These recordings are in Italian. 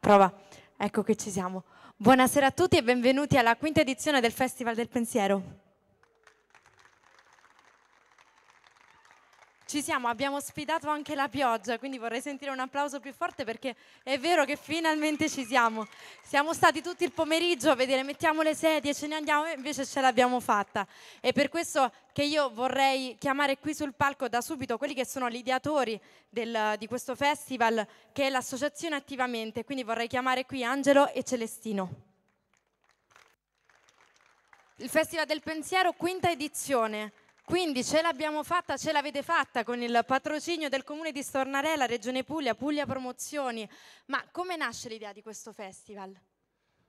Prova. Ecco che ci siamo. Buonasera a tutti e benvenuti alla quinta edizione del Festival del Pensiero. Ci siamo, abbiamo sfidato anche la pioggia, quindi vorrei sentire un applauso più forte perché è vero che finalmente ci siamo. Siamo stati tutto il pomeriggio a vedere, mettiamo le sedie, ce ne andiamo e invece ce l'abbiamo fatta. E per questo che io vorrei chiamare qui sul palco da subito quelli che sono gli ideatori del, di questo festival, che è l'associazione Attivamente. Quindi vorrei chiamare qui Angelo e Celestino. Il Festival del Pensiero, quinta edizione. Quindi ce l'abbiamo fatta, ce l'avete fatta con il patrocinio del comune di Stornarella, Regione Puglia, Puglia Promozioni. Ma come nasce l'idea di questo festival?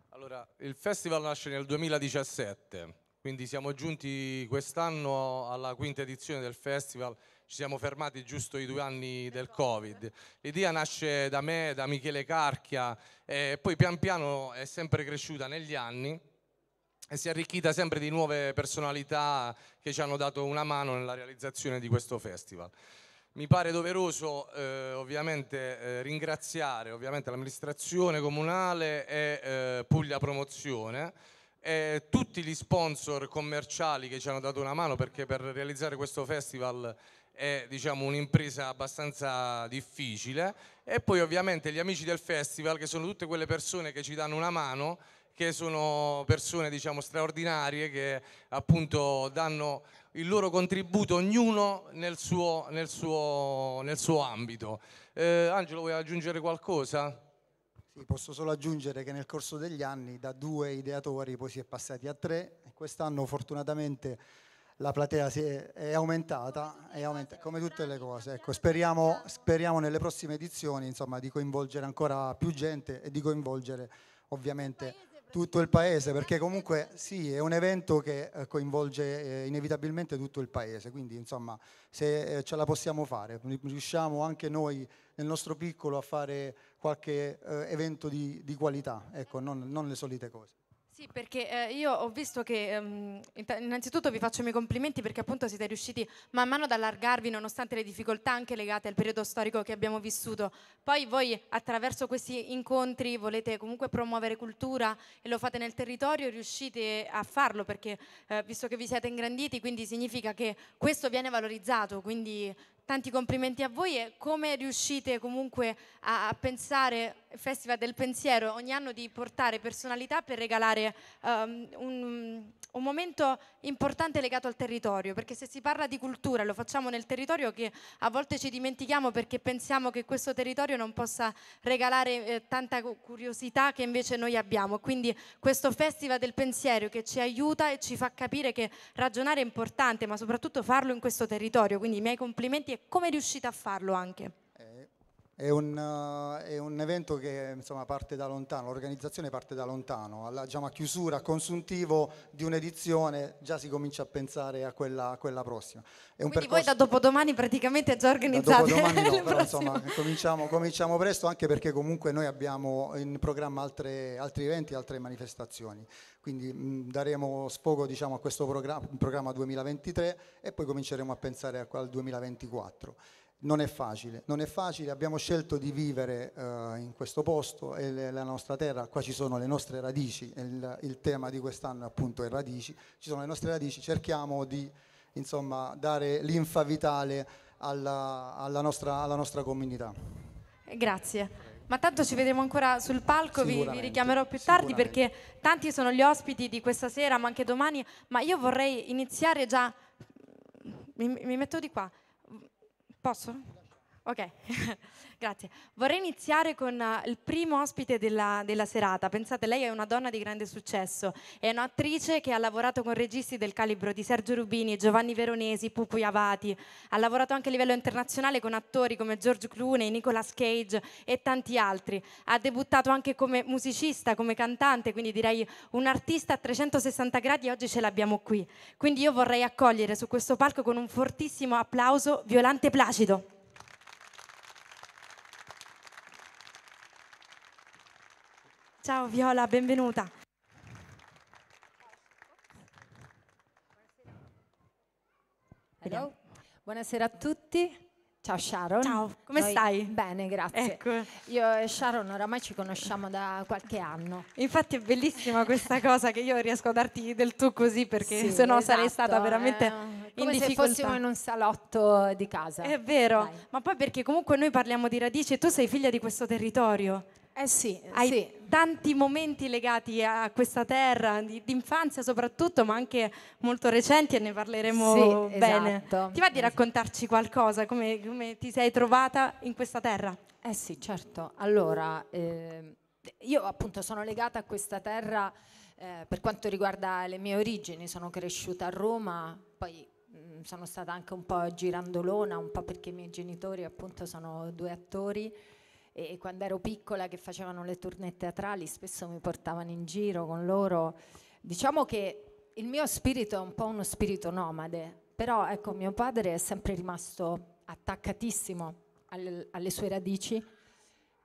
Allora, il festival nasce nel 2017, quindi siamo giunti quest'anno alla quinta edizione del festival, ci siamo fermati giusto i due anni del Covid. L'idea nasce da me, da Michele Carchia e poi pian piano è sempre cresciuta negli anni e si è arricchita sempre di nuove personalità che ci hanno dato una mano nella realizzazione di questo festival. Mi pare doveroso eh, ovviamente eh, ringraziare ovviamente l'amministrazione comunale e eh, Puglia Promozione e tutti gli sponsor commerciali che ci hanno dato una mano perché per realizzare questo festival è diciamo, un'impresa abbastanza difficile e poi ovviamente gli amici del festival che sono tutte quelle persone che ci danno una mano che sono persone diciamo, straordinarie che appunto danno il loro contributo ognuno nel suo, nel suo, nel suo ambito. Eh, Angelo vuoi aggiungere qualcosa? Sì, posso solo aggiungere che nel corso degli anni da due ideatori poi si è passati a tre e quest'anno fortunatamente la platea è, è, aumentata, è aumentata, come tutte le cose. Ecco, speriamo, speriamo nelle prossime edizioni insomma, di coinvolgere ancora più gente e di coinvolgere ovviamente tutto il paese, perché comunque sì, è un evento che eh, coinvolge eh, inevitabilmente tutto il paese, quindi insomma se eh, ce la possiamo fare, riusciamo anche noi nel nostro piccolo a fare qualche evento di, di qualità, ecco, non, non le solite cose. Sì, perché eh, io ho visto che um, innanzitutto vi faccio i miei complimenti perché appunto siete riusciti man mano ad allargarvi nonostante le difficoltà anche legate al periodo storico che abbiamo vissuto. Poi voi attraverso questi incontri volete comunque promuovere cultura e lo fate nel territorio, riuscite a farlo perché eh, visto che vi siete ingranditi quindi significa che questo viene valorizzato, quindi tanti complimenti a voi e come riuscite comunque a, a pensare Festival del Pensiero ogni anno di portare personalità per regalare um, un, un, momento importante legato al territorio, perché se si parla di cultura lo facciamo nel territorio che a volte ci dimentichiamo perché pensiamo che questo territorio non possa regalare eh, tanta curiosità che invece noi abbiamo. Quindi questo Festival del Pensiero che ci aiuta e ci fa capire che ragionare è importante, ma soprattutto farlo in questo territorio. Quindi i miei complimenti e come riuscite a farlo anche? È un, uh, è un, evento che insomma, parte da lontano, l'organizzazione parte da lontano, alla diciamo, a chiusura, consuntivo di un'edizione già si comincia a pensare a quella, a quella prossima. È Quindi percorso... voi da dopodomani praticamente già organizzate da dopodomani no, però, insomma, cominciamo, cominciamo, presto anche perché comunque noi abbiamo in programma altre, altri eventi, altre manifestazioni. Quindi mh, daremo sfogo diciamo, a questo programma, programma 2023 e poi cominceremo a pensare al 2024 non è facile, non è facile, abbiamo scelto di vivere uh, in questo posto, è la nostra terra, qua ci sono le nostre radici, il, il tema di quest'anno appunto è radici, ci sono le nostre radici, cerchiamo di insomma, dare l'infa vitale alla, alla, nostra, alla nostra comunità. Grazie. Ma tanto ci vedremo ancora sul palco, vi, vi, richiamerò più tardi perché tanti sono gli ospiti di questa sera, ma anche domani, ma io vorrei iniziare già, mi, mi metto di qua, Posso? Ok. Grazie. Vorrei iniziare con uh, il primo ospite della, della, serata. Pensate, lei è una donna di grande successo, è un'attrice che ha lavorato con registi del calibro di Sergio Rubini, Giovanni Veronesi, Pupu Iavati, ha lavorato anche a livello internazionale con attori come George Clooney, Nicolas Cage e tanti altri. Ha debuttato anche come musicista, come cantante, quindi direi un artista a 360 gradi e oggi ce l'abbiamo qui. Quindi io vorrei accogliere su questo palco con un fortissimo applauso Violante Placido. Ciao Viola, benvenuta. Hello. Buonasera a tutti. Ciao Sharon. Ciao, come Noi- stai? Bene, grazie. Ecco. Io e Sharon oramai ci conosciamo da qualche anno. Infatti è bellissima questa cosa che io riesco a darti del tu così perché Sì, se no sarei esatto, stata veramente eh, in come se difficoltà. fossimo in un salotto di casa. È vero, Dai. ma poi perché comunque noi parliamo di radici e tu sei figlia di questo territorio. Eh sì, Hai sì. tanti momenti legati a questa terra, di, di infanzia soprattutto, ma anche molto recenti e ne parleremo Sì, bene. esatto. Ti va di raccontarci qualcosa, come, come ti sei trovata in questa terra? Eh sì, certo. Allora, ehm, io appunto sono legata a questa terra eh, per quanto riguarda le mie origini, sono cresciuta a Roma, poi mh, sono stata anche un po' girandolona, un po' perché i miei genitori appunto sono due attori e quando ero piccola che facevano le tournée teatrali spesso mi portavano in giro con loro. Diciamo che il mio spirito è un po' uno spirito nomade, però ecco mio padre è sempre rimasto attaccatissimo alle, alle sue radici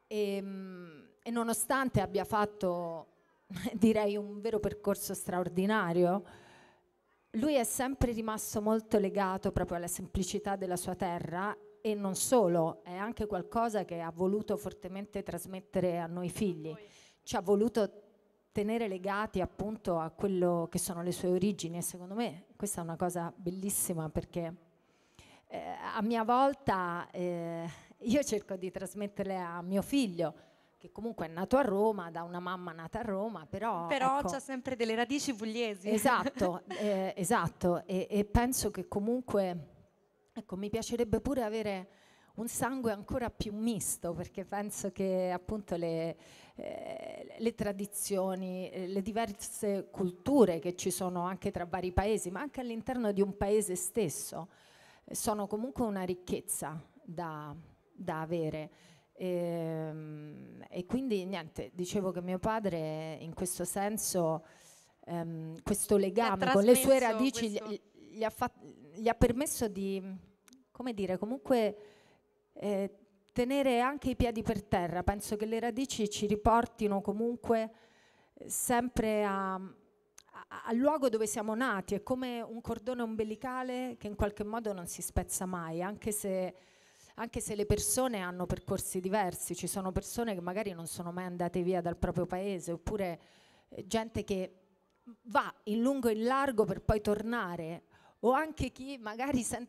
e, mm, e nonostante abbia fatto direi un vero percorso straordinario, lui è sempre rimasto molto legato proprio alla semplicità della sua terra e non solo, è anche qualcosa che ha voluto fortemente trasmettere a noi figli. Ci ha voluto tenere legati appunto a quello che sono le sue origini e secondo me questa è una cosa bellissima perché eh, a mia volta eh, io cerco di trasmetterle a mio figlio che comunque è nato a Roma, da una mamma nata a Roma, però... Però ecco, c'ha sempre delle radici pugliesi. Esatto, eh, esatto. E, e penso che comunque, ecco, mi piacerebbe pure avere un sangue ancora più misto, perché penso che appunto le, eh, le tradizioni, eh, le diverse culture che ci sono anche tra vari paesi, ma anche all'interno di un paese stesso, eh, sono comunque una ricchezza da, da avere. Ehm, E, quindi niente, dicevo che mio padre in questo senso ehm, questo legame con le sue radici gli, questo- gli ha fat- gli ha permesso di, come dire, comunque eh, tenere anche i piedi per terra. Penso che le radici ci riportino comunque eh, sempre a- a- al luogo dove siamo nati, è come un cordone ombelicale che in qualche modo non si spezza mai, anche se, anche se le persone hanno percorsi diversi, ci sono persone che magari non sono mai andate via dal proprio paese, oppure eh, gente che va in lungo e in largo per poi tornare, o anche chi magari sen-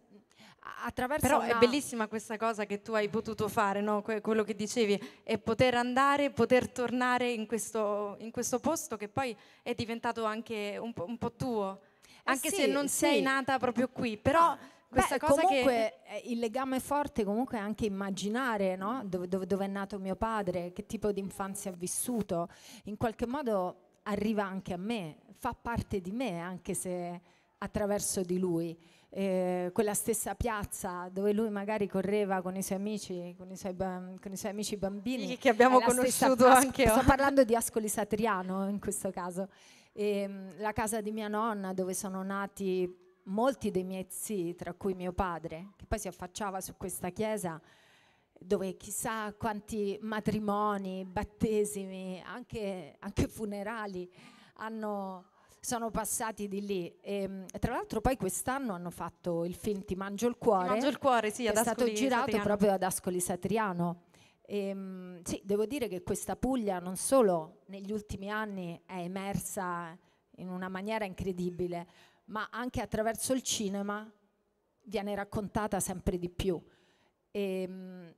a- attraverso Però è una- bellissima questa cosa che tu hai potuto fare, no? Que- quello che dicevi, è poter andare, poter tornare in questo, in questo posto che poi è diventato anche un po', un po' tuo, anche se sì, non sì. sei nata proprio qui, però questa Beh, cosa comunque che... eh, il legame forte comunque è anche immaginare no? dove, dove- dove è nato mio padre, che tipo di infanzia ha vissuto, in qualche modo arriva anche a me, fa parte di me anche se attraverso di lui. Eh, quella stessa piazza dove lui magari correva con i suoi amici, con i suoi, con i suoi amici bambini. Che abbiamo stessa- conosciuto As- anche Sto parlando di Ascoli Satriano in questo caso. Ehm, la casa di mia nonna dove sono nati molti dei miei zii, tra cui mio padre, che poi si affacciava su questa chiesa dove chissà quanti matrimoni, battesimi, anche, anche funerali hanno- sono passati di lì. E, tra l'altro poi quest'anno hanno fatto il film Ti mangio il Ti cuore, mangio il cuore, sì, ad è stato Ascoli girato Satriano. proprio ad Ascoli Satriano. Ehm, sì, devo dire che questa Puglia non solo negli ultimi anni è emersa in una maniera incredibile, ma anche attraverso il cinema viene raccontata sempre di più. Ehm,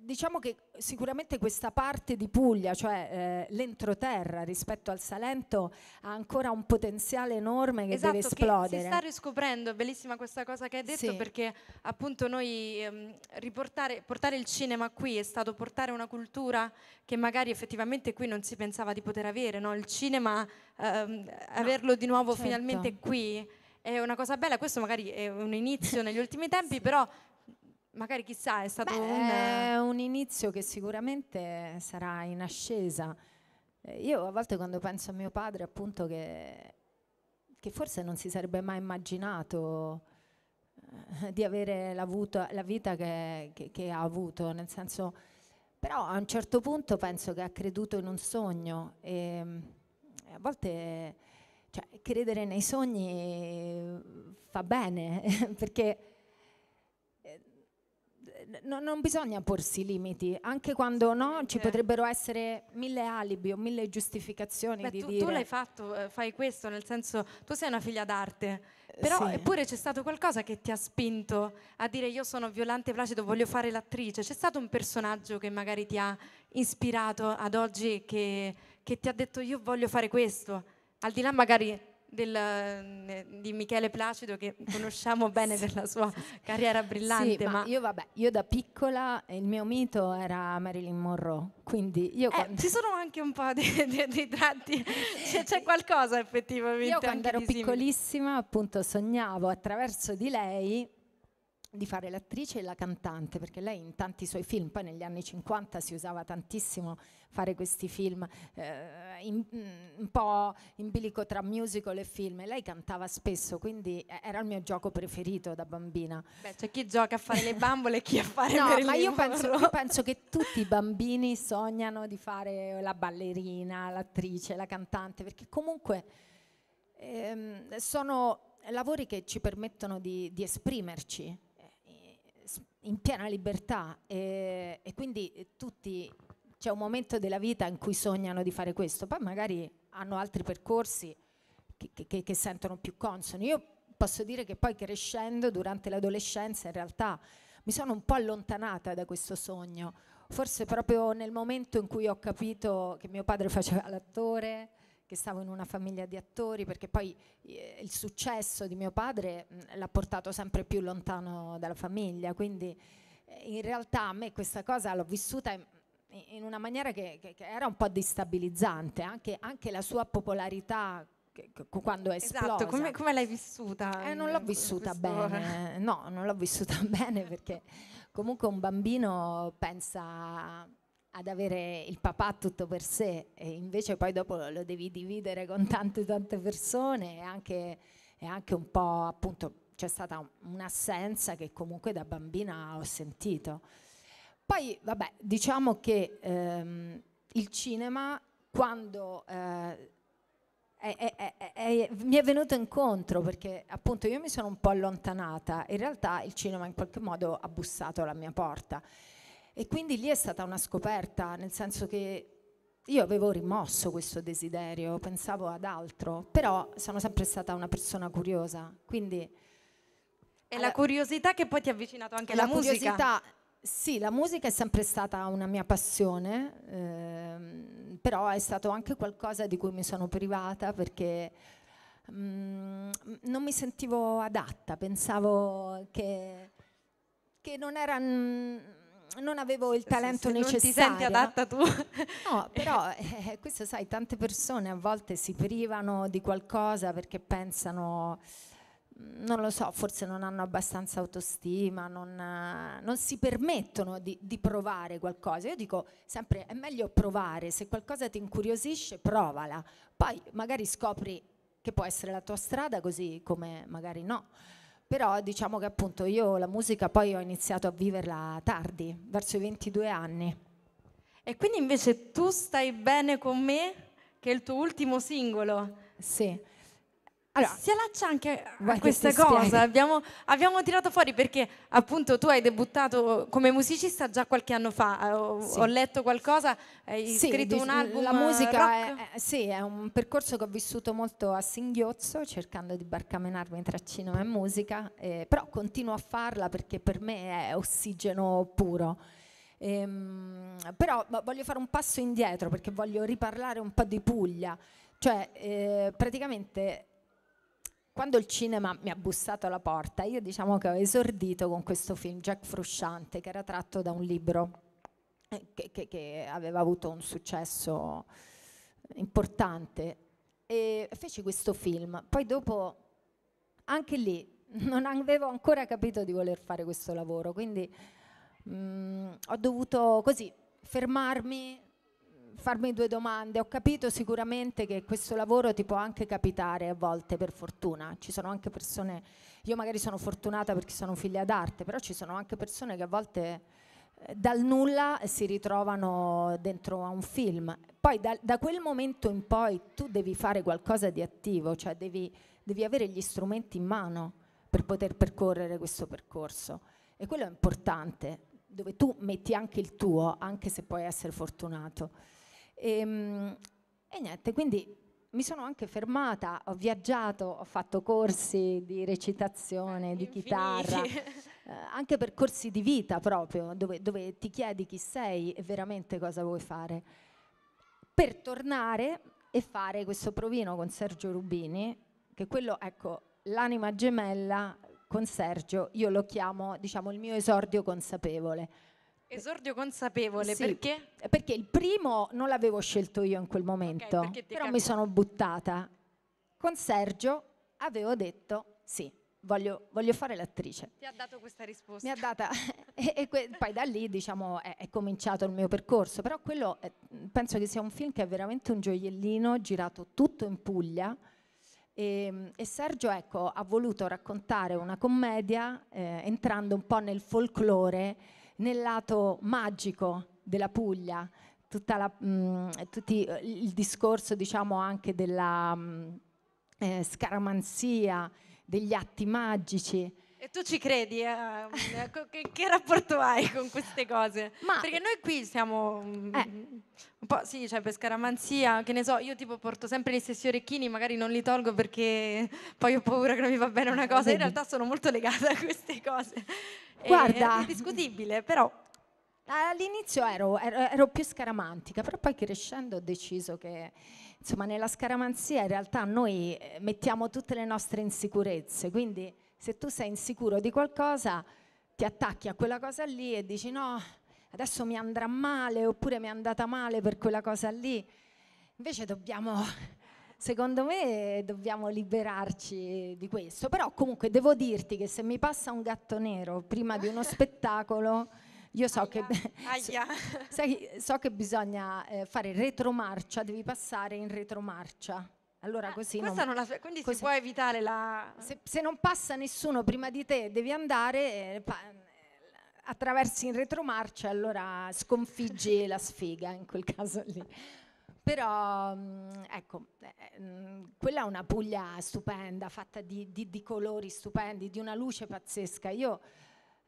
diciamo che sicuramente questa parte di Puglia, cioè eh, l'entroterra rispetto al Salento, ha ancora un potenziale enorme che esatto, deve che esplodere. si sta riscoprendo, è bellissima questa cosa che hai detto Sì. perché appunto noi ehm, riportare, portare il cinema qui è stato portare una cultura che magari effettivamente qui non si pensava di poter avere, no? il cinema, ehm, averlo di nuovo certo. finalmente qui è una cosa bella, questo magari è un inizio negli ultimi tempi, però magari chissà è stato Beh, un... È un inizio che sicuramente sarà in ascesa. Eh, Io a volte quando penso a mio padre, appunto, che, che forse non si sarebbe mai immaginato eh, di avere la vita che, che- che ha avuto, nel senso, però a un certo punto penso che ha creduto in un sogno e, e a volte cioè, credere nei sogni fa bene, perché eh, no, non bisogna porsi limiti, anche quando no, ci potrebbero essere mille alibi o mille giustificazioni Beh, di tu, dire... tu l'hai fatto, eh, fai questo, nel senso, tu sei una figlia d'arte, però Sì. eppure c'è stato qualcosa che ti ha spinto a dire io sono Violante Placido, voglio fare l'attrice. C'è stato un personaggio che magari ti ha ispirato ad oggi, che, che ti ha detto io voglio fare questo, al di là magari del, eh, di Michele Placido che conosciamo bene per la sua carriera brillante. Sì, ma, io vabbè, io da piccola eh, il mio mito era Marilyn Monroe, quindi io Eh, quando, ci sono anche un po' di, di- di tratti, c'è, c'è qualcosa effettivamente. io quando ero piccolissima appunto sognavo attraverso di lei di fare l'attrice e la cantante, perché lei in tanti suoi film, poi negli anni 50 si usava tantissimo fare questi film, eh, in- mm, un po' in bilico tra musical e film, e lei cantava spesso, quindi era il mio gioco preferito da bambina. Beh, c'è chi gioca a fare le bambole e chi a fare No, Marilyn ma io penso, io penso che tutti i bambini sognano di fare la ballerina, l'attrice, la cantante, perché comunque ehm, sono lavori che ci permettono di, di esprimerci in piena libertà e, e quindi tutti c'è un momento della vita in cui sognano di fare questo, poi magari hanno altri percorsi che- che- che sentono più consoni. Io posso dire che poi crescendo durante l'adolescenza in realtà mi sono un po' allontanata da questo sogno, forse proprio nel momento in cui ho capito che mio padre faceva l'attore, che stavo in una famiglia di attori, perché poi eh, il successo di mio padre l'ha portato sempre più lontano dalla famiglia, quindi eh, in realtà a me questa cosa l'ho vissuta in, in una maniera che, che- che era un po' destabilizzante, anche, anche la sua popolarità che- quando è esplosa. Esatto, come, come l'hai vissuta? Eh, non l'ho vissuta bene, no, non l'ho vissuta bene perché comunque un bambino pensa ad avere il papà tutto per sé e invece poi dopo lo devi dividere con tante tante persone e anche, e anche un po' appunto c'è stata un- un'assenza che comunque da bambina ho sentito. Poi vabbè, diciamo che ehm, il cinema quando eh, è- è- è- mi è venuto incontro perché appunto io mi sono un po' allontanata, in realtà il cinema in qualche modo ha bussato alla mia porta e quindi lì è stata una scoperta, nel senso che io avevo rimosso questo desiderio, pensavo ad altro, però sono sempre stata una persona curiosa, quindi È la curiosità che poi ti ha avvicinato anche la alla musica. curiosità, sì, la musica è sempre stata una mia passione, ehm, però è stato anche qualcosa di cui mi sono privata perché mm, non mi sentivo adatta, pensavo che, che non era... mm, non avevo il talento Se non necessario. ti senti adatta tu. No, però eh, questo sai, tante persone a volte si privano di qualcosa perché pensano, mm, non lo so, forse non hanno abbastanza autostima, non, eh, non si permettono di, di provare qualcosa. Io dico sempre, è meglio provare, se qualcosa ti incuriosisce, provala. Poi magari scopri che può essere la tua strada, così come magari no. Però diciamo che appunto io la musica poi ho iniziato a viverla tardi, verso i 22 anni. E quindi invece tu stai bene con me, che è il tuo ultimo singolo. Sì. Allora, si allaccia anche a questa cosa. Abbiamo, abbiamo tirato fuori perché appunto tu hai debuttato come musicista già qualche anno fa. Eh, Ho, Sì. ho letto qualcosa, hai sì, scritto un album. La musica rock. è, è- sì, è un percorso che ho vissuto molto a singhiozzo, cercando di barcamenarmi tra cinema e musica, eh, però continuo a farla perché per me è ossigeno puro. Ehm, però voglio fare un passo indietro perché voglio riparlare un po' di Puglia. Cioè, eh, praticamente quando il cinema mi ha bussato alla porta, io diciamo che ho esordito con questo film Jack Frusciante, che era tratto da un libro eh, che, che- che aveva avuto un successo importante. E feci questo film. Poi dopo, anche lì, non avevo ancora capito di voler fare questo lavoro, quindi mm, ho dovuto così fermarmi, farmi due domande. Ho capito sicuramente che questo lavoro ti può anche capitare a volte per fortuna. Ci sono anche persone, io magari sono fortunata perché sono figlia d'arte, però ci sono anche persone che a volte eh, dal nulla si ritrovano dentro a un film. Poi da, da quel momento in poi tu devi fare qualcosa di attivo, cioè devi, devi avere gli strumenti in mano per poter percorrere questo percorso. E quello è importante. dove tu metti anche il tuo, anche se puoi essere fortunato. E, ehm, e niente, quindi mi sono anche fermata, ho viaggiato, ho fatto corsi di recitazione, di Infiniti. chitarra, eh, anche per corsi di vita proprio, dove, dove ti chiedi chi sei e veramente cosa vuoi fare. Per tornare e fare questo provino con Sergio Rubini, che quello, ecco, l'anima gemella con Sergio, io lo chiamo, diciamo, il mio esordio consapevole. Esordio consapevole, Sì, perché? Perché il primo non l'avevo scelto io in quel momento, ti però cap- mi sono buttata. Con Sergio avevo detto sì, voglio, voglio fare l'attrice. Ti ha dato questa risposta. Mi ha data e, e que- poi da lì diciamo è, è cominciato il mio percorso, però quello è- penso che sia un film che è veramente un gioiellino, girato tutto in Puglia. E, e Sergio ecco, ha voluto raccontare una commedia eh, entrando un po' nel folklore, nel lato magico della Puglia, la, mh, tutti, eh, il discorso diciamo anche della mh, eh, scaramanzia, degli atti magici. E tu ci credi? eh? Co- che, che rapporto hai con queste cose? Ma Perché noi qui siamo mm, Eh. un po', sì, cioè per scaramanzia, che ne so, io tipo porto sempre gli stessi orecchini, magari non li tolgo perché poi ho paura che non mi va bene una cosa. In realtà sono molto legata a queste cose. Guarda. È discutibile, però All'inizio ero, ero- ero più scaramantica, però poi crescendo ho deciso che insomma, nella scaramanzia in realtà noi eh, mettiamo tutte le nostre insicurezze, quindi se tu sei insicuro di qualcosa ti attacchi a quella cosa lì e dici no, adesso mi andrà male oppure mi è andata male per quella cosa lì. Invece dobbiamo, secondo me, dobbiamo liberarci di questo. Però comunque devo dirti che se mi passa un gatto nero prima di uno spettacolo, io so che... aia. Sai, so che bisogna eh, fare retromarcia, devi passare in retromarcia. Allora così Questa non, non la, quindi così- si può evitare la... se, se non passa nessuno prima di te, devi andare, eh, pa- eh, attraversi in retromarcia, allora sconfiggi la sfiga in quel caso lì. Però, mm, ecco, eh, mm, quella è una Puglia stupenda, fatta di, di- di colori stupendi, di una luce pazzesca. Io,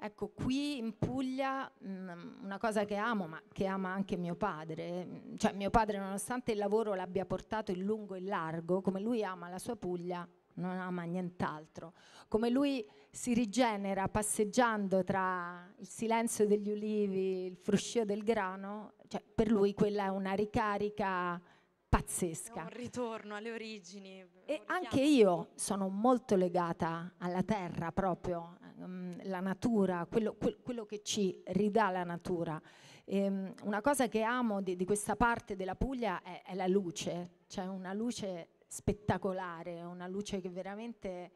ecco, qui in Puglia, mm, una cosa che amo, ma che ama anche mio padre, mm, cioè mio padre nonostante il lavoro l'abbia portato in lungo e in largo, come lui ama la sua Puglia, non ama nient'altro. Come lui si rigenera passeggiando tra il silenzio degli ulivi, il fruscio del grano, cioè per lui quella è una ricarica È pazzesca. un ritorno alle origini. E anche io sono molto legata alla terra proprio, ehm, la natura, quello, quel- quello che ci ridà la natura. Ehm, una cosa che amo di, di questa parte della Puglia è, è la luce, c'è una luce spettacolare, una luce che veramente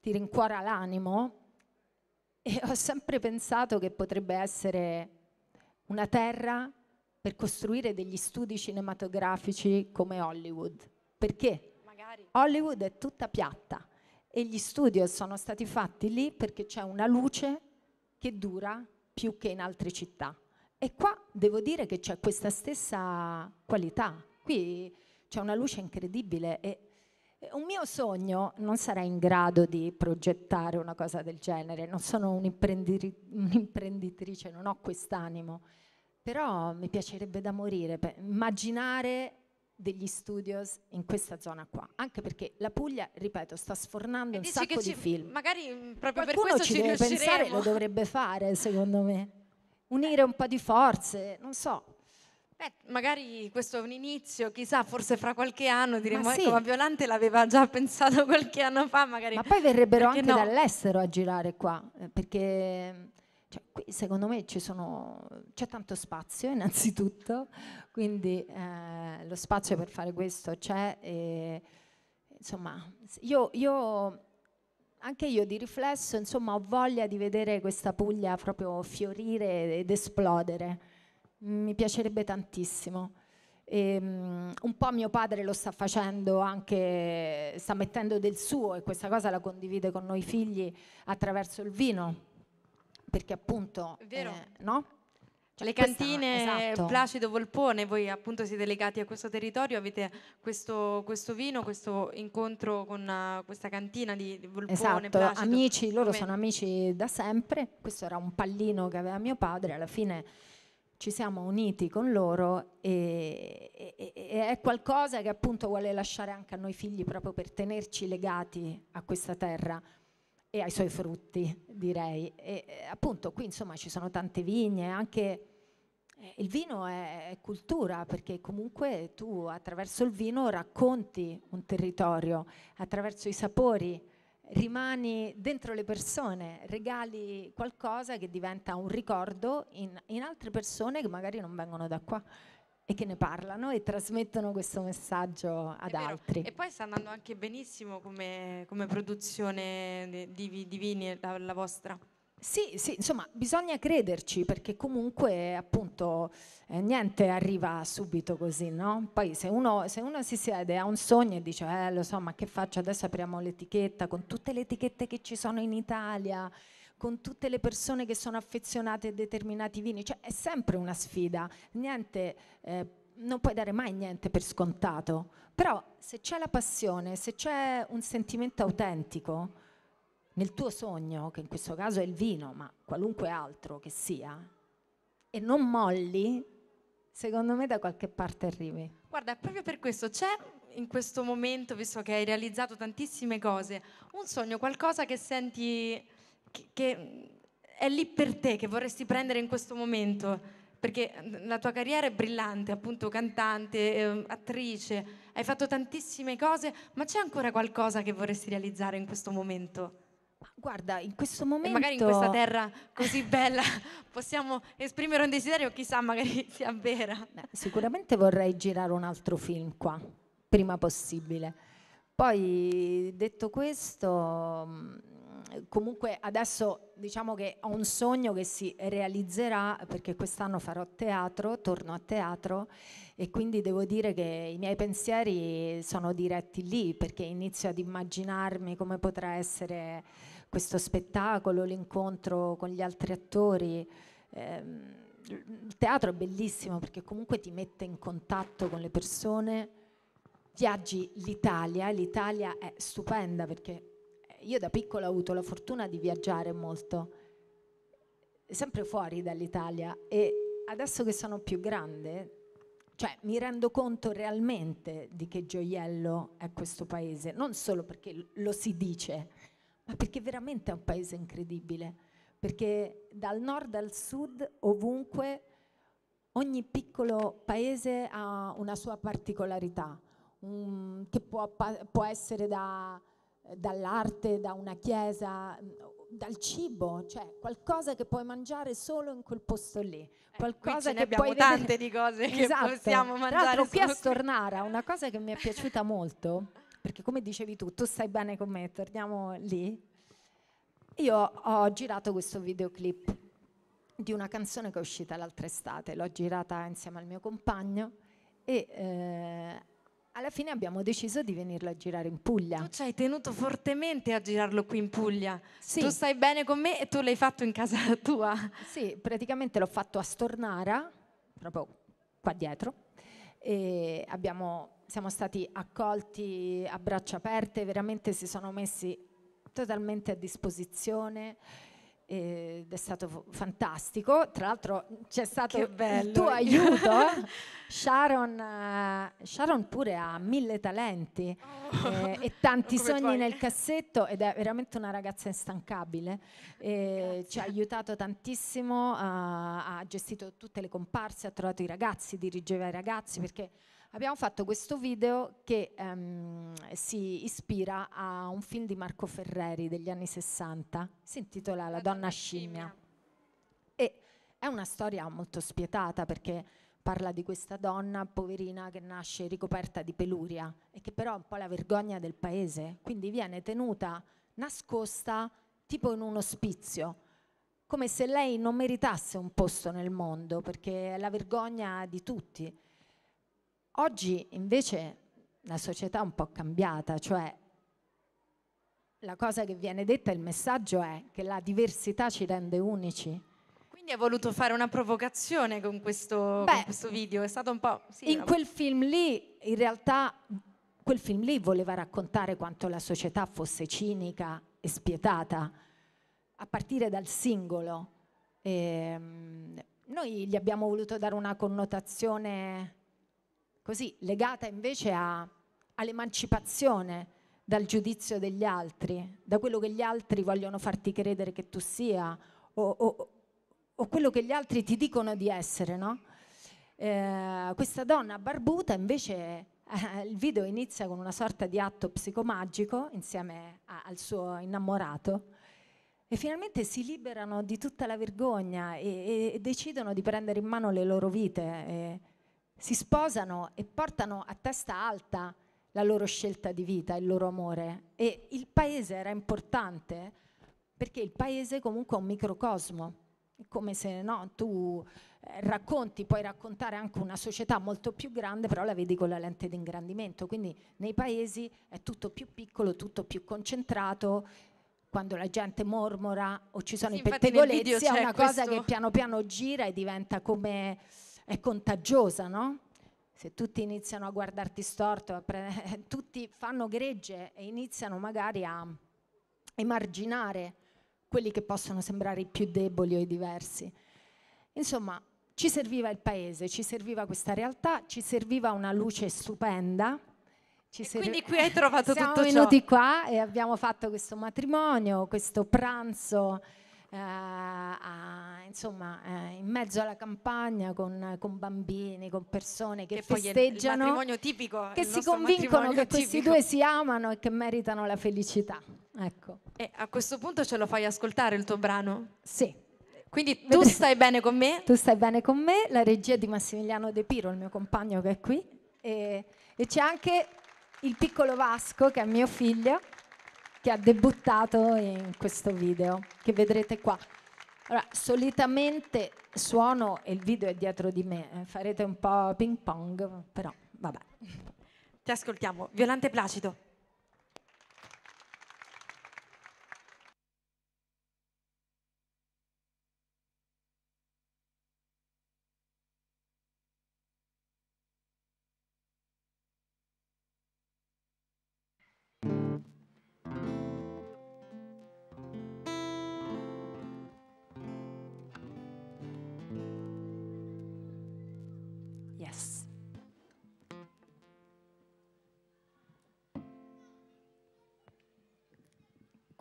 ti rincuora l'animo e ho sempre pensato che potrebbe essere una terra per costruire degli studi cinematografici come Hollywood. Perché? Magari. Hollywood è tutta piatta e gli studio sono stati fatti lì perché c'è una luce che dura più che in altre città. E qua devo dire che c'è questa stessa qualità. Qui c'è una luce incredibile e un mio sogno non sarei in grado di progettare una cosa del genere, non sono un'imprenditrice, non ho quest'animo, però mi piacerebbe da morire immaginare degli studios in questa zona qua, anche perché la Puglia, ripeto, sta sfornando E un sacco che di ci- film. Magari mm, proprio per Qualcuno questo ci ci, deve pensare, lo dovrebbe fare, secondo me. Unire un po' di forze, non so. Beh, magari questo è un inizio, chissà, forse fra qualche anno diremo, Ma ecco, sì. ma Violante l'aveva già pensato qualche anno fa, magari... Ma poi verrebbero anche no? dall'estero a girare qua, eh, perché cioè, qui secondo me sono, c'è tanto spazio innanzitutto, quindi eh, lo spazio per fare questo c'è. E, insomma, io, io- anche io di riflesso, insomma, ho voglia di vedere questa Puglia proprio fiorire ed esplodere. Mi piacerebbe tantissimo. E, mm, un po' mio padre lo sta facendo anche, sta mettendo del suo e questa cosa la condivide con noi figli attraverso il vino, perché appunto, vero. eh, no? Cioè, le cantine questa, esatto. Placido Volpone, voi appunto siete legati a questo territorio, avete questo, questo vino, questo incontro con uh, questa cantina di, di Volpone. Esatto, Placido. amici, loro Come... sono amici da sempre, questo era un pallino che aveva mio padre, alla fine ci siamo uniti con loro e, e, e, è qualcosa che appunto vuole lasciare anche a noi figli proprio per tenerci legati a questa terra e ai suoi frutti, direi. E, appunto qui insomma ci sono tante vigne, anche eh, il vino è, è, cultura perché comunque tu attraverso il vino racconti un territorio, attraverso i sapori rimani dentro le persone, regali qualcosa che diventa un ricordo in, in altre persone che magari non vengono da qua e che ne parlano e trasmettono questo messaggio ad altri. E poi sta andando anche benissimo come, come produzione di, di vini la, la vostra. Sì, sì, insomma, bisogna crederci perché comunque appunto eh, niente arriva subito così, no? Poi se uno, se uno, si siede, ha un sogno e dice, eh lo so, ma che faccio? Adesso apriamo l'etichetta con tutte le etichette che ci sono in Italia, con tutte le persone che sono affezionate a determinati vini, cioè è sempre una sfida, niente, eh, non puoi dare mai niente per scontato, però se c'è la passione, se c'è un sentimento autentico, nel tuo sogno, che in questo caso è il vino, ma qualunque altro che sia, e non molli, secondo me da qualche parte arrivi. Guarda, proprio per questo. C'è in questo momento, visto che hai realizzato tantissime cose, un sogno, qualcosa che senti che, che è lì per te, che vorresti prendere in questo momento? Perché la tua carriera è brillante, appunto cantante, eh, attrice, hai fatto tantissime cose, ma c'è ancora qualcosa che vorresti realizzare in questo momento? Guarda, in questo momento... E magari in questa terra così bella possiamo esprimere un desiderio, chissà, magari sia vera. Sicuramente vorrei girare un altro film qua, prima possibile. Poi, detto questo, mm, comunque adesso diciamo che ho un sogno che si realizzerà perché quest'anno farò teatro, torno a teatro e quindi devo dire che i miei pensieri sono diretti lì perché inizio ad immaginarmi come potrà essere questo spettacolo, l'incontro con gli altri attori. Ehm, il teatro è bellissimo perché comunque ti mette in contatto con le persone, viaggi l'Italia, l'Italia è stupenda perché io da piccola ho avuto la fortuna di viaggiare molto, sempre fuori dall'Italia e adesso che sono più grande, cioè mi rendo conto realmente di che gioiello è questo paese, non solo perché lo si dice, ma perché veramente è un paese incredibile, perché dal nord al sud, ovunque, ogni piccolo paese ha una sua particolarità, um, che può, può essere da dall'arte, da una chiesa, dal cibo, cioè qualcosa che puoi mangiare solo in quel posto lì. Eh, qualcosa che abbiamo puoi tante vedere. di cose esatto. che possiamo mangiare. Tra l'altro qui a Stornara una cosa che mi è piaciuta molto, perché come dicevi tu, tu stai bene con me, torniamo lì. Io ho girato questo videoclip di una canzone che è uscita l'altra estate, l'ho girata insieme al mio compagno e eh, alla fine abbiamo deciso di venirlo a girare in Puglia. Tu ci hai tenuto fortemente a girarlo qui in Puglia. Sì. Tu stai bene con me e tu l'hai fatto in casa tua. Sì, praticamente l'ho fatto a Stornara, proprio qua dietro. E abbiamo, siamo stati accolti a braccia aperte, veramente si sono messi totalmente a disposizione ed è stato fantastico. Tra l'altro c'è stato il tuo aiuto. Sharon, uh, Sharon, pure ha mille talenti oh, eh, e tanti sogni puoi. nel cassetto ed è veramente una ragazza instancabile. Eh, ci ha aiutato tantissimo, uh, ha gestito tutte le comparse, ha trovato i ragazzi, dirigeva i ragazzi perché Abbiamo fatto questo video che um, si ispira a un film di Marco Ferreri degli anni 60, si intitola La, La donna scimmia. scimmia. E è una storia molto spietata perché parla di questa donna poverina che nasce ricoperta di peluria e che però è un po' la vergogna del paese, quindi viene tenuta nascosta tipo in un ospizio, come se lei non meritasse un posto nel mondo, perché è la vergogna di tutti. Oggi invece la società è un po' cambiata, cioè la cosa che viene detta, il messaggio è che la diversità ci rende unici. Quindi hai voluto fare una provocazione con questo, Beh, con questo video, è stato un po'... sì, In una- quel film lì, in realtà, quel film lì voleva raccontare quanto la società fosse cinica e spietata, a partire dal singolo. Ehm, noi gli abbiamo voluto dare una connotazione così, legata invece all'emancipazione dal giudizio degli altri, da quello che gli altri vogliono farti credere che tu sia o, o- o quello che gli altri ti dicono di essere, no? Eh, questa donna barbuta invece eh, il video inizia con una sorta di atto psicomagico insieme a- al suo innamorato e finalmente si liberano di tutta la vergogna e, e- e decidono di prendere in mano le loro vite. e si sposano e portano a testa alta la loro scelta di vita, il loro amore. E il paese era importante perché il paese comunque è un microcosmo. È come se no, tu eh, racconti, puoi raccontare anche una società molto più grande, però la vedi con la lente di ingrandimento. Quindi nei paesi è tutto più piccolo, tutto più concentrato. Quando la gente mormora o ci sono Sì, i pettegolezzi, è una cosa questo- che piano piano gira e diventa come è contagiosa, no? Se tutti iniziano a guardarti storto, tutti fanno gregge e iniziano magari a emarginare quelli che possono sembrare i più deboli o i diversi. Insomma, ci serviva il paese, ci serviva questa realtà, ci serviva una luce stupenda. Ci serve- quindi qui hai trovato Siamo tutto ciò. venuti qua e abbiamo fatto questo matrimonio, questo pranzo, a- insomma, eh, in mezzo alla campagna con, con bambini, con persone che, Che festeggiano, tipico, che si convincono che questi tipico. due si amano e che meritano la felicità. Ecco, E a questo punto ce lo fai ascoltare il tuo brano? sì. Quindi tu stai bene con me? Tu stai bene con me, la regia di Massimiliano De Piro, il mio compagno che è qui, e, e c'è anche il piccolo Vasco, che è mio figlio, che ha debuttato in questo video, che vedrete qua. Allora, solitamente suono e il video è dietro di me, eh, farete un po' ping pong, però vabbè. Ti ascoltiamo. Violante Placido.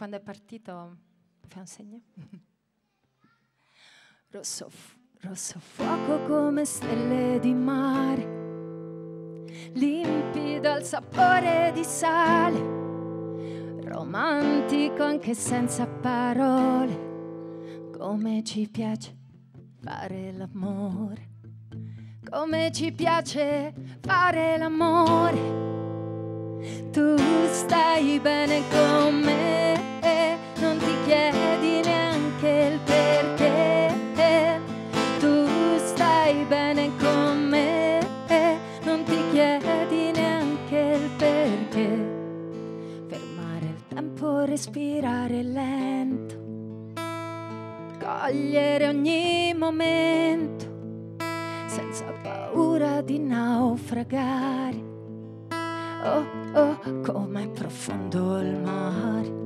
Quando è partito, fai un segno? rosso, rosso fuoco come stelle di mare, limpido al sapore di sale, romantico anche senza parole, come ci piace fare l'amore come ci piace fare l'amore. Tu stai bene con me, non ti chiedi neanche il perché. Tu stai bene con me, non ti chiedi neanche il perché. Fermare il tempo, respirare lento, cogliere ogni momento senza paura di naufragare. Oh, oh, com'è profondo il mare.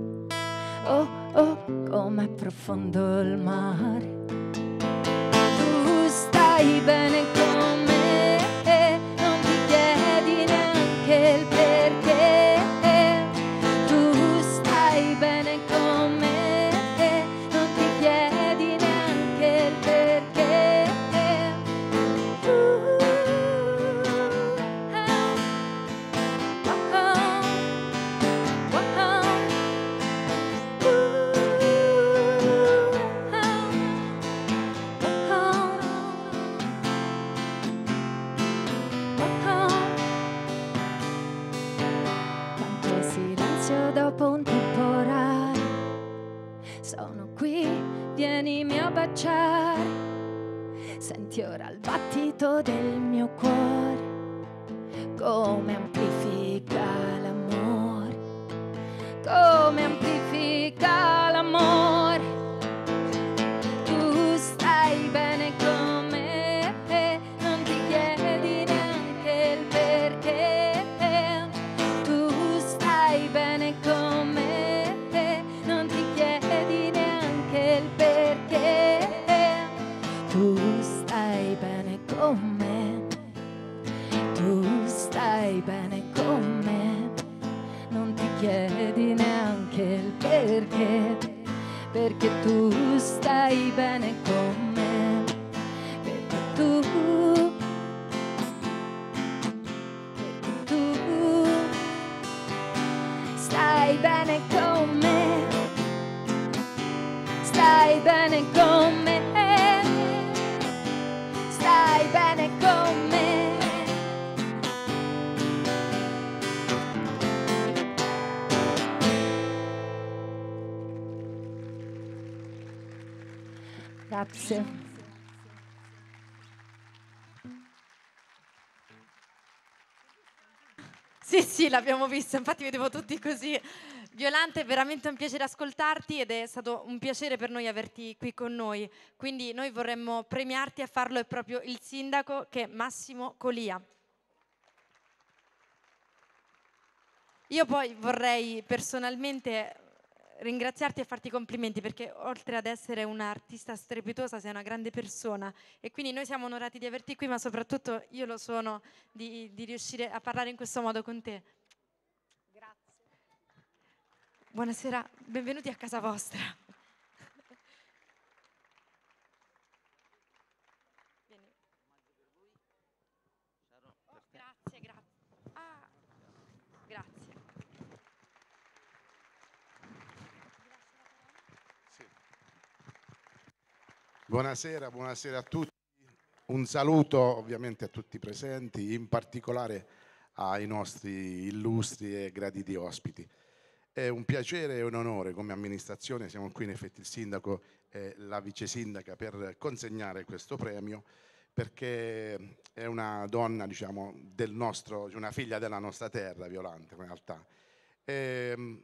Oh, oh, com'è profondo il mare. Tu stai bene con vienimi a baciare. Senti ora il battito del mio cuore, come perché tu Grazie. Sì, sì, l'abbiamo visto, infatti vedevo tutti così. Violante, è veramente un piacere ascoltarti ed è stato un piacere per noi averti qui con noi. Quindi noi vorremmo premiarti a farlo è proprio il sindaco che è Massimo Colia. Io poi vorrei personalmente ringraziarti e farti i complimenti perché oltre ad essere un'artista strepitosa sei una grande persona e quindi noi siamo onorati di averti qui ma soprattutto io lo sono di, di riuscire a parlare in questo modo con te. Grazie. Buonasera, benvenuti a casa vostra. Vieni. Oh, grazie, grazie. Ah, grazie. Buonasera, buonasera a tutti. Un saluto ovviamente a tutti i presenti, in particolare ai nostri illustri e graditi ospiti. È un piacere e un onore come amministrazione, siamo qui in effetti il sindaco e la vice sindaca per consegnare questo premio perché è una donna, diciamo, del nostro, una figlia della nostra terra, Violante in realtà. E,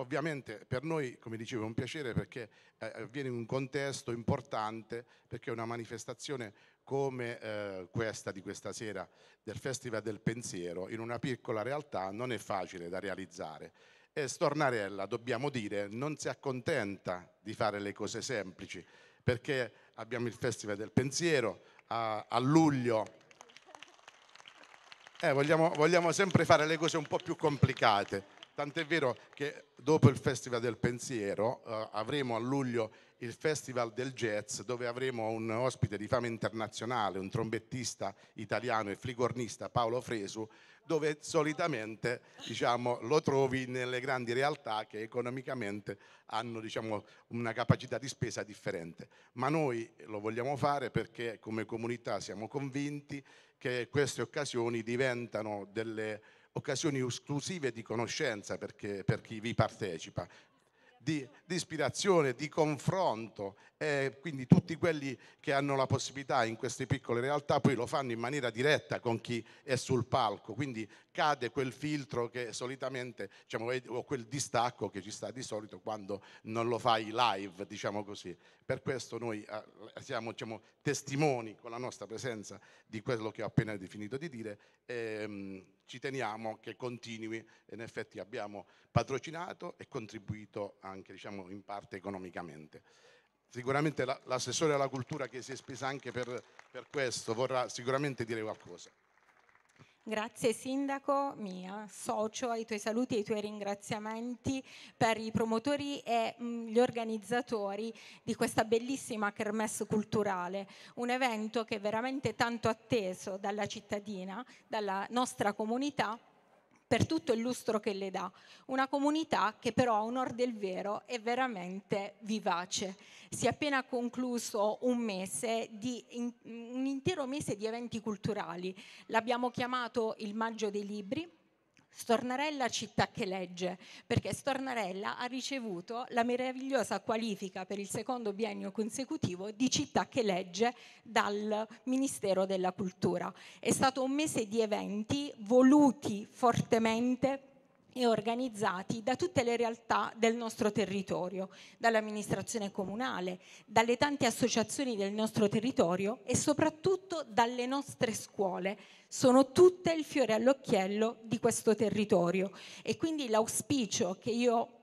Ovviamente per noi, come dicevo, è un piacere perché eh, avviene in un contesto importante, perché una manifestazione come eh, questa di questa sera del Festival del Pensiero in una piccola realtà non è facile da realizzare. E Stornarella, dobbiamo dire, non si accontenta di fare le cose semplici, perché abbiamo il Festival del Pensiero a, a luglio. Eh, vogliamo, vogliamo sempre fare le cose un po' più complicate. Tant'è vero che dopo il Festival del Pensiero eh, avremo a luglio il Festival del Jazz dove avremo un ospite di fama internazionale, un trombettista italiano e flicornista Paolo Fresu, dove solitamente diciamo, lo trovi nelle grandi realtà che economicamente hanno diciamo, una capacità di spesa differente. Ma noi lo vogliamo fare perché come comunità siamo convinti che queste occasioni diventano delle occasioni esclusive di conoscenza perché, per chi vi partecipa, di, di, ispirazione, di confronto e quindi tutti quelli che hanno la possibilità in queste piccole realtà poi lo fanno in maniera diretta con chi è sul palco, quindi cade quel filtro che solitamente diciamo, o quel distacco che ci sta di solito quando non lo fai live, diciamo così. Per questo noi eh, siamo diciamo, testimoni con la nostra presenza di quello che ho appena definito di dire. E, ehm, ci teniamo che continui e in effetti abbiamo patrocinato e contribuito anche diciamo, in parte economicamente. Sicuramente l'assessore alla cultura che si è spesa anche per, per questo vorrà sicuramente dire qualcosa. Grazie Sindaco, mi associo ai tuoi saluti e ai tuoi ringraziamenti per i promotori e mh, gli organizzatori di questa bellissima kermesse culturale, un evento che è veramente tanto atteso dalla cittadina, dalla nostra comunità per tutto il lustro che le dà. Una comunità che però a onor del vero è veramente vivace. Si è appena concluso un mese di, un intero mese di eventi culturali. L'abbiamo chiamato il Maggio dei Libri Stornarella città che legge, perché Stornarella ha ricevuto la meravigliosa qualifica per il secondo biennio consecutivo di città che legge dal Ministero della Cultura. È stato un mese di eventi voluti fortemente e organizzati da tutte le realtà del nostro territorio, dall'amministrazione comunale, dalle tante associazioni del nostro territorio e soprattutto dalle nostre scuole. Sono tutte il fiore all'occhiello di questo territorio e quindi l'auspicio che io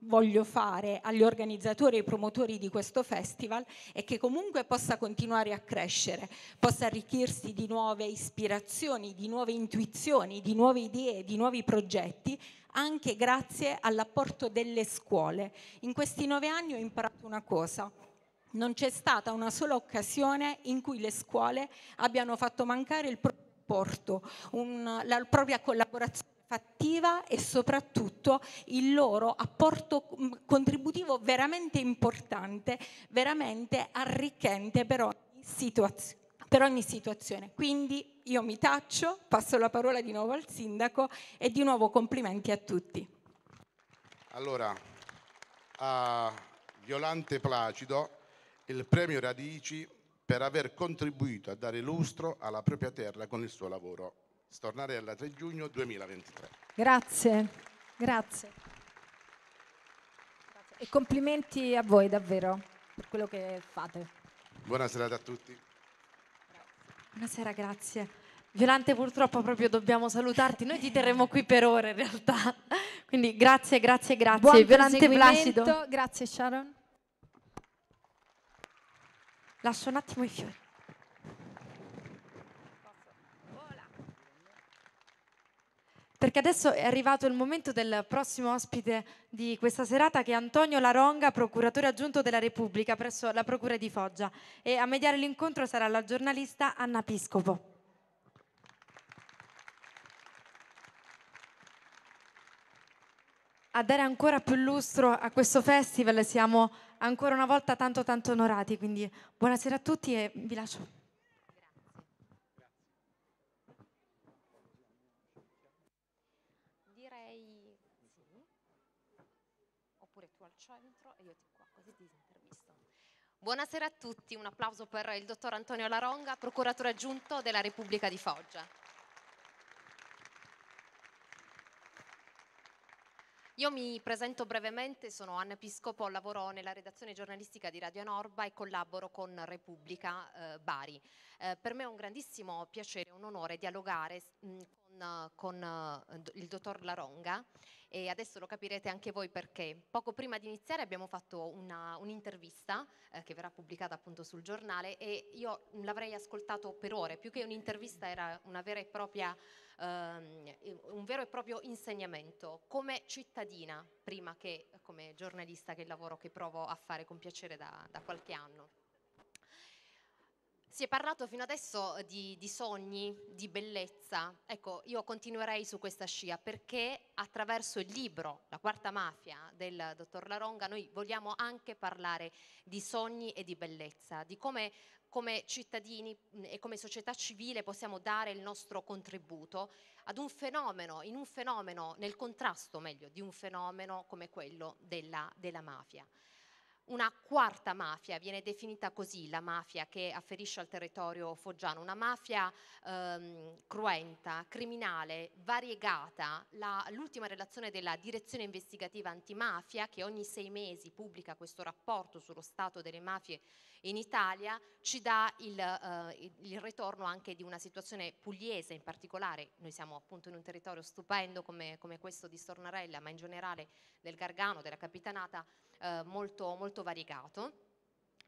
voglio fare agli organizzatori e ai promotori di questo festival è che comunque possa continuare a crescere, possa arricchirsi di nuove ispirazioni, di nuove intuizioni, di nuove idee, di nuovi progetti anche grazie all'apporto delle scuole. In questi nove anni ho imparato una cosa, non c'è stata una sola occasione in cui le scuole abbiano fatto mancare il proprio apporto, la propria collaborazione fattiva e soprattutto il loro apporto mm, contributivo veramente importante, veramente arricchente per ogni situazione. Per ogni situazione. Quindi io mi taccio, passo la parola di nuovo al sindaco e di nuovo complimenti a tutti. Allora, a Violante Placido il premio Radici per aver contribuito a dare lustro alla propria terra con il suo lavoro. Stornarella 3 giugno 2023. Grazie, grazie. E complimenti a voi davvero per quello che fate. Buonasera a tutti. Buonasera, grazie. Violante, purtroppo proprio dobbiamo salutarti. Noi ti terremo qui per ore in realtà. Quindi grazie, grazie, grazie. Buon Violante Placido. Grazie Sharon. Lascio un attimo i fiori. Perché adesso è arrivato il momento del prossimo ospite di questa serata che è Antonio Laronga, procuratore aggiunto della Repubblica presso la Procura di Foggia e a mediare l'incontro sarà la giornalista Anna Piscopo. a dare ancora più lustro a questo festival. Siamo ancora una volta tanto tanto onorati, quindi buonasera a tutti e vi lascio. Direi sì. Oppure tu al centro e io ti qua, così ti intervisto. Buonasera a tutti, un applauso per il dottor Antonio Laronga, procuratore aggiunto della Repubblica di Foggia. Io mi presento brevemente, sono Anna Piscopo, lavoro nella redazione giornalistica di Radio Norba e collaboro con Repubblica eh, Bari. Eh, per me è un grandissimo piacere, un onore dialogare mh, con, con uh, il dottor Laronga e adesso lo capirete anche voi perché. Poco prima di iniziare abbiamo fatto una, un'intervista eh, che verrà pubblicata appunto sul giornale e io l'avrei ascoltato per ore, più che un'intervista era una vera e propria ehm, un vero e proprio insegnamento come cittadina prima che come giornalista che è il lavoro che provo a fare con piacere da, da qualche anno. Si è parlato fino adesso di, di, sogni, di bellezza. Ecco, io continuerei su questa scia perché attraverso il libro La quarta mafia del dottor Laronga noi vogliamo anche parlare di sogni e di bellezza, di come come cittadini e come società civile possiamo dare il nostro contributo ad un fenomeno, in un fenomeno, nel contrasto meglio di un fenomeno come quello della, della mafia. Una quarta mafia, viene definita così la mafia che afferisce al territorio foggiano, una mafia ehm, cruenta, criminale, variegata. La, l'ultima relazione della Direzione Investigativa Antimafia, che ogni sei mesi pubblica questo rapporto sullo stato delle mafie in Italia, ci dà il, eh, il ritorno anche di una situazione pugliese in particolare. Noi siamo appunto in un territorio stupendo come, come questo di Stornarella, ma in generale del Gargano, della Capitanata, eh, molto, molto variegato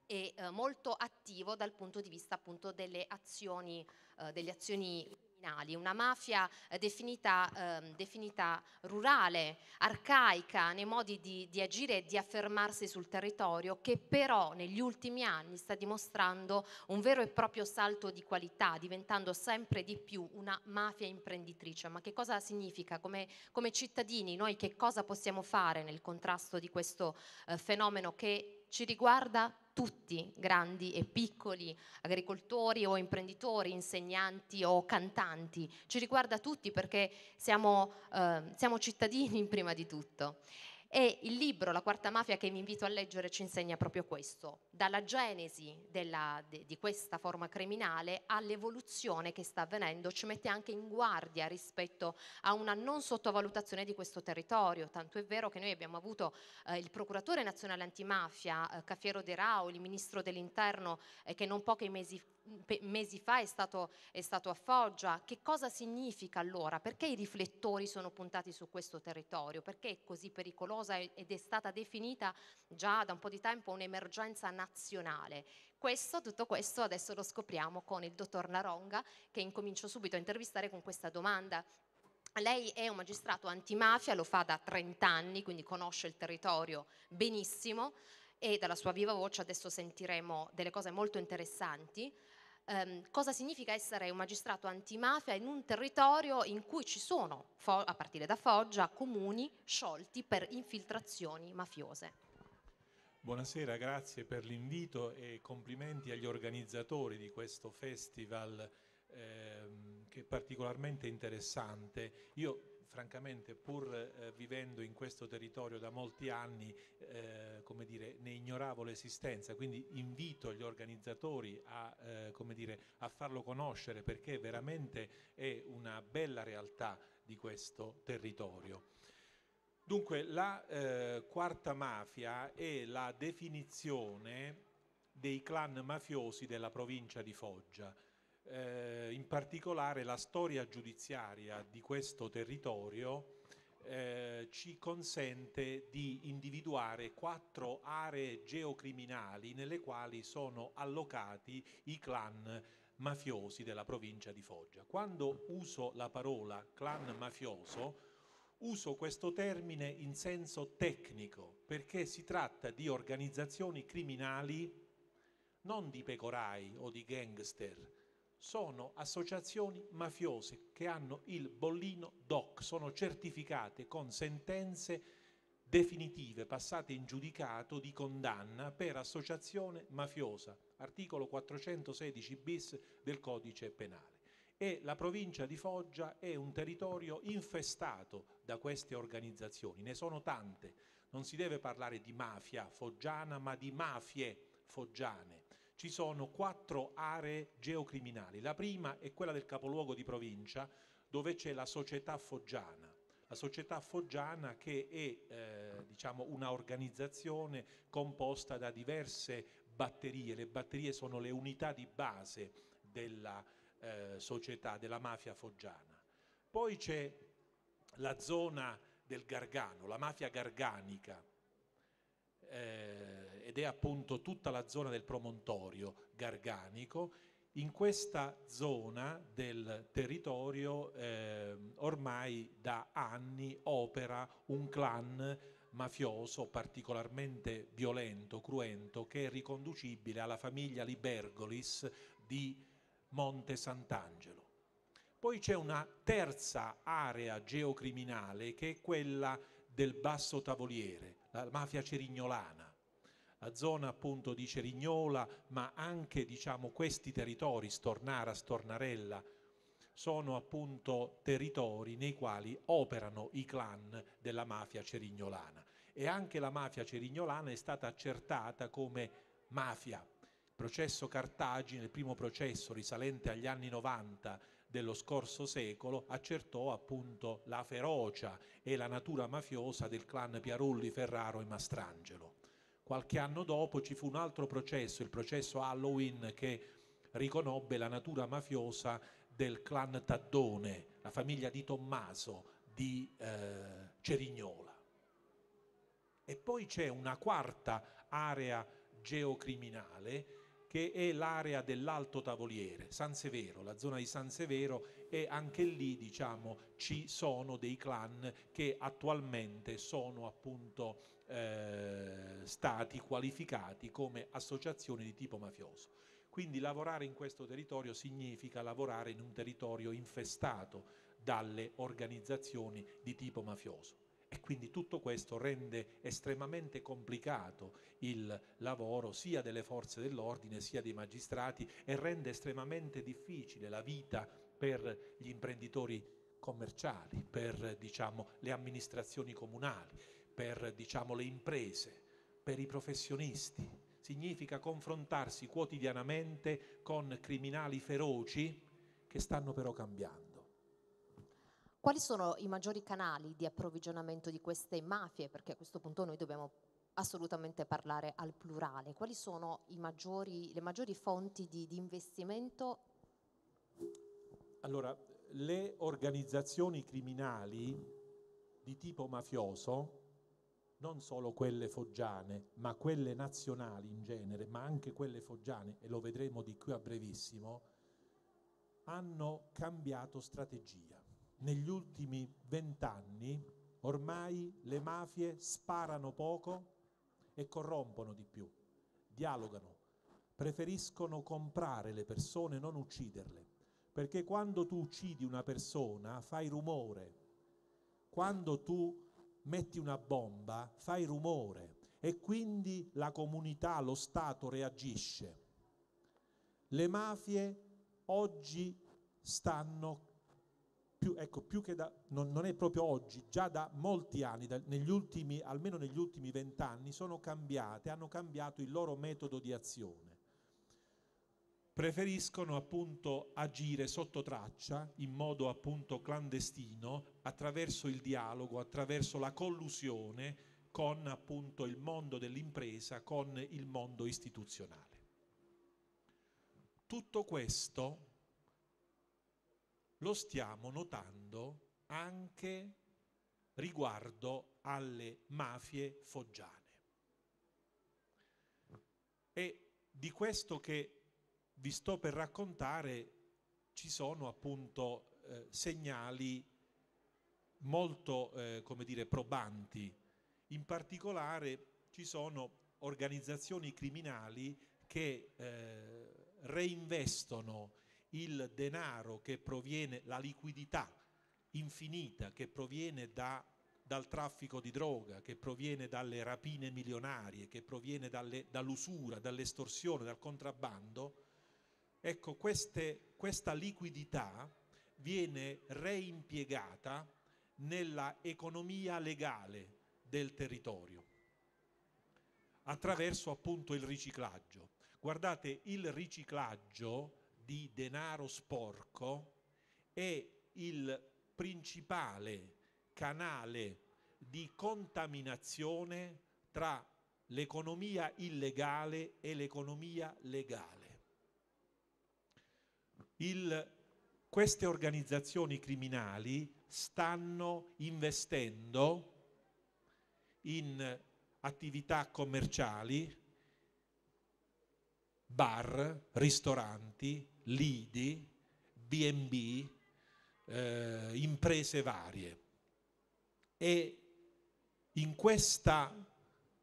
e eh, molto attivo dal punto di vista appunto delle azioni, eh, delle azioni criminali, una mafia eh, definita, eh, definita, rurale, arcaica nei modi di, di, agire e di affermarsi sul territorio, che però negli ultimi anni sta dimostrando un vero e proprio salto di qualità, diventando sempre di più una mafia imprenditrice. Ma che cosa significa? Come, come cittadini noi che cosa possiamo fare nel contrasto di questo eh, fenomeno che ci riguarda tutti, grandi e piccoli, agricoltori o imprenditori, insegnanti o cantanti, ci riguarda tutti perché siamo, eh, siamo cittadini prima di tutto. E il libro La quarta mafia che vi invito a leggere ci insegna proprio questo, dalla genesi della, de, di questa forma criminale all'evoluzione che sta avvenendo, ci mette anche in guardia rispetto a una non sottovalutazione di questo territorio, tanto è vero che noi abbiamo avuto eh, il procuratore nazionale antimafia, eh, Caffiero De il ministro dell'interno eh, che non pochi mesi mesi fa è stato, è stato, a Foggia. Che cosa significa allora? Perché i riflettori sono puntati su questo territorio? Perché è così pericolosa ed è stata definita già da un po' di tempo un'emergenza nazionale? Questo, tutto questo adesso lo scopriamo con il dottor Laronga che incomincio subito a intervistare con questa domanda lei è un magistrato antimafia, lo fa da 30 anni, quindi conosce il territorio benissimo e dalla sua viva voce adesso sentiremo delle cose molto interessanti. Um, cosa significa essere un magistrato antimafia in un territorio in cui ci sono, a partire da Foggia, comuni sciolti per infiltrazioni mafiose? Buonasera, grazie per l'invito e complimenti agli organizzatori di questo festival ehm, che è particolarmente interessante. Io francamente pur eh, vivendo in questo territorio da molti anni eh, dire, ne ignoravo l'esistenza, quindi invito gli organizzatori a, eh, dire, a farlo conoscere perché veramente è una bella realtà di questo territorio. Dunque la eh, quarta mafia è la definizione dei clan mafiosi della provincia di Foggia eh, in particolare la storia giudiziaria di questo territorio eh, ci consente di individuare quattro aree geocriminali nelle quali sono allocati i clan mafiosi della provincia di Foggia. Quando uso la parola clan mafioso, uso questo termine in senso tecnico perché si tratta di organizzazioni criminali non di pecorai o di gangster, sono associazioni mafiose che hanno il bollino DOC, sono certificate con sentenze definitive passate in giudicato di condanna per associazione mafiosa, articolo 416 bis del codice penale. E la provincia di Foggia è un territorio infestato da queste organizzazioni, ne sono tante, non si deve parlare di mafia foggiana ma di mafie foggiane ci sono quattro aree geocriminali. La prima è quella del capoluogo di provincia, dove c'è la società foggiana. La società foggiana che è eh, diciamo una organizzazione composta da diverse batterie. Le batterie sono le unità di base della eh, società, della mafia foggiana. Poi c'è la zona del Gargano, la mafia garganica, eh, è appunto tutta la zona del promontorio garganico. In questa zona del territorio eh, ormai da anni opera un clan mafioso particolarmente violento, cruento, che è riconducibile alla famiglia Libergolis di Monte Sant'Angelo. Poi c'è una terza area geocriminale che è quella del Basso Tavoliere, la mafia cerignolana, la zona appunto di Cerignola, ma anche diciamo, questi territori, Stornara, Stornarella, sono appunto territori nei quali operano i clan della mafia cerignolana e anche la mafia cerignolana è stata accertata come mafia. Il processo Cartagine, il primo processo risalente agli anni 90 dello scorso secolo, accertò appunto la ferocia e la natura mafiosa del clan Piarulli, Ferraro e Mastrangelo. Qualche anno dopo ci fu un altro processo, il processo Halloween, che riconobbe la natura mafiosa del clan Taddone, la famiglia di Tommaso di eh, Cerignola. E poi c'è una quarta area geocriminale che è l'area dell'Alto Tavoliere, San Severo, la zona di San Severo e anche lì diciamo ci sono dei clan che attualmente sono appunto eh, stati qualificati come associazioni di tipo mafioso. Quindi lavorare in questo territorio significa lavorare in un territorio infestato dalle organizzazioni di tipo mafioso. E quindi tutto questo rende estremamente complicato il lavoro sia delle forze dell'ordine sia dei magistrati e rende estremamente difficile la vita per gli imprenditori commerciali, per diciamo, le amministrazioni comunali per diciamo, le imprese, per i professionisti. Significa confrontarsi quotidianamente con criminali feroci che stanno però cambiando. Quali sono i maggiori canali di approvvigionamento di queste mafie? Perché a questo punto noi dobbiamo assolutamente parlare al plurale. Quali sono maggiori, le maggiori fonti di, di investimento? Allora, le organizzazioni criminali di tipo mafioso non solo quelle foggiane, ma quelle nazionali in genere, ma anche quelle foggiane, e lo vedremo di qui a brevissimo, hanno cambiato strategia. negli ultimi vent'anni ormai le mafie sparano poco e corrompono di più, dialogano, preferiscono comprare le persone, non ucciderle, perché quando tu uccidi una persona fai rumore, quando tu metti una bomba fai rumore e quindi la comunità, lo Stato reagisce. Le mafie oggi stanno più, ecco, più che da, non, non, è proprio oggi, già da molti anni, da, negli ultimi, almeno negli ultimi vent'anni, sono cambiate, hanno cambiato il loro metodo di azione. Preferiscono appunto agire sotto traccia, in modo appunto clandestino, attraverso il dialogo, attraverso la collusione con appunto il mondo dell'impresa, con il mondo istituzionale. Tutto questo lo stiamo notando anche riguardo alle mafie foggiane. E di questo che vi sto per raccontare ci sono appunto eh, segnali molto, eh, come dire, probanti. In particolare ci sono organizzazioni criminali che eh, reinvestono il denaro che proviene, la liquidità infinita che proviene da, dal traffico di droga, che proviene dalle rapine milionarie, che proviene dalle, dall'usura, dall'estorsione, dal contrabbando, ecco queste, questa liquidità viene reimpiegata nella economia legale del territorio attraverso appunto il riciclaggio. Guardate, il riciclaggio di denaro sporco è il principale canale di contaminazione tra l'economia illegale e l'economia legale. Il, queste organizzazioni criminali stanno investendo in attività commerciali, bar, ristoranti, lidi, B&B, eh, imprese varie. E in, questa,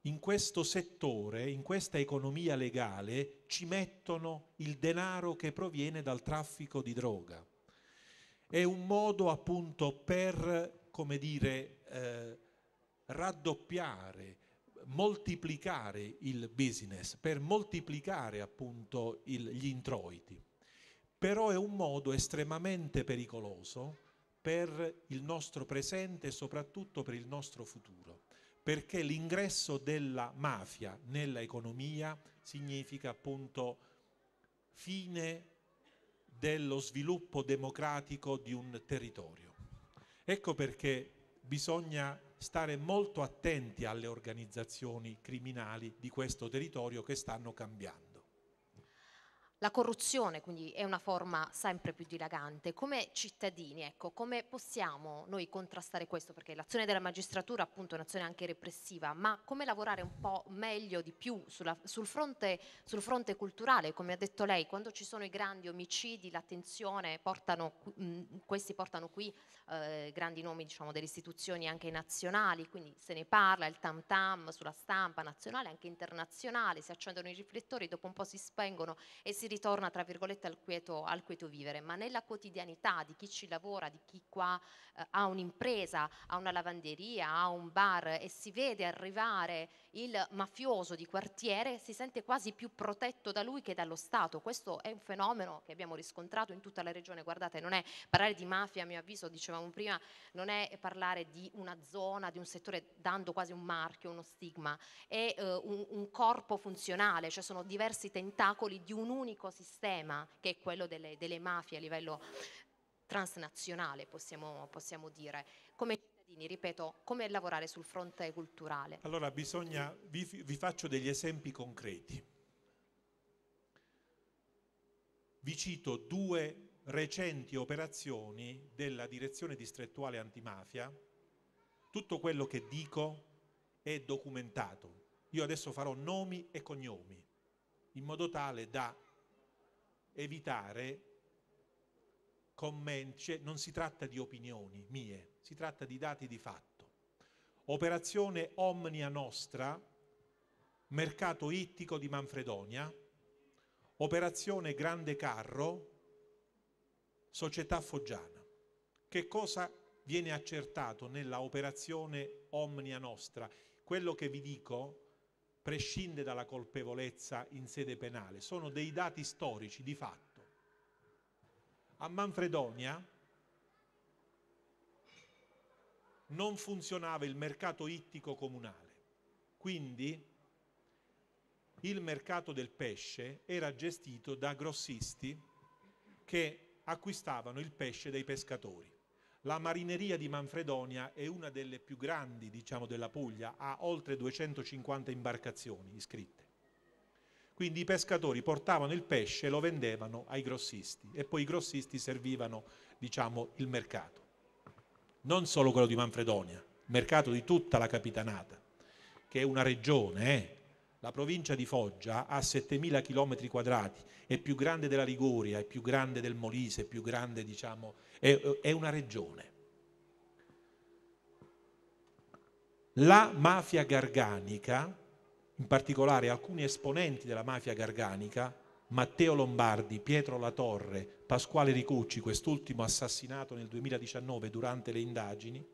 in questo settore, in questa economia legale, ci mettono il denaro che proviene dal traffico di droga. È un modo appunto per, come dire, eh, raddoppiare, moltiplicare il business, per moltiplicare appunto il, gli introiti però è un modo estremamente pericoloso per il nostro presente e soprattutto per il nostro futuro, perché l'ingresso della mafia nella economia significa appunto fine dello sviluppo democratico di un territorio. Ecco perché bisogna stare molto attenti alle organizzazioni criminali di questo territorio che stanno cambiando. La corruzione quindi è una forma sempre più dilagante. Come cittadini, ecco, come possiamo noi contrastare questo? Perché l'azione della magistratura appunto è un'azione anche repressiva, ma come lavorare un po' meglio di più sulla, sul, fronte, sul, fronte, culturale? Come ha detto lei, quando ci sono i grandi omicidi, l'attenzione portano, mh, questi portano qui eh, grandi nomi diciamo, delle istituzioni anche nazionali, quindi se ne parla, il tam tam sulla stampa nazionale, anche internazionale, si accendono i riflettori, dopo un po' si spengono e si ritorna tra virgolette al quieto, al quieto vivere, ma nella quotidianità di chi ci lavora, di chi qua eh, ha un'impresa, ha una lavanderia, ha un bar e si vede arrivare il mafioso di quartiere, si sente quasi più protetto da lui che dallo Stato. Questo è un fenomeno che abbiamo riscontrato in tutta la regione. Guardate, non è parlare di mafia, a mio avviso, dicevamo prima, non è parlare di una zona, di un settore dando quasi un marchio, uno stigma, è eh, un, un corpo funzionale, cioè sono diversi tentacoli di un unico sistema che è quello delle, delle mafie a livello transnazionale, possiamo, possiamo dire. Come cittadini, ripeto, come lavorare sul fronte culturale? Allora, bisogna, vi, vi faccio degli esempi concreti. Vi cito due recenti operazioni della direzione distrettuale antimafia. Tutto quello che dico è documentato. Io adesso farò nomi e cognomi, in modo tale da evitare commenti, cioè non si tratta di opinioni mie, si tratta di dati di fatto. Operazione Omnia Nostra, mercato ittico di Manfredonia, operazione Grande Carro, società foggiana. Che cosa viene accertato nella operazione Omnia Nostra? Quello che vi dico prescinde dalla colpevolezza in sede penale, sono dei dati storici di fatto. A Manfredonia non funzionava il mercato ittico comunale, quindi il mercato del pesce era gestito da grossisti che acquistavano il pesce dai pescatori. La marineria di Manfredonia è una delle più grandi, diciamo, della Puglia, ha oltre 250 imbarcazioni iscritte. Quindi i pescatori portavano il pesce e lo vendevano ai grossisti e poi i grossisti servivano, diciamo, il mercato. Non solo quello di Manfredonia, mercato di tutta la capitanata, che è una regione, eh? la provincia di Foggia ha 7.000 km quadrati, è più grande della Liguria, è più grande del Molise, è più grande, diciamo, è, è una regione. La mafia garganica, in particolare alcuni esponenti della mafia garganica, Matteo Lombardi, Pietro Latorre, Pasquale Ricucci, quest'ultimo assassinato nel 2019 durante le indagini,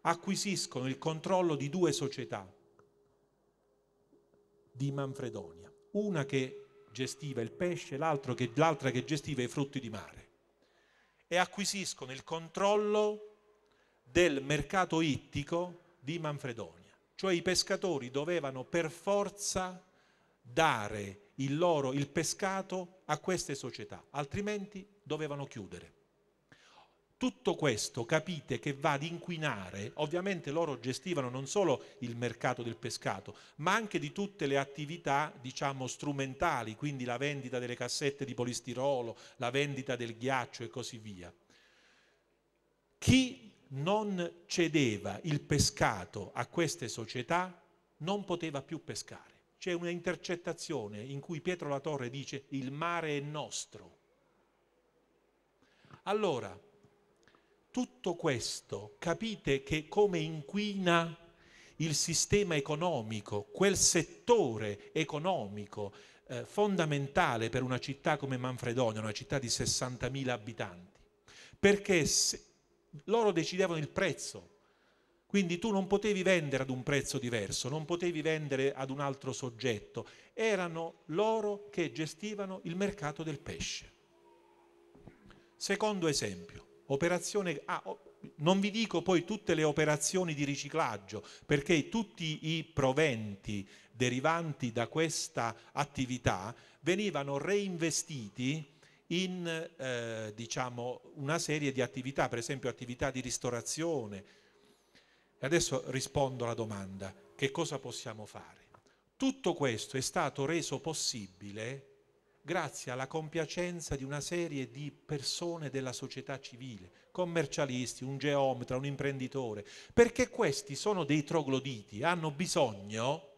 acquisiscono il controllo di due società, di Manfredonia, una che gestiva il pesce, l'altra che, che gestiva i frutti di mare, e acquisiscono il controllo del mercato ittico di Manfredonia, cioè i pescatori dovevano per forza dare il loro il pescato a queste società, altrimenti dovevano chiudere. Tutto questo capite che va ad inquinare, ovviamente loro gestivano non solo il mercato del pescato, ma anche di tutte le attività, diciamo, strumentali, quindi la vendita delle cassette di polistirolo, la vendita del ghiaccio e così via. Chi non cedeva il pescato a queste società non poteva più pescare. C'è una intercettazione in cui Pietro La Torre dice il mare è nostro. Allora, tutto questo capite che come inquina il sistema economico, quel settore economico eh, fondamentale per una città come Manfredonia, una città di 60.000 abitanti, perché loro decidevano il prezzo, quindi tu non potevi vendere ad un prezzo diverso, non potevi vendere ad un altro soggetto, erano loro che gestivano il mercato del pesce. Secondo esempio, operazione... Ah, non vi dico poi tutte le operazioni di riciclaggio, perché tutti i proventi derivanti da questa attività venivano reinvestiti in eh, diciamo, una serie di attività, per esempio attività di ristorazione. E adesso rispondo alla domanda, che cosa possiamo fare? Tutto questo è stato reso possibile grazie alla compiacenza di una serie di persone della società civile, commercialisti, un geometra, un imprenditore, perché questi sono dei trogloditi, hanno bisogno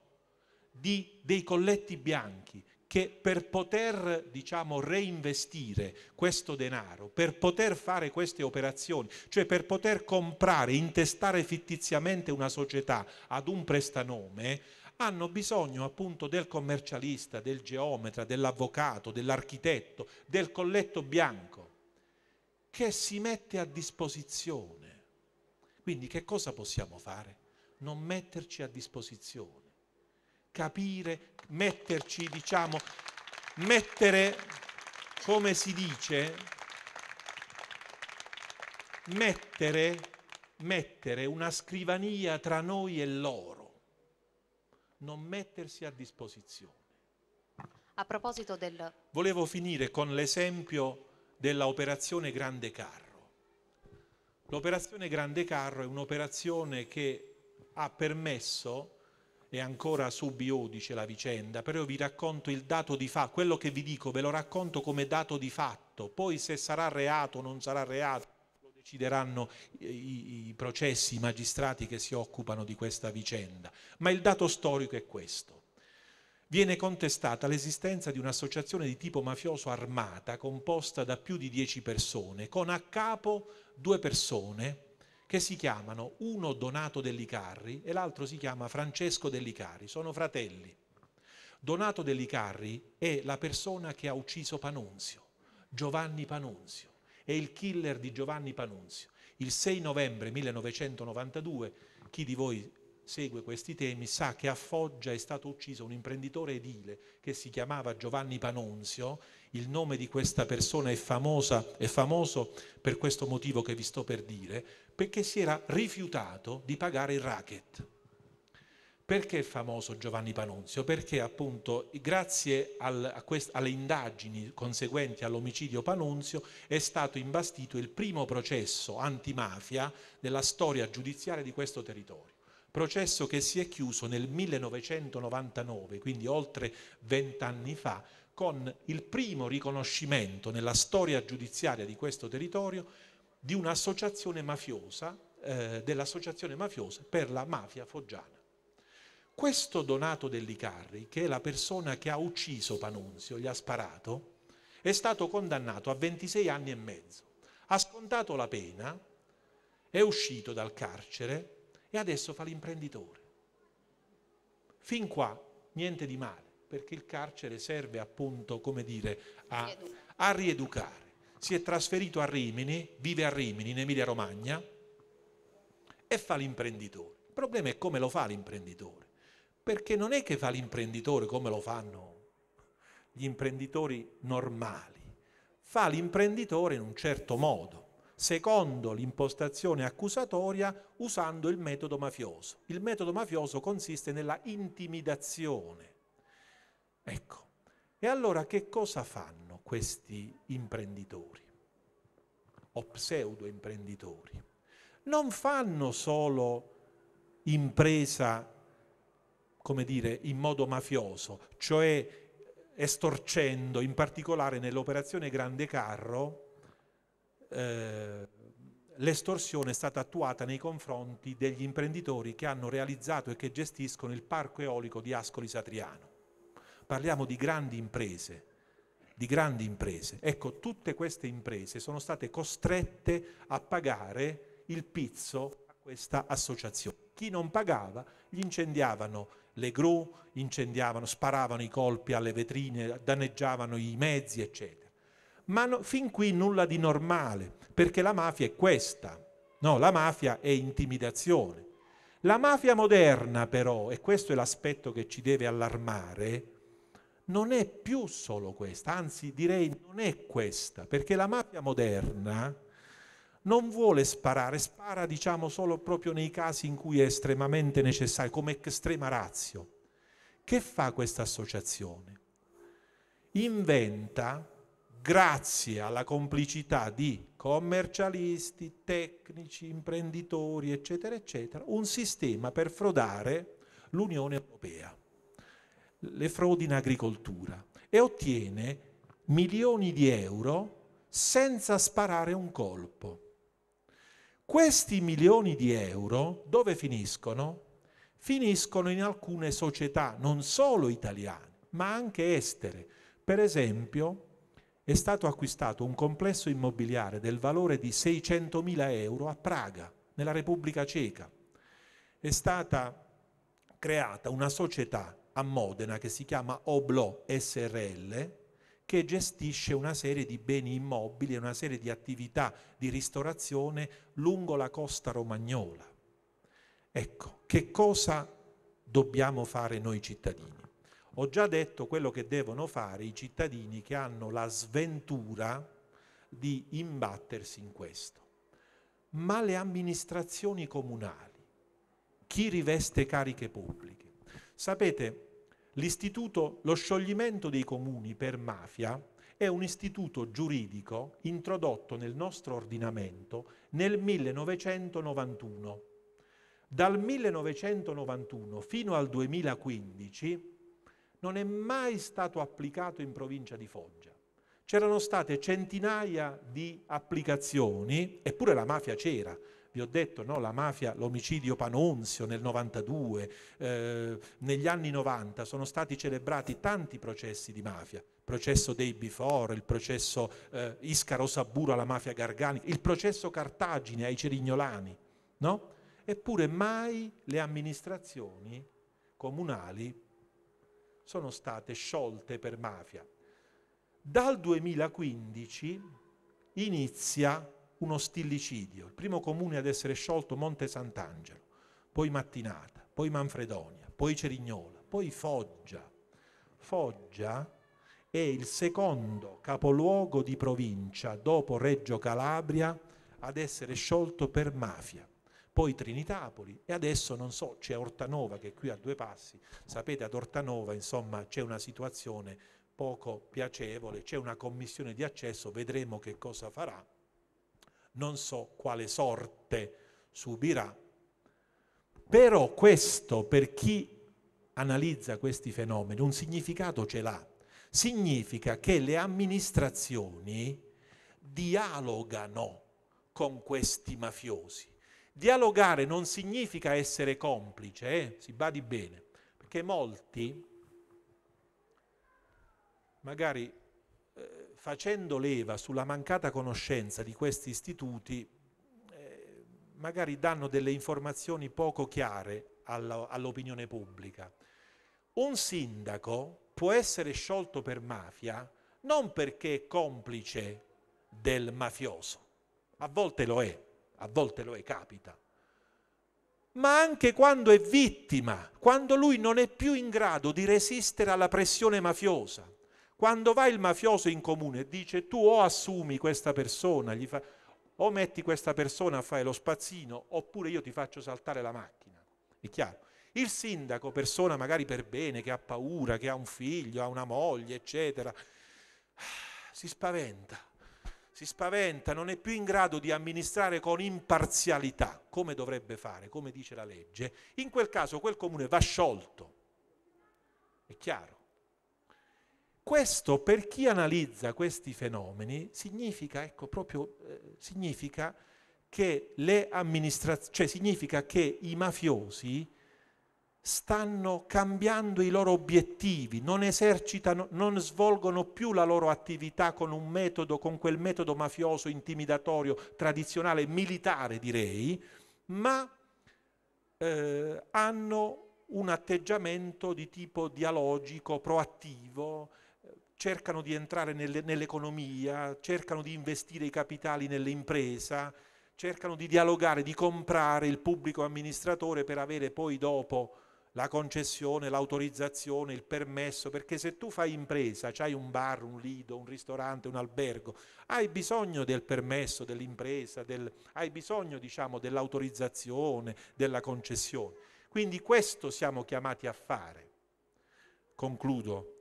di dei colletti bianchi che per poter diciamo reinvestire questo denaro, per poter fare queste operazioni, cioè per poter comprare, intestare fittiziamente una società ad un prestanome, hanno bisogno appunto del commercialista, del geometra, dell'avvocato, dell'architetto, del colletto bianco che si mette a disposizione. Quindi che cosa possiamo fare? Non metterci a disposizione, capire, metterci, diciamo, mettere, come si dice, mettere, mettere una scrivania tra noi e loro non mettersi a disposizione. A proposito del... Volevo finire con l'esempio della operazione Grande Carro. L'operazione Grande Carro è un'operazione che ha permesso, è ancora sub iudice la vicenda, però io vi racconto il dato di fatto, quello che vi dico ve lo racconto come dato di fatto, poi se sarà reato o non sarà reato decideranno i, i, processi, i magistrati che si occupano di questa vicenda. Ma il dato storico è questo. viene contestata l'esistenza di un'associazione di tipo mafioso armata composta da più di dieci persone, con a capo due persone che si chiamano uno Donato Dellicarri e l'altro si chiama Francesco Dellicarri, sono fratelli. Donato Dellicarri è la persona che ha ucciso Panunzio, Giovanni Panunzio, è il killer di Giovanni Panunzio. Il 6 novembre 1992, chi di voi segue questi temi sa che a Foggia è stato ucciso un imprenditore edile che si chiamava Giovanni Panunzio. Il nome di questa persona è, famosa, è famoso per questo motivo che vi sto per dire, perché si era rifiutato di pagare il racket. Perché è famoso Giovanni Panunzio? Perché appunto grazie al, quest, alle indagini conseguenti all'omicidio Panunzio è stato imbastito il primo processo antimafia della storia giudiziaria di questo territorio processo che si è chiuso nel 1999, quindi oltre vent'anni fa, con il primo riconoscimento nella storia giudiziaria di questo territorio di un'associazione mafiosa, eh, dell'associazione mafiosa per la mafia foggiana. Questo Donato Dellicarri, che è la persona che ha ucciso Panunzio, gli ha sparato, è stato condannato a 26 anni e mezzo. Ha scontato la pena, è uscito dal carcere e adesso fa l'imprenditore. Fin qua niente di male, perché il carcere serve appunto, come dire, a, a rieducare. Si è trasferito a Rimini, vive a Rimini, in Emilia Romagna, e fa l'imprenditore. Il problema è come lo fa l'imprenditore, perché non è che fa l'imprenditore come lo fanno gli imprenditori normali, fa l'imprenditore in un certo modo secondo l'impostazione accusatoria usando il metodo mafioso. Il metodo mafioso consiste nella intimidazione. Ecco, e allora che cosa fanno questi imprenditori o pseudo imprenditori? Non fanno solo impresa, come dire, in modo mafioso, cioè estorcendo, in particolare nell'operazione Grande Carro, eh, l'estorsione è stata attuata nei confronti degli imprenditori che hanno realizzato e che gestiscono il parco eolico di Ascoli Satriano. Parliamo di grandi imprese, di grandi imprese. Ecco, tutte queste imprese sono state costrette a pagare il pizzo a questa associazione. Chi non pagava gli incendiavano le gru, incendiavano, sparavano i colpi alle vetrine, danneggiavano i mezzi, eccetera. Ma no, fin qui nulla di normale, perché la mafia è questa. No, la mafia è intimidazione. La mafia moderna però, e questo è l'aspetto che ci deve allarmare, non è più solo questa, anzi direi non è questa, perché la mafia moderna non vuole sparare, spara diciamo solo proprio nei casi in cui è estremamente necessario, come estrema razio. Che fa questa associazione? Inventa grazie alla complicità di commercialisti, tecnici, imprenditori, eccetera, eccetera, un sistema per frodare l'Unione Europea, le frodi in agricoltura e ottiene milioni di euro senza sparare un colpo. Questi milioni di euro dove finiscono? Finiscono in alcune società, non solo italiane, ma anche estere. Per esempio, è stato acquistato un complesso immobiliare del valore di 600.000 euro a Praga, nella Repubblica Ceca. È stata creata una società a Modena che si chiama Oblo SRL che gestisce una serie di beni immobili e una serie di attività di ristorazione lungo la costa romagnola. Ecco, che cosa dobbiamo fare noi cittadini? Ho già detto quello che devono fare i cittadini che hanno la sventura di imbattersi in questo. Ma le amministrazioni comunali, chi riveste cariche pubbliche, sapete, l'istituto, lo scioglimento dei comuni per mafia è un istituto giuridico introdotto nel nostro ordinamento nel 1991. Dal 1991 fino al 2015 non è mai stato applicato in provincia di Foggia. C'erano state centinaia di applicazioni, eppure la mafia c'era. Vi ho detto, no, la mafia, l'omicidio Panonzio nel 92, eh, negli anni 90 sono stati celebrati tanti processi di mafia, il processo dei Before, il processo eh, Iscaro Saburo alla mafia garganica, il processo Cartagine ai Cerignolani, no? Eppure mai le amministrazioni comunali sono state sciolte per mafia. Dal 2015 inizia uno stillicidio. Il primo comune ad essere sciolto Monte Sant'Angelo, poi Mattinata, poi Manfredonia, poi Cerignola, poi Foggia. Foggia è il secondo capoluogo di provincia dopo Reggio Calabria ad essere sciolto per mafia. Poi Trinitapoli e adesso non so, c'è Ortanova che è qui a due passi. Sapete ad Ortanova insomma c'è una situazione poco piacevole, c'è una commissione di accesso, vedremo che cosa farà non so quale sorte subirà, però questo per chi analizza questi fenomeni un significato ce l'ha. Significa che le amministrazioni dialogano con questi mafiosi. Dialogare non significa essere complice, eh? si badi bene, perché molti magari facendo leva sulla mancata conoscenza di questi istituti, eh, magari danno delle informazioni poco chiare all'opinione pubblica. Un sindaco può essere sciolto per mafia non perché è complice del mafioso, a volte lo è, a volte lo è, capita, ma anche quando è vittima, quando lui non è più in grado di resistere alla pressione mafiosa quando va il mafioso in comune e dice tu o assumi questa persona, fa, o metti questa persona a fare lo spazzino, oppure io ti faccio saltare la macchina. È chiaro? Il sindaco, persona magari per bene, che ha paura, che ha un figlio, ha una moglie, eccetera, si spaventa, si spaventa, non è più in grado di amministrare con imparzialità, come dovrebbe fare, come dice la legge. In quel caso quel comune va sciolto. È chiaro? Questo per chi analizza questi fenomeni significa, ecco, proprio, eh, significa che cioè significa che i mafiosi stanno cambiando i loro obiettivi, non esercitano, non svolgono più la loro attività con un metodo, con quel metodo mafioso, intimidatorio, tradizionale, militare direi, ma eh, hanno un atteggiamento di tipo dialogico, proattivo, cercano di entrare nelle, nell'economia, cercano di investire i capitali nell'impresa, cercano di dialogare, di comprare il pubblico amministratore per avere poi dopo la concessione, l'autorizzazione, il permesso, perché se tu fai impresa, hai un bar, un lido, un ristorante, un albergo, hai bisogno del permesso dell'impresa, del, hai bisogno diciamo, dell'autorizzazione, della concessione. Quindi questo siamo chiamati a fare. Concludo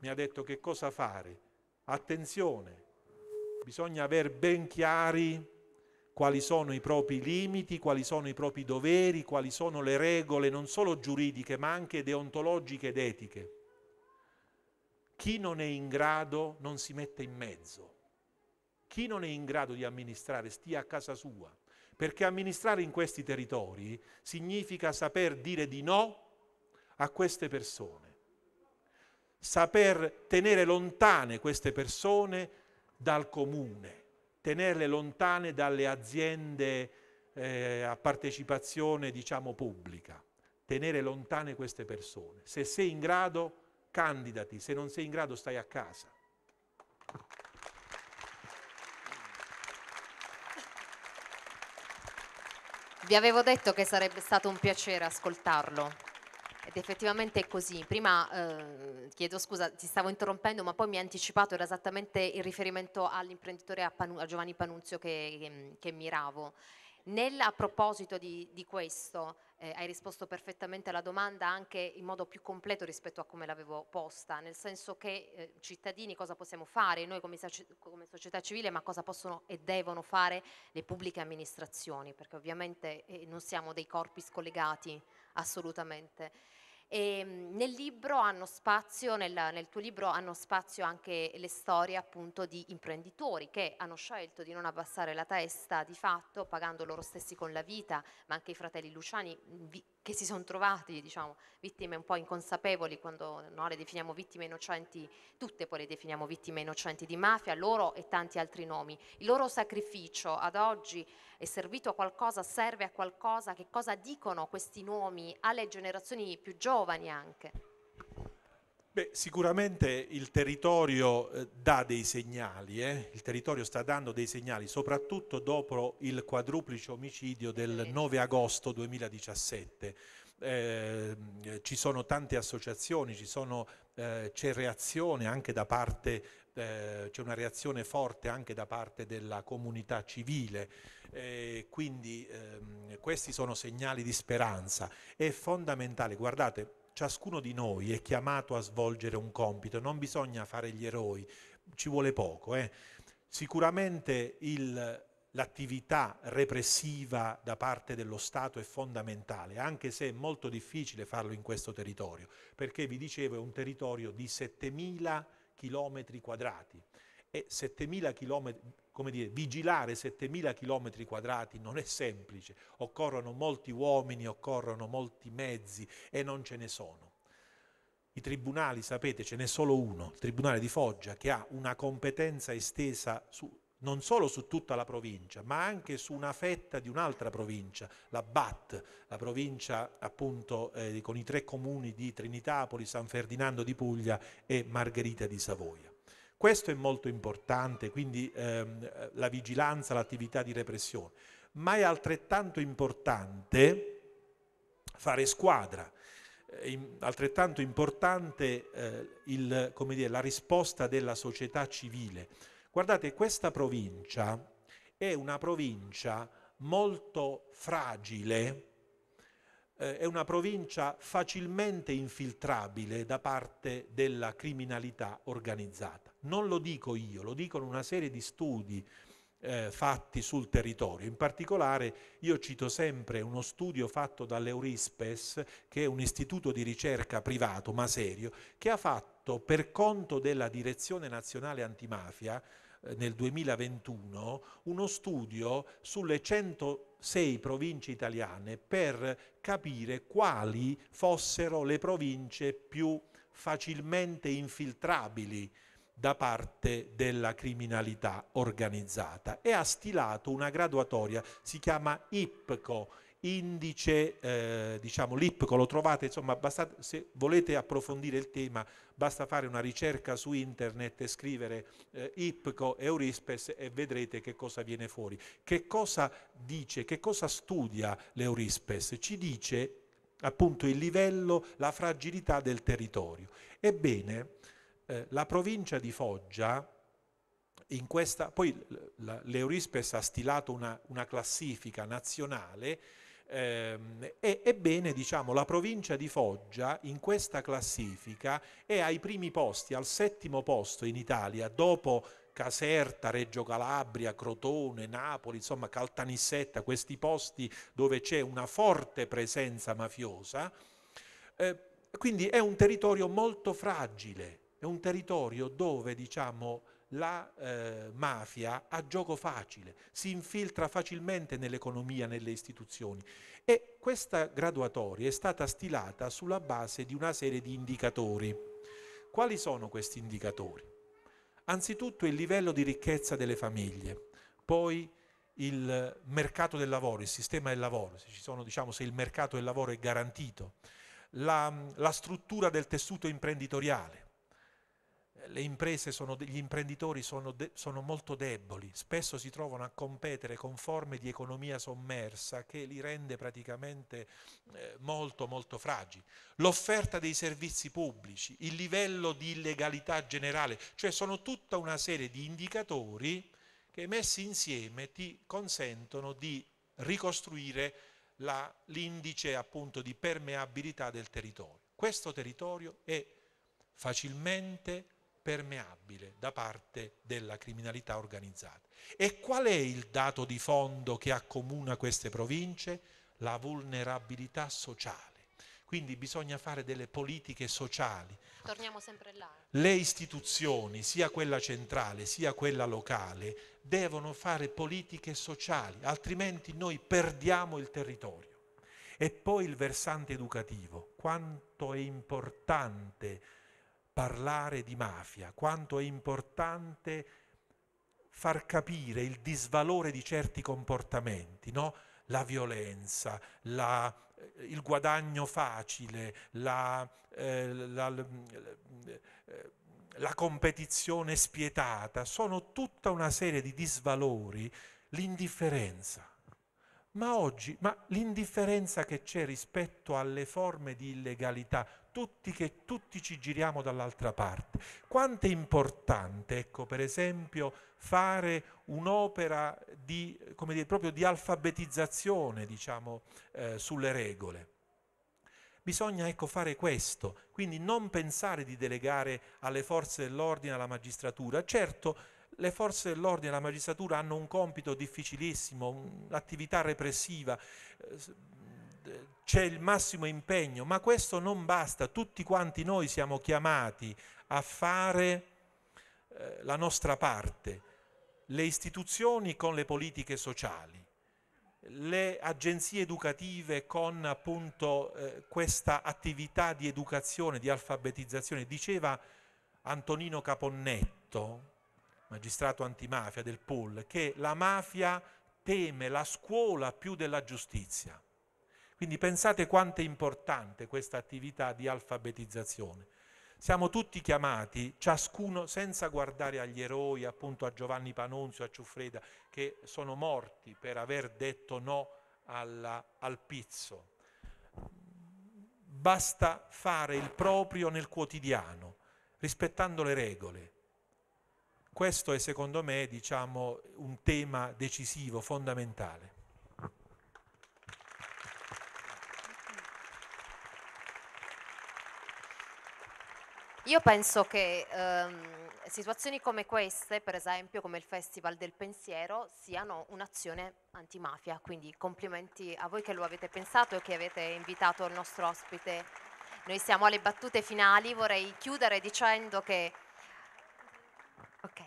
mi ha detto che cosa fare. Attenzione, bisogna aver ben chiari quali sono i propri limiti, quali sono i propri doveri, quali sono le regole non solo giuridiche ma anche deontologiche ed etiche. Chi non è in grado non si mette in mezzo. Chi non è in grado di amministrare stia a casa sua, perché amministrare in questi territori significa saper dire di no a queste persone saper tenere lontane queste persone dal comune, tenerle lontane dalle aziende eh, a partecipazione diciamo pubblica, tenere lontane queste persone. Se sei in grado, candidati, se non sei in grado stai a casa. Vi avevo detto che sarebbe stato un piacere ascoltarlo. Ed effettivamente è così. Prima, eh, chiedo scusa, ti stavo interrompendo, ma poi mi ha anticipato, era esattamente il riferimento all'imprenditore a, Panu, a Giovanni Panunzio che, che, che miravo. Nel, a proposito di, di questo, eh, hai risposto perfettamente alla domanda anche in modo più completo rispetto a come l'avevo posta, nel senso che eh, cittadini cosa possiamo fare, noi come, come, società civile, ma cosa possono e devono fare le pubbliche amministrazioni, perché ovviamente eh, non siamo dei corpi scollegati assolutamente. E mm, nel libro hanno spazio, nel, nel, tuo libro hanno spazio anche le storie appunto di imprenditori che hanno scelto di non abbassare la testa di fatto, pagando loro stessi con la vita, ma anche i fratelli Luciani vi, che si sono trovati diciamo, vittime un po' inconsapevoli quando no, le definiamo vittime innocenti, tutte poi le definiamo vittime innocenti di mafia, loro e tanti altri nomi. Il loro sacrificio ad oggi è servito a qualcosa, serve a qualcosa, che cosa dicono questi nomi alle generazioni più giovani anche? Beh, sicuramente il territorio eh, dà dei segnali, eh? il territorio sta dando dei segnali, soprattutto dopo il quadruplice omicidio del 9 agosto 2017. Eh, ci sono tante associazioni, sono, eh, c'è reazione anche da parte, eh, c'è una reazione forte anche da parte della comunità civile eh, quindi ehm, questi sono segnali di speranza. È fondamentale, guardate, ciascuno di noi è chiamato a svolgere un compito, non bisogna fare gli eroi, ci vuole poco. Eh. Sicuramente il, l'attività repressiva da parte dello Stato è fondamentale, anche se è molto difficile farlo in questo territorio, perché vi dicevo è un territorio di 7.000 km quadrati e 7.000 km, come dire, vigilare 7.000 km quadrati non è semplice, occorrono molti uomini, occorrono molti mezzi e non ce ne sono. I tribunali, sapete, ce n'è solo uno, il Tribunale di Foggia, che ha una competenza estesa su, non solo su tutta la provincia, ma anche su una fetta di un'altra provincia, la BAT, la provincia appunto eh, con i tre comuni di Trinitapoli, San Ferdinando di Puglia e Margherita di Savoia. Questo è molto importante, quindi ehm, la vigilanza, l'attività di repressione, ma è altrettanto importante fare squadra, è altrettanto importante eh, il, dire, la risposta della società civile. Guardate, questa provincia è una provincia molto fragile, eh, è una provincia facilmente infiltrabile da parte della criminalità organizzata. Non lo dico io, lo dicono una serie di studi eh, fatti sul territorio. In particolare io cito sempre uno studio fatto dall'Eurispes, che è un istituto di ricerca privato ma serio, che ha fatto per conto della Direzione Nazionale Antimafia eh, nel 2021 uno studio sulle 106 province italiane per capire quali fossero le province più facilmente infiltrabili da parte della criminalità organizzata. E ha stilato una graduatoria, si chiama IPCO, indice, eh, diciamo l'IPCO lo trovate, insomma, se volete approfondire il tema basta fare una ricerca su internet e scrivere eh, IPCO Eurispes e vedrete che cosa viene fuori. Che cosa dice, che cosa studia l'Eurispes? Ci dice appunto il livello, la fragilità del territorio. Ebbene, eh, la provincia di Foggia, in questa, poi l'Eurispes ha stilato una, una classifica nazionale e, ebbene diciamo, la provincia di Foggia in questa classifica è ai primi posti, al settimo posto in Italia, dopo Caserta, Reggio Calabria, Crotone, Napoli, insomma Caltanissetta, questi posti dove c'è una forte presenza mafiosa. Eh, quindi è un territorio molto fragile, è un territorio dove diciamo, la eh, mafia ha gioco facile, si infiltra facilmente nell'economia, nelle istituzioni e questa graduatoria è stata stilata sulla base di una serie di indicatori. Quali sono questi indicatori? Anzitutto il livello di ricchezza delle famiglie, poi il mercato del lavoro, il sistema del lavoro, se, sono, diciamo, se il mercato del lavoro è garantito, la, la struttura del tessuto imprenditoriale, le imprese, sono, gli imprenditori sono, de, sono, molto deboli, spesso si trovano a competere con forme di economia sommersa che li rende praticamente eh, molto molto fragili. L'offerta dei servizi pubblici, il livello di illegalità generale, cioè sono tutta una serie di indicatori che messi insieme ti consentono di ricostruire l'indice appunto di permeabilità del territorio. Questo territorio è facilmente permeabile da parte della criminalità organizzata. E qual è il dato di fondo che accomuna queste province? La vulnerabilità sociale. quindi bisogna fare delle politiche sociali. Torniamo sempre là. Le istituzioni, sia quella centrale sia quella locale, devono fare politiche sociali, altrimenti noi perdiamo il territorio. E poi il versante educativo, quanto è importante parlare di mafia, quanto è importante far capire il disvalore di certi comportamenti, no? la violenza, la, il guadagno facile, la, eh, la, la competizione spietata, sono tutta una serie di disvalori, l'indifferenza. Ma oggi, ma l'indifferenza che c'è rispetto alle forme di illegalità, tutti che tutti ci giriamo dall'altra parte. Quanto è importante, ecco, per esempio, fare un'opera di, dire, proprio di alfabetizzazione, diciamo, eh, sulle regole. Bisogna ecco, fare questo, quindi non pensare di delegare alle forze dell'ordine, alla magistratura. Certo, le forze dell'ordine e la magistratura hanno un compito difficilissimo, un'attività repressiva, eh, c'è il massimo impegno, ma questo non basta, tutti quanti noi siamo chiamati a fare eh, la nostra parte, le istituzioni con le politiche sociali, le agenzie educative con appunto eh, questa attività di educazione, di alfabetizzazione. Diceva Antonino Caponnetto, magistrato antimafia del POL, che la mafia teme la scuola più della giustizia. Quindi pensate quanto è importante questa attività di alfabetizzazione. Siamo tutti chiamati, ciascuno senza guardare agli eroi, appunto a Giovanni Panunzio, a Ciuffreda, che sono morti per aver detto no alla, al pizzo. Basta fare il proprio nel quotidiano, rispettando le regole, questo è secondo me diciamo, un tema decisivo, fondamentale. Io penso che ehm, situazioni come queste, per esempio come il Festival del Pensiero, siano un'azione antimafia, quindi complimenti a voi che lo avete pensato e che avete invitato il nostro ospite. Noi siamo alle battute finali, vorrei chiudere dicendo che Ok,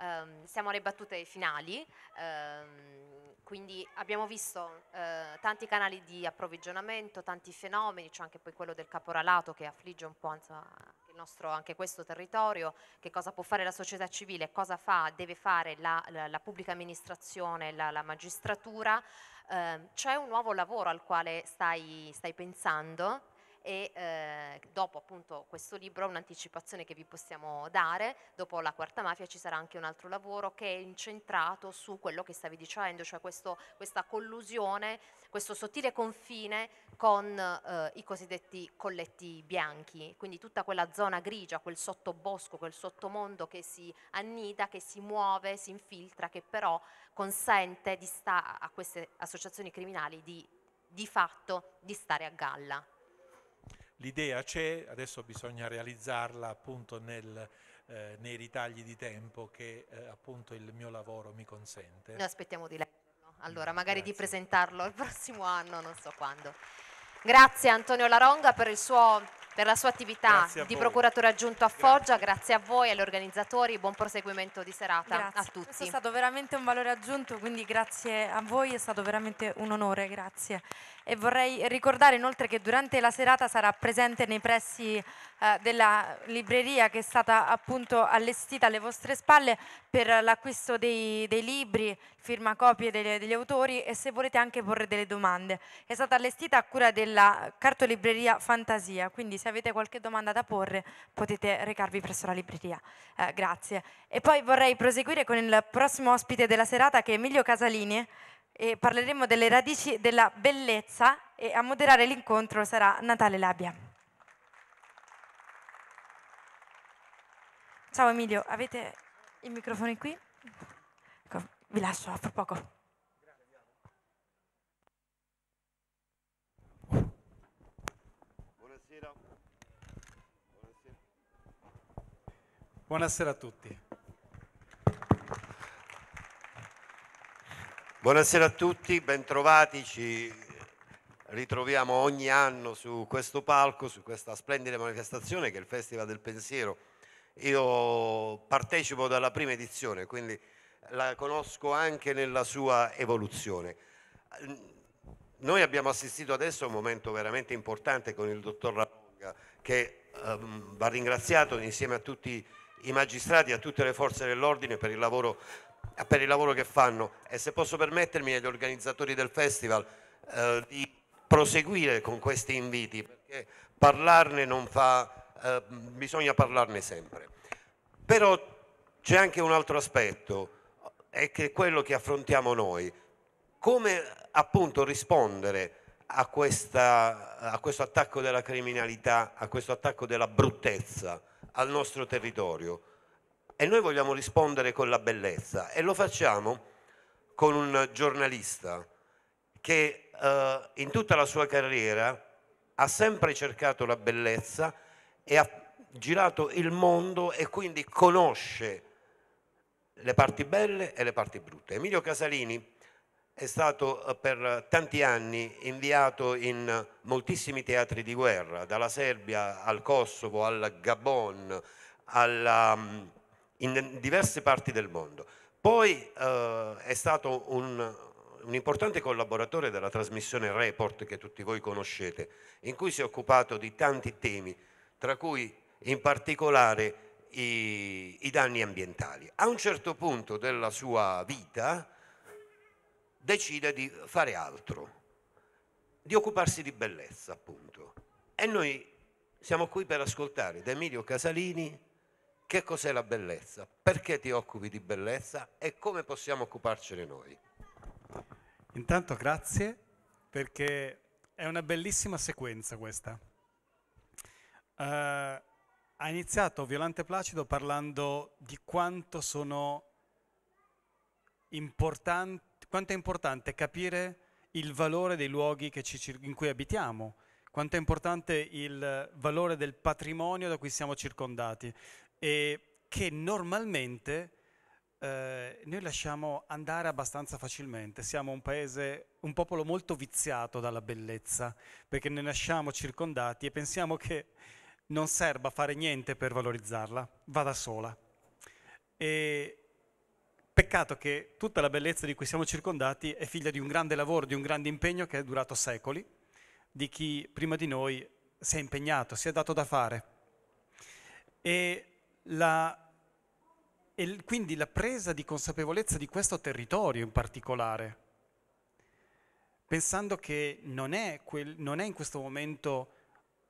um, siamo alle battute finali, um, quindi abbiamo visto uh, tanti canali di approvvigionamento, tanti fenomeni, c'è anche poi quello del caporalato che affligge un po' insomma, il nostro, anche questo territorio, che cosa può fare la società civile, cosa fa, deve fare la, la, la pubblica amministrazione, la, la magistratura. Uh, c'è un nuovo lavoro al quale stai, stai pensando e eh, dopo appunto questo libro, un'anticipazione che vi possiamo dare, dopo la quarta mafia ci sarà anche un altro lavoro che è incentrato su quello che stavi dicendo, cioè questo, questa collusione, questo sottile confine con eh, i cosiddetti colletti bianchi, quindi tutta quella zona grigia, quel sottobosco, quel sottomondo che si annida, che si muove, si infiltra, che però consente a queste associazioni criminali di, di fatto di stare a galla l'idea c'è, adesso bisogna realizzarla appunto nel, eh, nei ritagli di tempo che eh, appunto il mio lavoro mi consente. Noi aspettiamo di leggerlo, allora magari Grazie. di presentarlo il prossimo anno, non so quando. Grazie Antonio Laronga per il suo per la sua attività di procuratore aggiunto a Foggia, grazie. grazie a voi, agli organizzatori, buon proseguimento di serata grazie. a tutti. Questo è stato veramente un valore aggiunto, quindi grazie a voi, è stato veramente un onore, grazie. E vorrei ricordare inoltre che durante la serata sarà presente nei pressi eh, della libreria che è stata appunto allestita alle vostre spalle per l'acquisto dei, dei libri, firmacopie degli, degli autori e se volete anche porre delle domande. È stata allestita a cura della cartolibreria Fantasia, quindi se avete qualche domanda da porre potete recarvi presso la libreria. Eh, grazie. E poi vorrei proseguire con il prossimo ospite della serata che è Emilio Casalini e parleremo delle radici della bellezza e a moderare l'incontro sarà Natale Labia. Ciao Emilio, avete i microfoni qui? Ecco, vi lascio a poco. Buonasera. Buonasera a tutti. Buonasera a tutti, bentrovati. Ci ritroviamo ogni anno su questo palco, su questa splendida manifestazione che è il Festival del Pensiero. Io partecipo dalla prima edizione, quindi la conosco anche nella sua evoluzione. Noi abbiamo assistito adesso a un momento veramente importante con il dottor Ravonga che ehm, va ringraziato insieme a tutti i magistrati a tutte le forze dell'ordine per il lavoro per il lavoro che fanno e se posso permettermi agli organizzatori del festival eh, di proseguire con questi inviti perché parlarne non fa, eh, bisogna parlarne sempre. Però c'è anche un altro aspetto, è che quello che affrontiamo noi, come appunto rispondere a, questa, a questo attacco della criminalità, a questo attacco della bruttezza al nostro territorio e noi vogliamo rispondere con la bellezza e lo facciamo con un giornalista che eh, in tutta la sua carriera ha sempre cercato la bellezza e ha girato il mondo e quindi conosce le parti belle e le parti brutte. Emilio Casalini è stato eh, per tanti anni inviato in moltissimi teatri di guerra, dalla Serbia al Kosovo, al Gabon, alla, mm, in diverse parti del mondo. Poi eh, è stato un, un importante collaboratore della trasmissione Report che tutti voi conoscete, in cui si è occupato di tanti temi, tra cui in particolare i, i danni ambientali. A un certo punto della sua vita decide di fare altro, di occuparsi di bellezza appunto. E noi siamo qui per ascoltare da Emilio Casalini che cos'è la bellezza, perché ti occupi di bellezza e come possiamo occuparcene noi. Intanto grazie perché è una bellissima sequenza questa. Uh, ha iniziato Violante Placido parlando di quanto sono importanti, quanto è importante capire il valore dei luoghi ci, in cui abitiamo, quanto è importante il valore del patrimonio da cui siamo circondati e che normalmente eh, noi lasciamo andare abbastanza facilmente. Siamo un paese, un popolo molto viziato dalla bellezza, perché ne nasciamo circondati e pensiamo che non serva fare niente per valorizzarla, va da sola. E peccato che tutta la bellezza di cui siamo circondati è figlia di un grande lavoro, di un grande impegno che è durato secoli, di chi prima di noi si è impegnato, si è dato da fare. E la quindi la presa di consapevolezza di questo territorio in particolare, pensando che non è, quel, non è in questo momento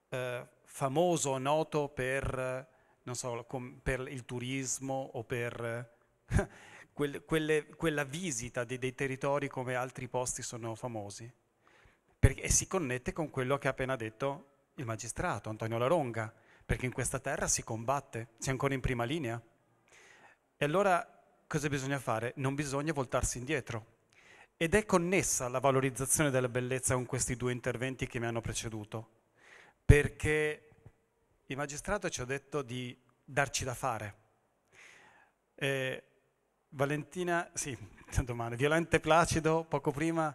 eh, famoso o noto per, so, com, per, il turismo o per quelle, quelle, quella visita di, dei territori come altri posti sono famosi. Perché, e si connette con quello che ha appena detto il magistrato Antonio Laronga, perché in questa terra si combatte, si è ancora in prima linea. E allora cosa bisogna fare? Non bisogna voltarsi indietro. Ed è connessa la valorizzazione della bellezza con questi due interventi che mi hanno preceduto, perché il magistrato ci ha detto di darci da fare. Eh, Valentina, sì, domani, Violente Placido poco prima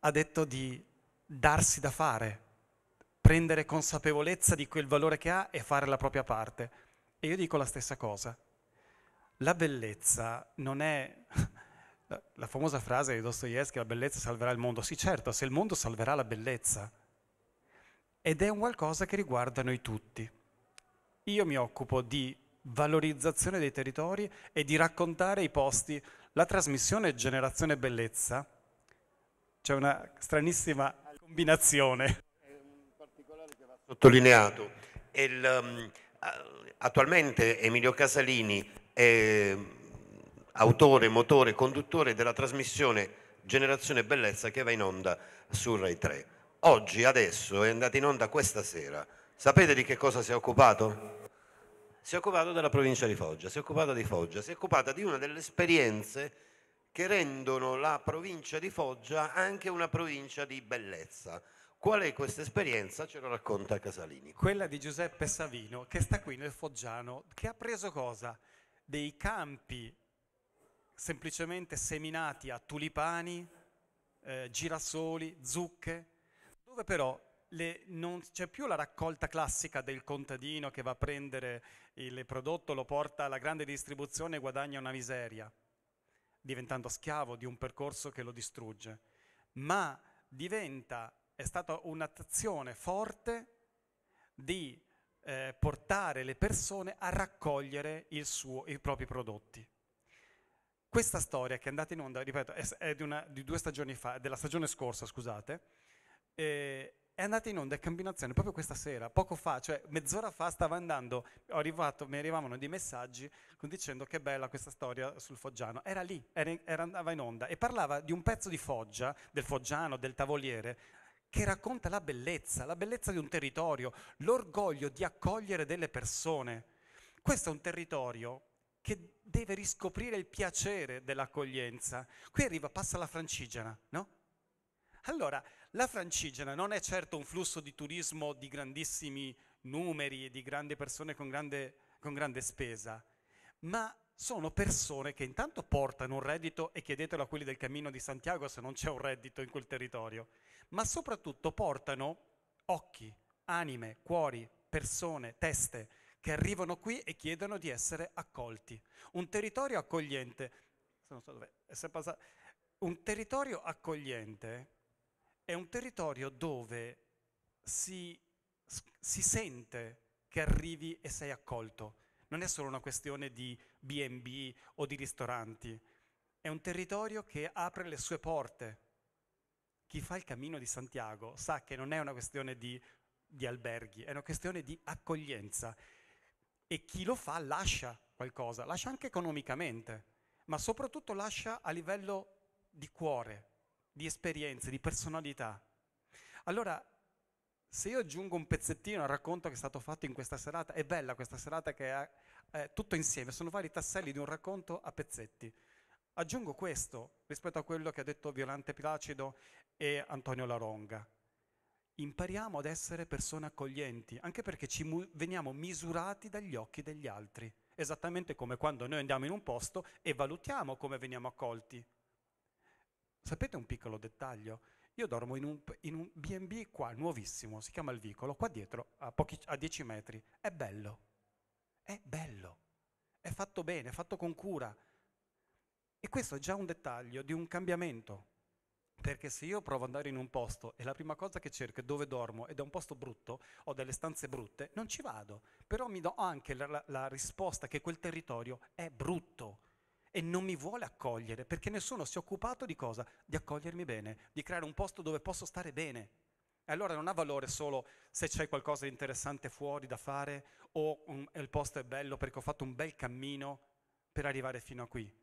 ha detto di darsi da fare, prendere consapevolezza di quel valore che ha e fare la propria parte. E io dico la stessa cosa la bellezza non è la famosa frase di Dostoevsky, la bellezza salverà il mondo. Sì, certo, se il mondo salverà la bellezza. Ed è un qualcosa che riguarda noi tutti. Io mi occupo di valorizzazione dei territori e di raccontare i posti. La trasmissione Generazione Bellezza, c'è una stranissima combinazione. Sottolineato. Il, um, attualmente Emilio Casalini è autore, motore, conduttore della trasmissione Generazione Bellezza che va in onda su Rai 3. Oggi, adesso, è andata in onda questa sera. Sapete di che cosa si è occupato? Si è occupato della provincia di Foggia, si è occupato di Foggia, si è occupata di una delle esperienze che rendono la provincia di Foggia anche una provincia di bellezza. Qual è questa esperienza? Ce lo racconta Casalini. Quella di Giuseppe Savino, che sta qui nel Foggiano, che ha preso cosa? dei campi semplicemente seminati a tulipani, eh, girasoli, zucche, dove però le, non c'è più la raccolta classica del contadino che va a prendere il prodotto, lo porta alla grande distribuzione e guadagna una miseria, diventando schiavo di un percorso che lo distrugge, ma diventa, è stata un'azione forte di eh, portare le persone a raccogliere suo, i propri prodotti. Questa storia che è andata in onda, ripeto, è, è di, una, di, due stagioni fa, della stagione scorsa, scusate, eh, è andata in onda in combinazione proprio questa sera, poco fa, cioè mezz'ora fa stava andando, arrivato, mi arrivavano dei messaggi dicendo che bella questa storia sul Foggiano. Era lì, era, era, andava in onda e parlava di un pezzo di Foggia, del Foggiano, del Tavoliere, che racconta la bellezza, la bellezza di un territorio, l'orgoglio di accogliere delle persone. Questo è un territorio che deve riscoprire il piacere dell'accoglienza. Qui arriva, passa la Francigena, no? Allora, la Francigena non è certo un flusso di turismo di grandissimi numeri e di grandi persone con grande, con grande spesa, ma sono persone che intanto portano un reddito e chiedetelo a quelli del Cammino di Santiago se non c'è un reddito in quel territorio, ma soprattutto portano occhi, anime, cuori, persone, teste che arrivano qui e chiedono di essere accolti. Un territorio accogliente, so un territorio accogliente è un territorio dove si, si sente che arrivi e sei accolto. Non è solo una questione di BB o di ristoranti, è un territorio che apre le sue porte chi fa il cammino di Santiago sa che non è una questione di, di alberghi, è una questione di accoglienza. E chi lo fa lascia qualcosa, lascia anche economicamente, ma soprattutto lascia a livello di cuore, di esperienze, di personalità. Allora, se io aggiungo un pezzettino al racconto che è stato fatto in questa serata, è bella questa serata che è, è tutto insieme, sono vari tasselli di un racconto a pezzetti. Aggiungo questo rispetto a quello che ha detto Violante Placido e Antonio Laronga. Impariamo ad essere persone accoglienti, anche perché ci mu- veniamo misurati dagli occhi degli altri, esattamente come quando noi andiamo in un posto e valutiamo come veniamo accolti. Sapete un piccolo dettaglio? Io dormo in un, in un B&B qua, nuovissimo, si chiama Il Vicolo, qua dietro, a, pochi, a 10 metri. È bello, è bello, è fatto bene, è fatto con cura, e questo è già un dettaglio di un cambiamento. Perché se io provo ad andare in un posto e la prima cosa che cerco è dove dormo ed è un posto brutto, ho delle stanze brutte, non ci vado. Però mi do anche la, la, risposta che quel territorio è brutto e non mi vuole accogliere perché nessuno si è occupato di cosa? Di accogliermi bene, di creare un posto dove posso stare bene. E allora non ha valore solo se c'è qualcosa di interessante fuori da fare o un, il posto è bello perché ho fatto un bel cammino per arrivare fino a qui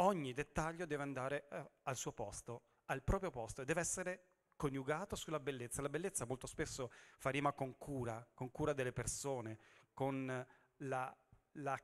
ogni dettaglio deve andare eh, al suo posto, al proprio posto e deve essere coniugato sulla bellezza. La bellezza molto spesso fa rima con cura, con cura delle persone, con la, la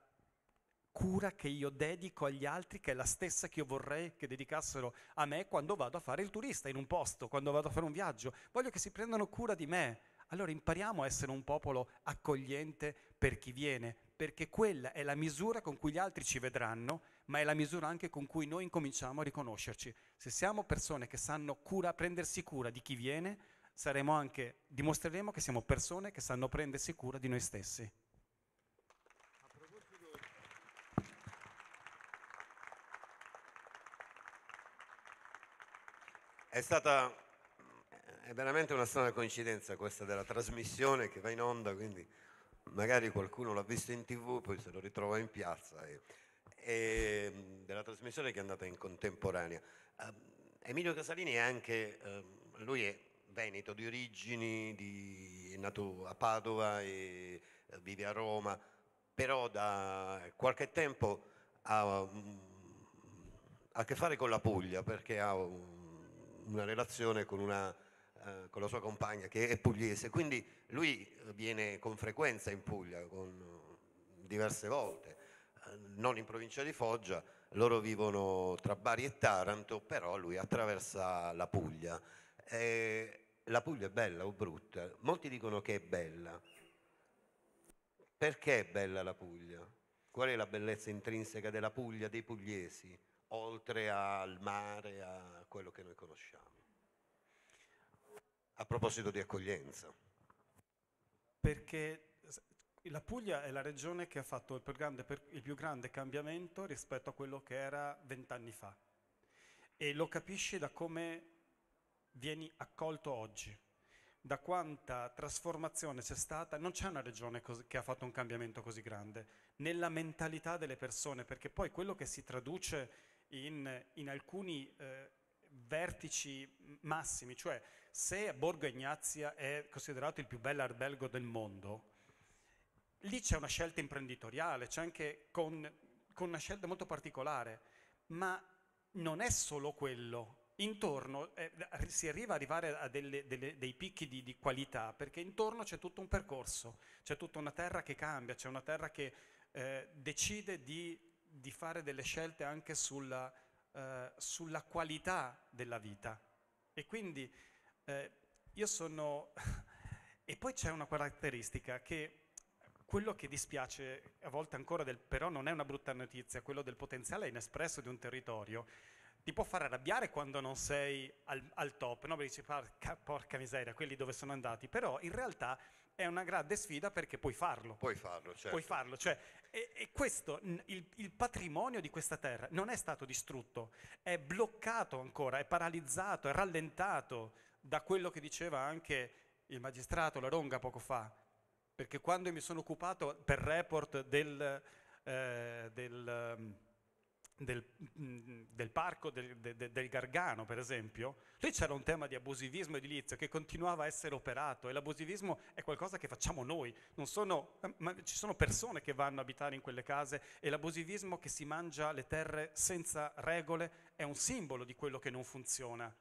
cura che io dedico agli altri, che è la stessa che io vorrei che dedicassero a me quando vado a fare il turista in un posto, quando vado a fare un viaggio. Voglio che si prendano cura di me. Allora impariamo a essere un popolo accogliente per chi viene, perché quella è la misura con cui gli altri ci vedranno ma è la misura anche con cui noi incominciamo a riconoscerci. Se siamo persone che sanno cura, prendersi cura di chi viene, anche, dimostreremo che siamo persone che sanno prendersi cura di noi stessi. È stata è veramente una strana coincidenza questa della trasmissione che va in onda, quindi magari qualcuno l'ha visto in tv, poi se lo ritrova in piazza. E e della trasmissione che è andata in contemporanea. Uh, Emilio Casalini è anche, uh, lui è veneto di origini, di, è nato a Padova e uh, vive a Roma, però da qualche tempo ha, um, a che fare con la Puglia perché ha un, una relazione con, una, eh, con la sua compagna che è pugliese, quindi lui viene con frequenza in Puglia, con, diverse volte non in provincia di Foggia, loro vivono tra Bari e Taranto, però lui attraversa la Puglia. E la Puglia è bella o brutta? Molti dicono che è bella. Perché è bella la Puglia? Qual è la bellezza intrinseca della Puglia, dei pugliesi, oltre al mare, a quello che noi conosciamo? A proposito di accoglienza. Perché la Puglia è la regione che ha fatto il più grande, il più grande cambiamento rispetto a quello che era vent'anni fa. E lo capisci da come vieni accolto oggi, da quanta trasformazione c'è stata. Non c'è una regione che ha fatto un cambiamento così grande nella mentalità delle persone, perché poi quello che si traduce in, in alcuni eh, vertici massimi, cioè se Borgo Ignazia è considerato il più bel albergo del mondo, lì c'è una scelta imprenditoriale, c'è anche con, con una scelta molto particolare, ma non è solo quello, intorno eh, si arriva ad arrivare a delle, delle, dei picchi di, di, qualità perché intorno c'è tutto un percorso, c'è tutta una terra che cambia, c'è una terra che eh, decide di, di, fare delle scelte anche sulla, eh, sulla, qualità della vita. E quindi eh, io sono... e poi c'è una caratteristica che quello che dispiace a volte ancora, del, però non è una brutta notizia, quello del potenziale inespresso di un territorio, ti può fare arrabbiare quando non sei al, al top, no? Perché dici, porca, porca, miseria, quelli dove sono andati, però in realtà è una grande sfida perché puoi farlo. Puoi farlo, certo. Puoi farlo, cioè, e, e questo, il, il, patrimonio di questa terra non è stato distrutto, è bloccato ancora, è paralizzato, è rallentato da quello che diceva anche il magistrato Laronga poco fa, perché quando mi sono occupato per report del, eh, del del, del parco del, del, del, Gargano, per esempio, lì c'era un tema di abusivismo edilizio che continuava a essere operato e l'abusivismo è qualcosa che facciamo noi, sono, ma ci sono persone che vanno a abitare in quelle case e l'abusivismo che si mangia le terre senza regole è un simbolo di quello che non funziona.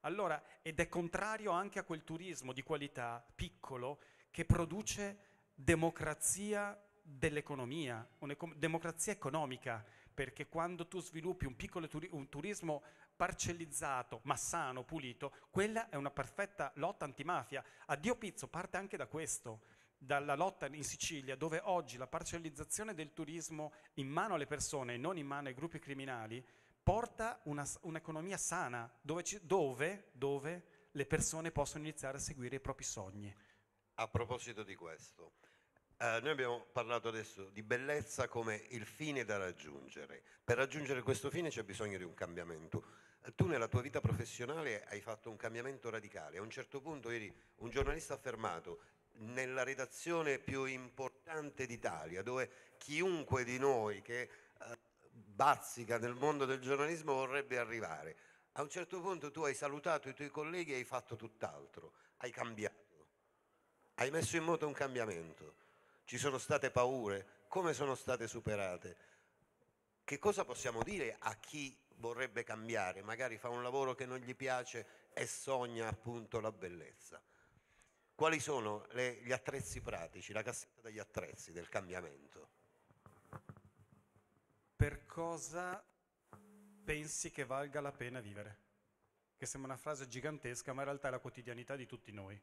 Allora, ed è contrario anche a quel turismo di qualità piccolo che produce democrazia dell'economia, democrazia economica perché quando tu sviluppi un piccolo turi- un turismo parcellizzato, ma sano, pulito, quella è una perfetta lotta antimafia. Addio Pizzo parte anche da questo, dalla lotta in Sicilia, dove oggi la parcellizzazione del turismo in mano alle persone e non in mano ai gruppi criminali porta una, un'economia sana, dove, ci, dove, dove le persone possono iniziare a seguire i propri sogni. A proposito di questo, Uh, noi abbiamo parlato adesso di bellezza come il fine da raggiungere. Per raggiungere questo fine c'è bisogno di un cambiamento. Uh, tu nella tua vita professionale hai fatto un cambiamento radicale. A un certo punto eri un giornalista affermato nella redazione più importante d'Italia, dove chiunque di noi che uh, bazzica nel mondo del giornalismo vorrebbe arrivare. A un certo punto tu hai salutato i tuoi colleghi e hai fatto tutt'altro, hai cambiato, hai messo in moto un cambiamento ci sono state paure? Come sono state superate? Che cosa possiamo dire a chi vorrebbe cambiare, magari fa un lavoro che non gli piace e sogna appunto la bellezza? Quali sono le, gli attrezzi pratici, la cassetta degli attrezzi del cambiamento? Per cosa pensi che valga la pena vivere? Che sembra una frase gigantesca, ma in realtà è la quotidianità di tutti noi.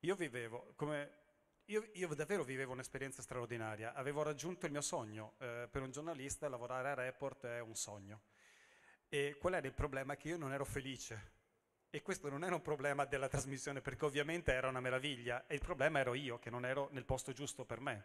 Io vivevo, come io, io, davvero vivevo un'esperienza straordinaria, avevo raggiunto il mio sogno, eh, per un giornalista lavorare a Report è un sogno. E qual era il problema? Che io non ero felice. E questo non era un problema della trasmissione, perché ovviamente era una meraviglia, e il problema ero io, che non ero nel posto giusto per me.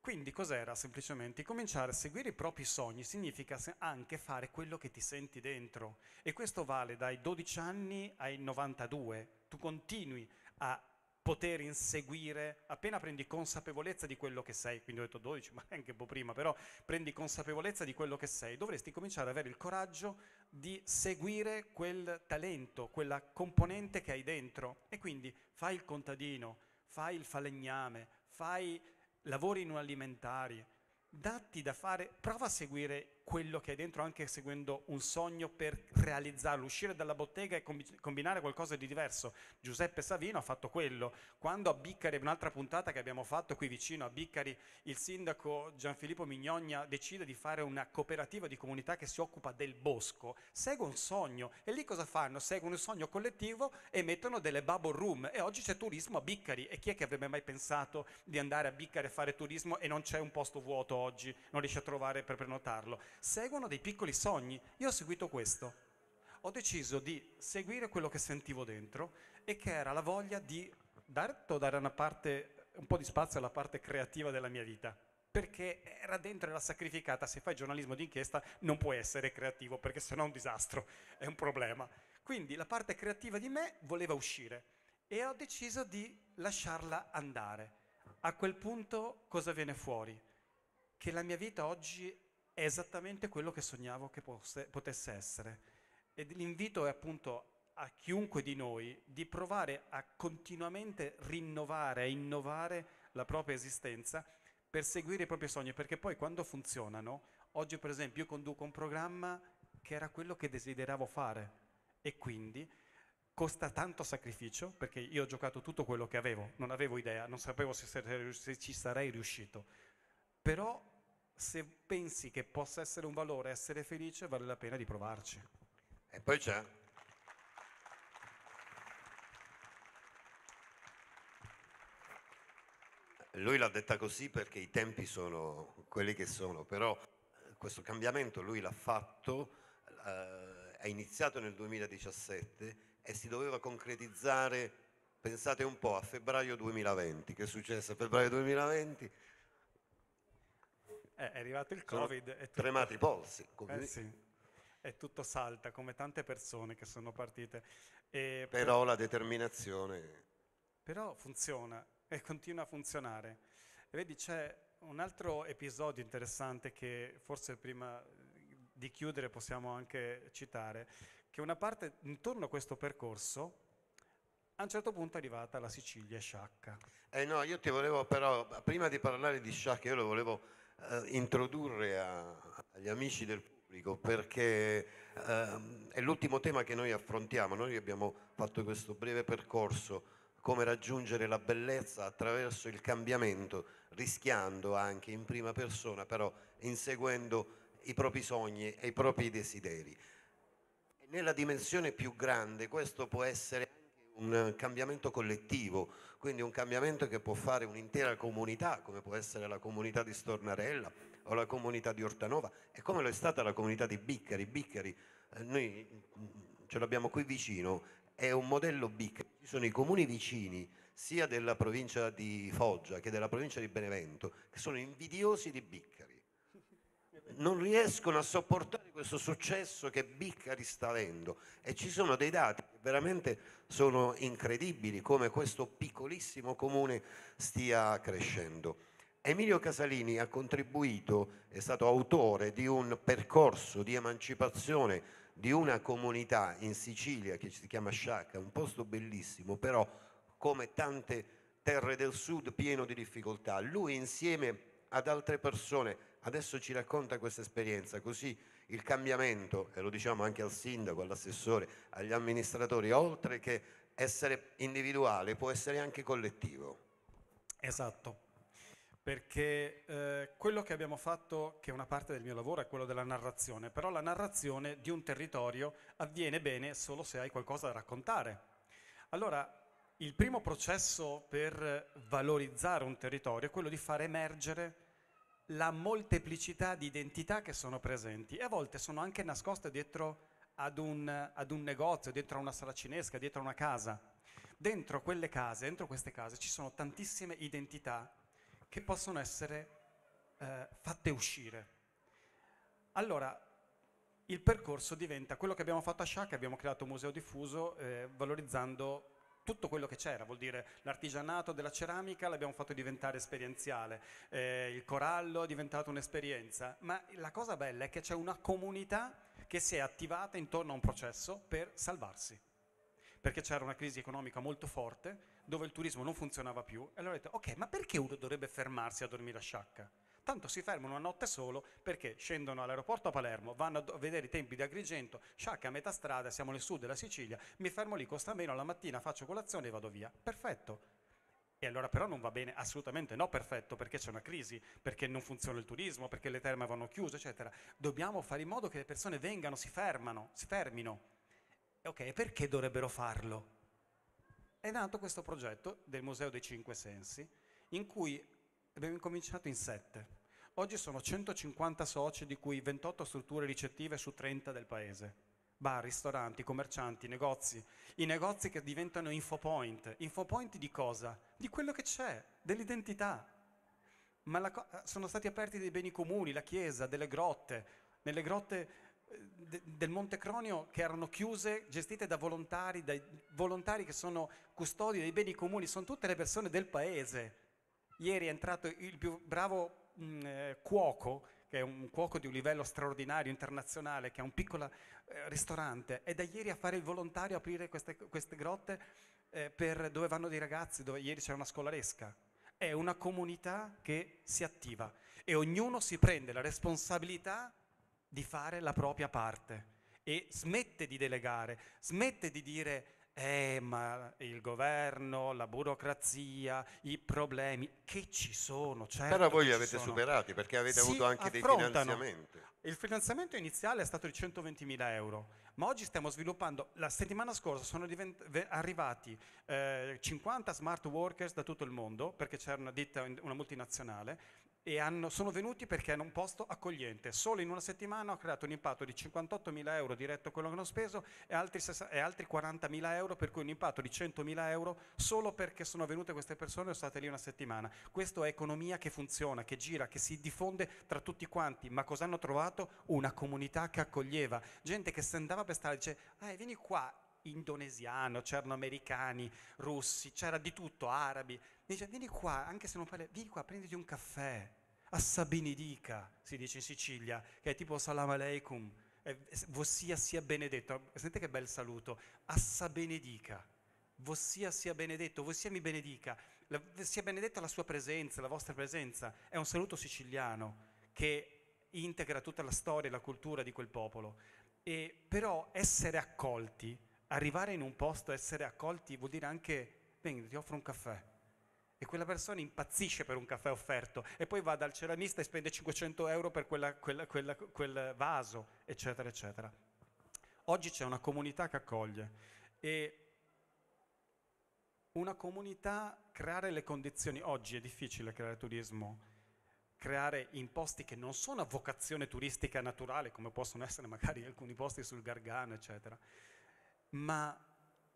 Quindi cos'era? Semplicemente cominciare a seguire i propri sogni significa anche fare quello che ti senti dentro. E questo vale dai 12 anni ai 92. Tu continui a poter inseguire, appena prendi consapevolezza di quello che sei, quindi ho detto 12, ma anche un po' prima, però prendi consapevolezza di quello che sei, dovresti cominciare ad avere il coraggio di seguire quel talento, quella componente che hai dentro. E quindi fai il contadino, fai il falegname, fai lavori in un alimentari, datti da fare, prova a seguire quello che hai dentro anche seguendo un sogno per realizzarlo, uscire dalla bottega e combinare qualcosa di diverso. Giuseppe Savino ha fatto quello. Quando a Biccari, un'altra puntata che abbiamo fatto qui vicino a Biccari, il sindaco Gianfilippo Mignogna decide di fare una cooperativa di comunità che si occupa del bosco, segue un sogno e lì cosa fanno? Seguono il sogno collettivo e mettono delle bubble room e oggi c'è turismo a Biccari e chi è che avrebbe mai pensato di andare a Biccari a fare turismo e non c'è un posto vuoto oggi, non riesce a trovare per prenotarlo? Seguono dei piccoli sogni. Io ho seguito questo. ho deciso di seguire quello che sentivo dentro e che era la voglia di dare, dare una parte, un po' di spazio alla parte creativa della mia vita perché era dentro, era sacrificata. Se fai giornalismo d'inchiesta non puoi essere creativo perché sennò è un disastro, è un problema. Quindi la parte creativa di me voleva uscire e ho deciso di lasciarla andare. A quel punto cosa viene fuori? Che la mia vita oggi è esattamente quello che sognavo che posse, potesse essere. E l'invito è appunto a chiunque di noi di provare a continuamente rinnovare, a innovare la propria esistenza per seguire i propri sogni, perché poi quando funzionano, oggi per esempio io conduco un programma che era quello che desideravo fare e quindi costa tanto sacrificio, perché io ho giocato tutto quello che avevo, non avevo idea, non sapevo se, se ci sarei riuscito, però se pensi che possa essere un valore essere felice, vale la pena di provarci. E poi c'è Lui l'ha detta così perché i tempi sono quelli che sono, però eh, questo cambiamento lui l'ha fatto, eh, è iniziato nel 2017 e si doveva concretizzare, pensate un po', a febbraio 2020. Che è successo a febbraio 2020? Eh, è arrivato il Covid. È tutto... Tremati i polsi. Eh sì. E tutto salta, come tante persone che sono partite. E però per... la determinazione... Però funziona e continua a funzionare. E vedi, c'è un altro episodio interessante che forse prima di chiudere possiamo anche citare, che una parte intorno a questo percorso a un certo punto è arrivata la Sicilia e Sciacca. Eh no, io ti volevo però, prima di parlare di Sciacca, io lo volevo eh, introdurre a, agli amici del pubblico perché eh, è l'ultimo tema che noi affrontiamo. Noi abbiamo fatto questo breve percorso come raggiungere la bellezza attraverso il cambiamento, rischiando anche in prima persona, però inseguendo i propri sogni e i propri desideri. Nella dimensione più grande questo può essere un cambiamento collettivo, quindi un cambiamento che può fare un'intera comunità, come può essere la comunità di Stornarella o la comunità di Ortanova, e come lo è stata la comunità di Biccari. Biccari, eh, noi mm, ce l'abbiamo qui vicino, è un modello BIC. Ci sono i comuni vicini sia della provincia di Foggia che della provincia di Benevento che sono invidiosi di Biccari. Non riescono a sopportare questo successo che Biccari sta avendo e ci sono dei dati che veramente sono incredibili come questo piccolissimo comune stia crescendo. Emilio Casalini ha contribuito, è stato autore di un percorso di emancipazione di una comunità in Sicilia che si chiama Sciacca, un posto bellissimo, però come tante terre del sud pieno di difficoltà. Lui insieme ad altre persone adesso ci racconta questa esperienza, così il cambiamento, e lo diciamo anche al sindaco, all'assessore, agli amministratori, oltre che essere individuale, può essere anche collettivo. Esatto perché eh, quello che abbiamo fatto, che è una parte del mio lavoro, è quello della narrazione, però la narrazione di un territorio avviene bene solo se hai qualcosa da raccontare. Allora, il primo processo per valorizzare un territorio è quello di far emergere la molteplicità di identità che sono presenti e a volte sono anche nascoste dietro ad un, ad un negozio, dietro a una sala cinesca, dietro a una casa. Dentro quelle case, dentro queste case ci sono tantissime identità che possono essere eh, fatte uscire. Allora, il percorso diventa quello che abbiamo fatto a Sciacca, abbiamo creato un museo diffuso eh, valorizzando tutto quello che c'era, vuol dire l'artigianato della ceramica l'abbiamo fatto diventare esperienziale, eh, il corallo è diventato un'esperienza, ma la cosa bella è che c'è una comunità che si è attivata intorno a un processo per salvarsi, perché c'era una crisi economica molto forte, dove il turismo non funzionava più e allora ho detto ok ma perché uno dovrebbe fermarsi a dormire a Sciacca? Tanto si fermano una notte solo perché scendono all'aeroporto a Palermo, vanno a vedere i tempi di Agrigento, Sciacca a metà strada, siamo nel sud della Sicilia, mi fermo lì, costa meno, la mattina faccio colazione e vado via. Perfetto. E allora però non va bene, assolutamente no perfetto, perché c'è una crisi, perché non funziona il turismo, perché le terme vanno chiuse, eccetera. Dobbiamo fare in modo che le persone vengano, si fermano, si fermino. Ok, perché dovrebbero farlo? è nato questo progetto del Museo dei Cinque Sensi, in cui abbiamo incominciato in sette. Oggi sono 150 soci, di cui 28 strutture ricettive su 30 del paese. bar, ristoranti, commercianti, negozi, i negozi che diventano infopoint. Infopoint di cosa? Di quello che c'è, dell'identità. Ma co- sono stati aperti dei beni comuni, la chiesa, delle grotte, nelle grotte eh, de- del Monte Cronio che erano chiuse, gestite da volontari, dai volontari che sono custodi dei beni comuni, sono tutte le persone del paese. Ieri è entrato il più bravo mh, mm, eh, cuoco che è un cuoco di un livello straordinario, internazionale, che ha un piccolo eh, ristorante, è da ieri a fare il volontario, a aprire queste, queste grotte eh, per dove vanno dei ragazzi, dove ieri c'è una scolaresca. È una comunità che si attiva e ognuno si prende la responsabilità di fare la propria parte e smette di delegare, smette di dire eh, ma il governo, la burocrazia, i problemi che ci sono. Certo Però voi li avete sono. superati perché avete Si avuto anche dei finanziamenti. Il finanziamento iniziale è stato di 120.000 euro, ma oggi stiamo sviluppando, la settimana scorsa sono divent- ve- arrivati eh, 50 smart workers da tutto il mondo, perché c'era una ditta, una multinazionale, e hanno, sono venuti perché hanno un posto accogliente. Solo in una settimana ho creato un impatto di 58.000 euro diretto a quello che hanno speso e altri, e altri 40.000 euro, per cui un impatto di 100.000 euro solo perché sono venute queste persone e sono state lì una settimana. Questa è economia che funziona, che gira, che si diffonde tra tutti quanti. Ma cosa hanno trovato? Una comunità che accoglieva, gente che se andava per stare, dice, eh, vieni qua, indonesiano, c'erano americani, russi, c'era di tutto, arabi. Dice, vieni qua, anche se non parli, vieni qua, prenditi un caffè. Assa benedica, si dice in Sicilia, che è tipo salam aleikum, vossia sia benedetto. Sentite che bel saluto. Assa benedica, vossia sia benedetto, vossia mi benedica. La, sia benedetta la sua presenza, la vostra presenza. È un saluto siciliano che integra tutta la storia e la cultura di quel popolo. E però essere accolti arrivare in un posto, essere accolti, vuol dire anche, vieni, ti offro un caffè. E quella persona impazzisce per un caffè offerto e poi va dal ceramista e spende 500 euro per quella, quella, quella, quel vaso, eccetera, eccetera. Oggi c'è una comunità che accoglie e una comunità, creare le condizioni, oggi è difficile creare turismo, creare in posti che non sono a vocazione turistica naturale, come possono essere magari alcuni posti sul Gargano, eccetera ma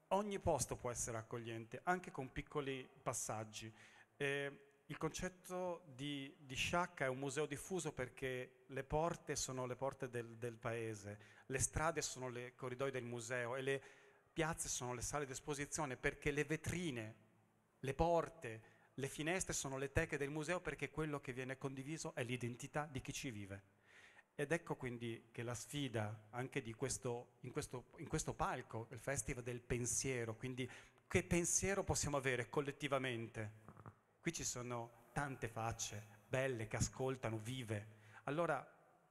ogni posto può essere accogliente, anche con piccoli passaggi. Eh, il concetto di, di Sciacca è un museo diffuso perché le porte sono le porte del, del paese, le strade sono le corridoi del museo e le piazze sono le sale d'esposizione perché le vetrine, le porte, le finestre sono le teche del museo perché quello che viene condiviso è l'identità di chi ci vive. Ed ecco quindi che la sfida anche questo, in, questo, in questo palco, il Festival del Pensiero, quindi che pensiero possiamo avere collettivamente? Qui ci sono tante facce belle che ascoltano, vive. Allora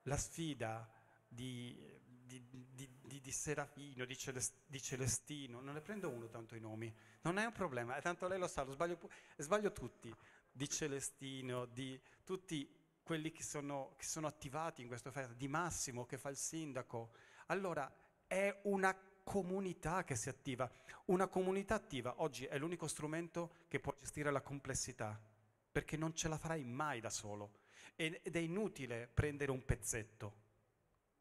la sfida di, di, di, di Serafino, Celest, di, Celestino, non ne prendo uno tanto i nomi, non è un problema, tanto lei lo sa, lo sbaglio, sbaglio tutti, di Celestino, di tutti quelli che sono, che sono attivati in questo festival, di Massimo che fa il sindaco. Allora è una comunità che si attiva. Una comunità attiva oggi è l'unico strumento che può gestire la complessità, perché non ce la farai mai da solo. Ed è inutile prendere un pezzetto.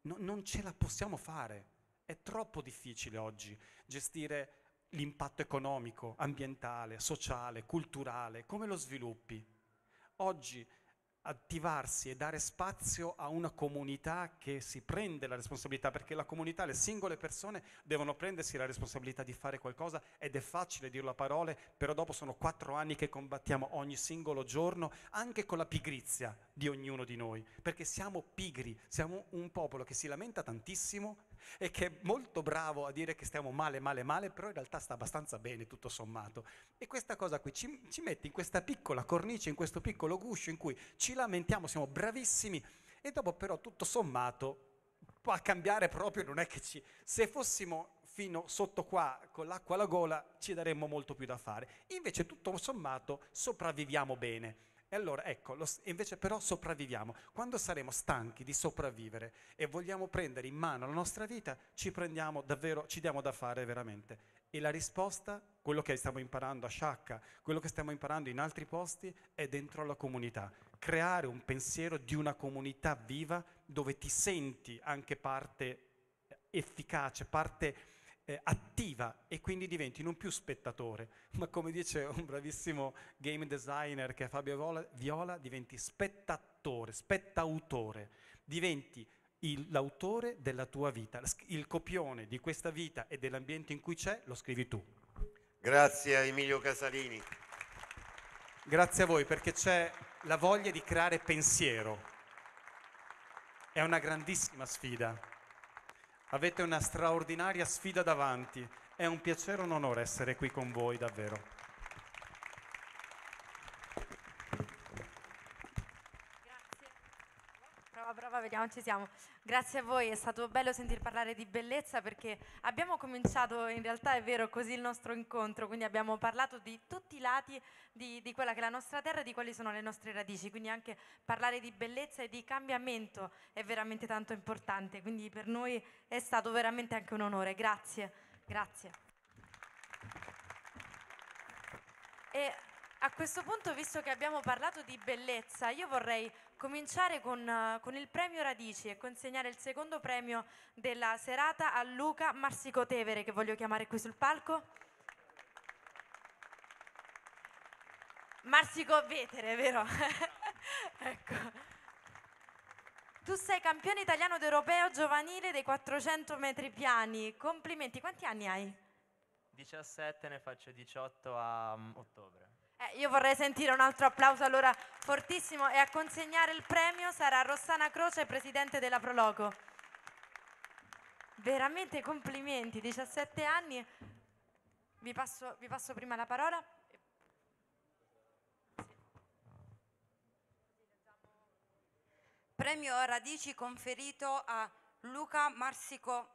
No, non ce la possiamo fare. È troppo difficile oggi gestire l'impatto economico, ambientale, sociale, culturale, come lo sviluppi. Oggi attivarsi e dare spazio a una comunità che si prende la responsabilità, perché la comunità, le singole persone devono prendersi la responsabilità di fare qualcosa ed è facile dirlo a parole, però dopo sono quattro anni che combattiamo ogni singolo giorno, anche con la pigrizia di ognuno di noi, perché siamo pigri, siamo un popolo che si lamenta tantissimo e che è molto bravo a dire che stiamo male, male, male, però in realtà sta abbastanza bene tutto sommato. E questa cosa qui ci, ci mette in questa piccola cornice, in questo piccolo guscio in cui ci lamentiamo, siamo bravissimi e dopo però tutto sommato a cambiare proprio non è che ci... Se fossimo fino sotto qua con l'acqua alla gola ci daremmo molto più da fare. Invece tutto sommato sopravviviamo bene. E allora ecco, lo, invece però sopravviviamo. Quando saremo stanchi di sopravvivere e vogliamo prendere in mano la nostra vita, ci prendiamo davvero, ci diamo da fare veramente. E la risposta, quello che stiamo imparando a Sciacca, quello che stiamo imparando in altri posti, è dentro la comunità. Creare un pensiero di una comunità viva dove ti senti anche parte efficace, parte eh, attiva e quindi diventi non più spettatore, ma come dice un bravissimo game designer che è Fabio Viola, Viola diventi spettatore, spettautore, diventi il, l'autore della tua vita, il copione di questa vita e dell'ambiente in cui c'è lo scrivi tu. Grazie a Emilio Casalini. Grazie a voi perché c'è la voglia di creare pensiero. È una grandissima sfida. Avete una straordinaria sfida davanti. È un piacere e un onore essere qui con voi, davvero. Prova, vediamo, ci siamo. Grazie a voi, è stato bello sentir parlare di bellezza perché abbiamo cominciato, in realtà è vero, così il nostro incontro, quindi abbiamo parlato di tutti i lati di, di quella che è la nostra terra e di quali sono le nostre radici, quindi anche parlare di bellezza e di cambiamento è veramente tanto importante, quindi per noi è stato veramente anche un onore. Grazie, grazie. E a questo punto, visto che abbiamo parlato di bellezza, io vorrei cominciare con, uh, con, il premio Radici e consegnare il secondo premio della serata a Luca Marsicotevere, che voglio chiamare qui sul palco. Marsico Vetere, vero? ecco. Tu sei campione italiano ed europeo giovanile dei 400 metri piani. Complimenti, quanti anni hai? 17, ne faccio 18 a um, ottobre. Eh, io vorrei sentire un altro applauso allora fortissimo e a consegnare il premio sarà Rossana Croce, presidente della Proloco. Veramente complimenti, 17 anni. Vi passo, vi passo prima la parola. Premio Radici conferito a Luca Marsico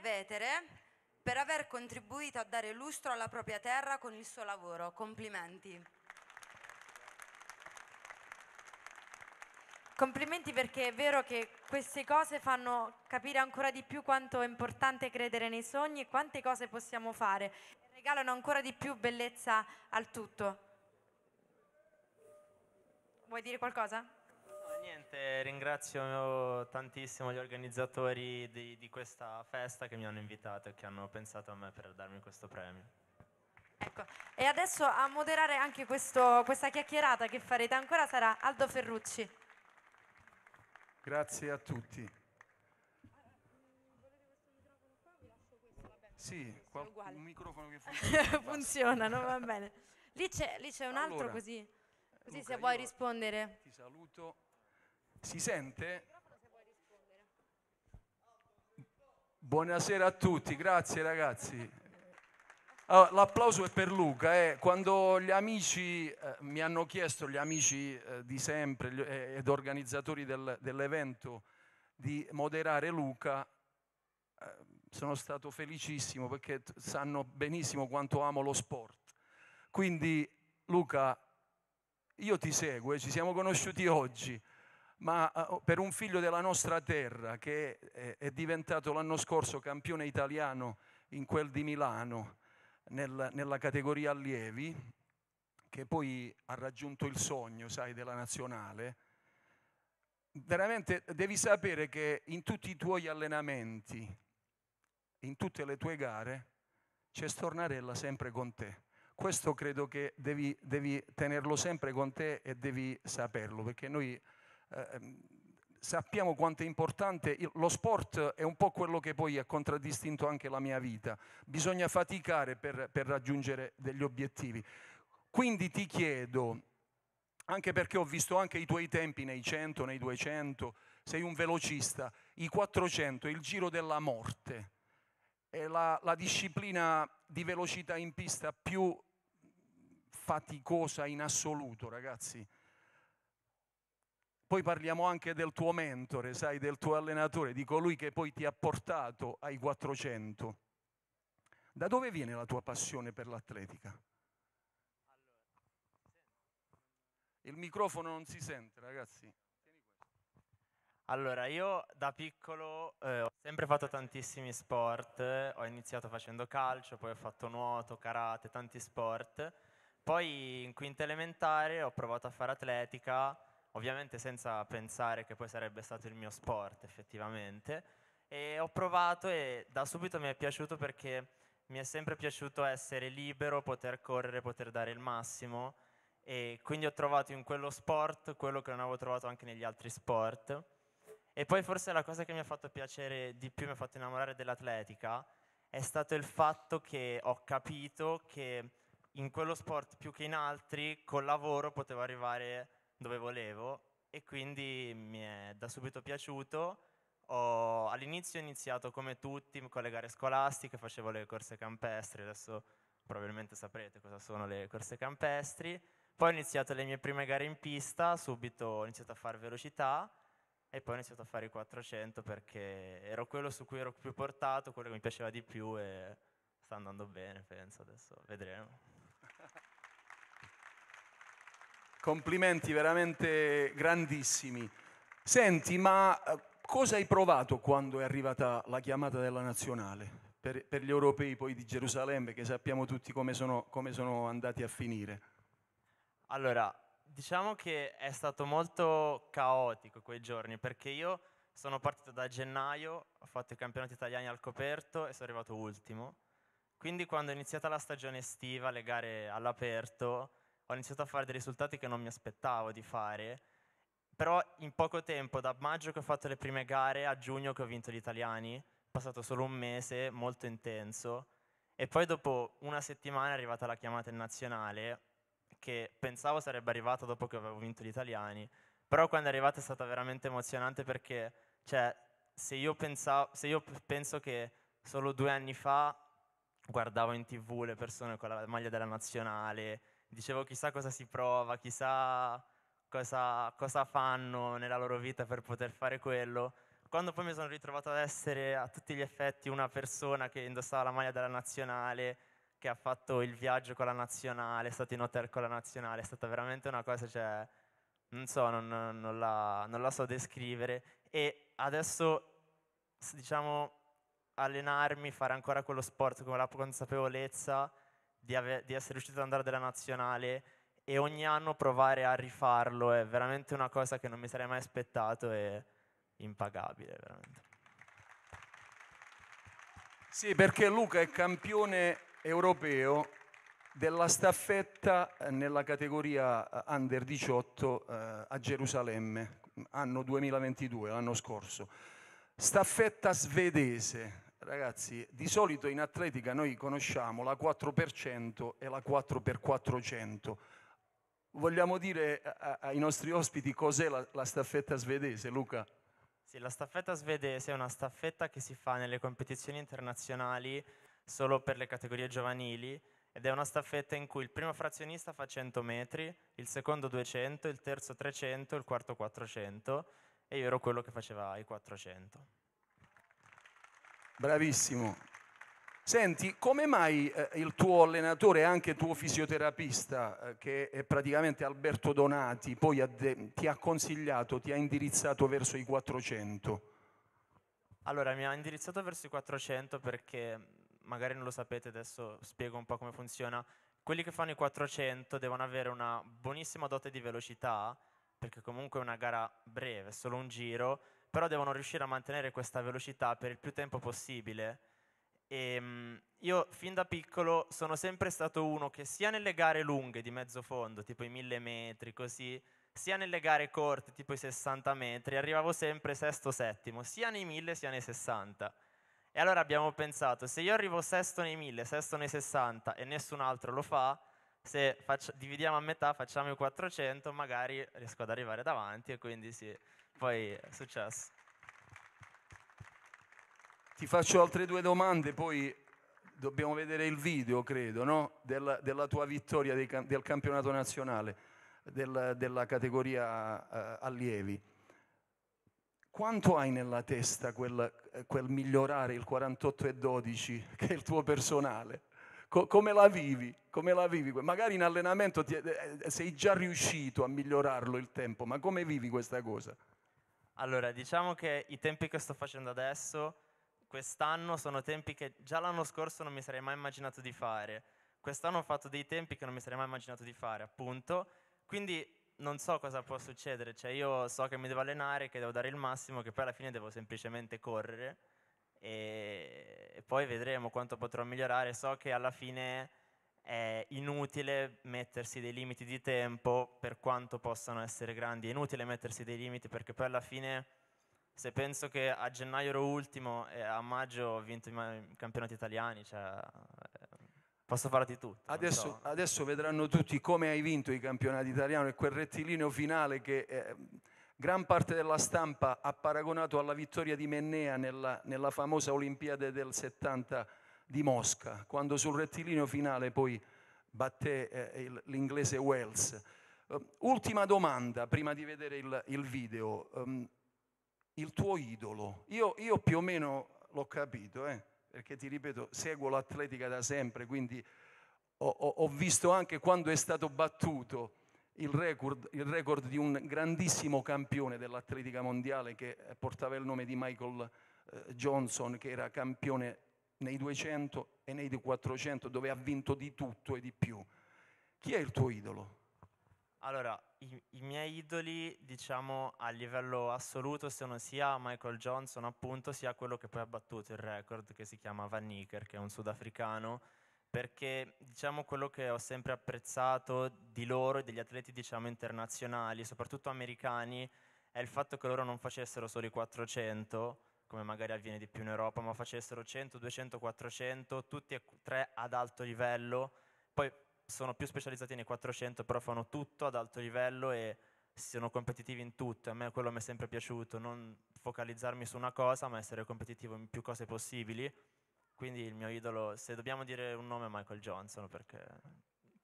Vetere per aver contribuito a dare lustro alla propria terra con il suo lavoro. Complimenti. Complimenti perché è vero che queste cose fanno capire ancora di più quanto è importante credere nei sogni e quante cose possiamo fare e regalano ancora di più bellezza al tutto. Vuoi dire qualcosa? Niente, ringrazio tantissimo gli organizzatori di, di, questa festa che mi hanno invitato e che hanno pensato a me per darmi questo premio. Ecco, e adesso a moderare anche questo, questa chiacchierata che farete ancora sarà Aldo Ferrucci. Grazie a tutti. Sì, qual- un microfono che funziona. funziona, no? va bene. Lì c'è, lì c'è un allora, altro così, così Luca, se vuoi rispondere. Ti saluto si sente? Buonasera a tutti, grazie ragazzi. Allora, l'applauso è per Luca. Eh. Quando gli amici eh, mi hanno chiesto, gli amici eh, di sempre gli, eh, ed organizzatori del, dell'evento, di moderare Luca, eh, sono stato felicissimo perché t- sanno benissimo quanto amo lo sport. Quindi Luca, io ti seguo, eh, ci siamo conosciuti oggi ma uh, per un figlio della nostra terra che è, diventato l'anno scorso campione italiano in quel di Milano nel, nella categoria allievi, che poi ha raggiunto il sogno, sai, della nazionale, veramente devi sapere che in tutti i tuoi allenamenti, in tutte le tue gare, c'è Stornarella sempre con te. Questo credo che devi, devi tenerlo sempre con te e devi saperlo, perché noi sappiamo quanto è importante, lo sport è un po' quello che poi ha contraddistinto anche la mia vita, bisogna faticare per, per raggiungere degli obiettivi. Quindi ti chiedo, anche perché ho visto anche i tuoi tempi nei 100, nei 200, sei un velocista, i 400, il giro della morte, è la, la disciplina di velocità in pista più faticosa in assoluto, ragazzi. Poi parliamo anche del tuo mentore, sai, del tuo allenatore, di colui che poi ti ha portato ai 400. Da dove viene la tua passione per l'atletica? Il microfono non si sente, ragazzi. Allora, io da piccolo eh, ho sempre fatto tantissimi sport, ho iniziato facendo calcio, poi ho fatto nuoto, karate, tanti sport. Poi in quinta elementare ho provato a fare atletica, ovviamente senza pensare che poi sarebbe stato il mio sport effettivamente. E ho provato e da subito mi è piaciuto perché mi è sempre piaciuto essere libero, poter correre, poter dare il massimo e quindi ho trovato in quello sport quello che non avevo trovato anche negli altri sport. E poi forse la cosa che mi ha fatto piacere di più, mi ha fatto innamorare dell'atletica, è stato il fatto che ho capito che in quello sport più che in altri, col lavoro potevo arrivare dove volevo e quindi mi è da subito piaciuto. Ho, all'inizio ho iniziato come tutti con le gare scolastiche, facevo le corse campestri, adesso probabilmente saprete cosa sono le corse campestri. Poi ho iniziato le mie prime gare in pista, subito ho iniziato a fare velocità e poi ho iniziato a fare i 400 perché ero quello su cui ero più portato, quello che mi piaceva di più e sta andando bene, penso, adesso vedremo. Complimenti veramente grandissimi. Senti, ma eh, cosa hai provato quando è arrivata la chiamata della nazionale? Per, per gli europei poi di Gerusalemme, che sappiamo tutti come sono, come sono andati a finire. Allora, diciamo che è stato molto caotico quei giorni, perché io sono partito da gennaio, ho fatto i campionati italiani al coperto e sono arrivato ultimo. Quindi quando è iniziata la stagione estiva, le gare all'aperto, ho iniziato a fare dei risultati che non mi aspettavo di fare, però in poco tempo, da maggio che ho fatto le prime gare a giugno che ho vinto gli italiani, è passato solo un mese molto intenso e poi dopo una settimana è arrivata la chiamata in nazionale che pensavo sarebbe arrivata dopo che avevo vinto gli italiani, però quando è arrivata è stata veramente emozionante perché cioè, se, io pensavo, se io penso che solo due anni fa guardavo in tv le persone con la maglia della nazionale, dicevo chissà cosa si prova, chissà cosa, cosa fanno nella loro vita per poter fare quello. Quando poi mi sono ritrovato ad essere a tutti gli effetti una persona che indossava la maglia della nazionale, che ha fatto il viaggio con la nazionale, è stato in hotel con la nazionale, è stata veramente una cosa, cioè, non so, non, non, la, non la so descrivere. E adesso, diciamo, allenarmi, fare ancora quello sport con la consapevolezza di, ave- di essere riuscito ad andare della nazionale e ogni anno provare a rifarlo è veramente una cosa che non mi sarei mai aspettato e impagabile veramente. Sì, perché Luca è campione europeo della staffetta nella categoria eh, Under 18 eh, a Gerusalemme, anno 2022, l'anno scorso. Staffetta svedese, Ragazzi, di solito in atletica noi conosciamo la 4% e la 4x400. Vogliamo dire ai nostri ospiti cos'è la, la staffetta svedese, Luca? Sì, la staffetta svedese è una staffetta che si fa nelle competizioni internazionali solo per le categorie giovanili ed è una staffetta in cui il primo frazionista fa 100 metri, il secondo 200, il terzo 300, il quarto 400 e io ero quello che faceva i 400. Bravissimo. Senti, come mai eh, il tuo allenatore e anche tuo fisioterapista, eh, che è praticamente Alberto Donati, poi ha de- ti ha consigliato, ti ha indirizzato verso i 400? Allora, mi ha indirizzato verso i 400 perché, magari non lo sapete, adesso spiego un po' come funziona. Quelli che fanno i 400 devono avere una buonissima dote di velocità, perché comunque è una gara breve, solo un giro, però devono riuscire a mantenere questa velocità per il più tempo possibile. E, um, io fin da piccolo sono sempre stato uno che sia nelle gare lunghe di mezzo fondo, tipo i mille metri, così, sia nelle gare corte, tipo i 60 metri, arrivavo sempre sesto, settimo, sia nei mille sia nei 60. E allora abbiamo pensato, se io arrivo sesto nei mille, sesto nei 60 e nessun altro lo fa, se faccio, dividiamo a metà, facciamo i 400, magari riesco ad arrivare davanti e quindi sì, poi è successo. Ti faccio altre due domande, poi dobbiamo vedere il video, credo, no? della, della, tua vittoria dei, del campionato nazionale, del, della categoria uh, allievi. Quanto hai nella testa quel, quel, migliorare il 48 e 12 che è il tuo personale? Co- come la vivi? Come la vivi? Magari in allenamento ti, eh, sei già riuscito a migliorarlo il tempo, ma come vivi questa cosa? Allora, diciamo che i tempi che sto facendo adesso, quest'anno, sono tempi che già l'anno scorso non mi sarei mai immaginato di fare. Quest'anno ho fatto dei tempi che non mi sarei mai immaginato di fare, appunto. Quindi non so cosa può succedere, cioè io so che mi devo allenare, che devo dare il massimo, che poi alla fine devo semplicemente correre e, e poi vedremo quanto potrò migliorare. So che alla fine è inutile mettersi dei limiti di tempo per quanto possano essere grandi, è inutile mettersi dei limiti perché poi alla fine se penso che a gennaio ero ultimo e a maggio ho vinto i campionati italiani, cioè, eh, posso di tutto. Adesso, so. adesso, vedranno tutti come hai vinto i campionati italiani e quel rettilineo finale che eh, gran parte della stampa ha paragonato alla vittoria di Mennea nella, nella famosa Olimpiade del 70 di Mosca, quando sul rettilineo finale poi batté eh, l'inglese Wells. Uh, ultima domanda prima di vedere il, il video. Um, il tuo idolo. Io, io pipiù o meno l'ho capito, eh? perché ti ripeto, seguo l'atletica da sempre, quindi ho, ho, ho visto anche quando è stato battuto il record, il record, di un grandissimo campione dell'atletica mondiale che portava il nome di Michael eh, Johnson, che era campione nei 200 e nei 400, dove ha vinto di tutto e di più. Chi è il tuo idolo? Allora, i, i, miei idoli, diciamo, a livello assoluto sono sia Michael Johnson, appunto, sia quello che poi ha battuto il record, che si chiama Van Nicker, che è un sudafricano, perché, diciamo, quello che ho sempre apprezzato di loro e degli atleti, diciamo, internazionali, soprattutto americani, è il fatto che loro non facessero solo i 400, come magari avviene di più in Europa, ma facessero 100, 200, 400, tutti e tre ad alto livello, poi sono più specializzati nei 400, però fanno tutto ad alto livello e sono competitivi in tutto. A me quello mi è sempre piaciuto, non focalizzarmi su una cosa, ma essere competitivo in più cose possibili. Quindi il mio idolo, se dobbiamo dire un nome, è Michael Johnson, perché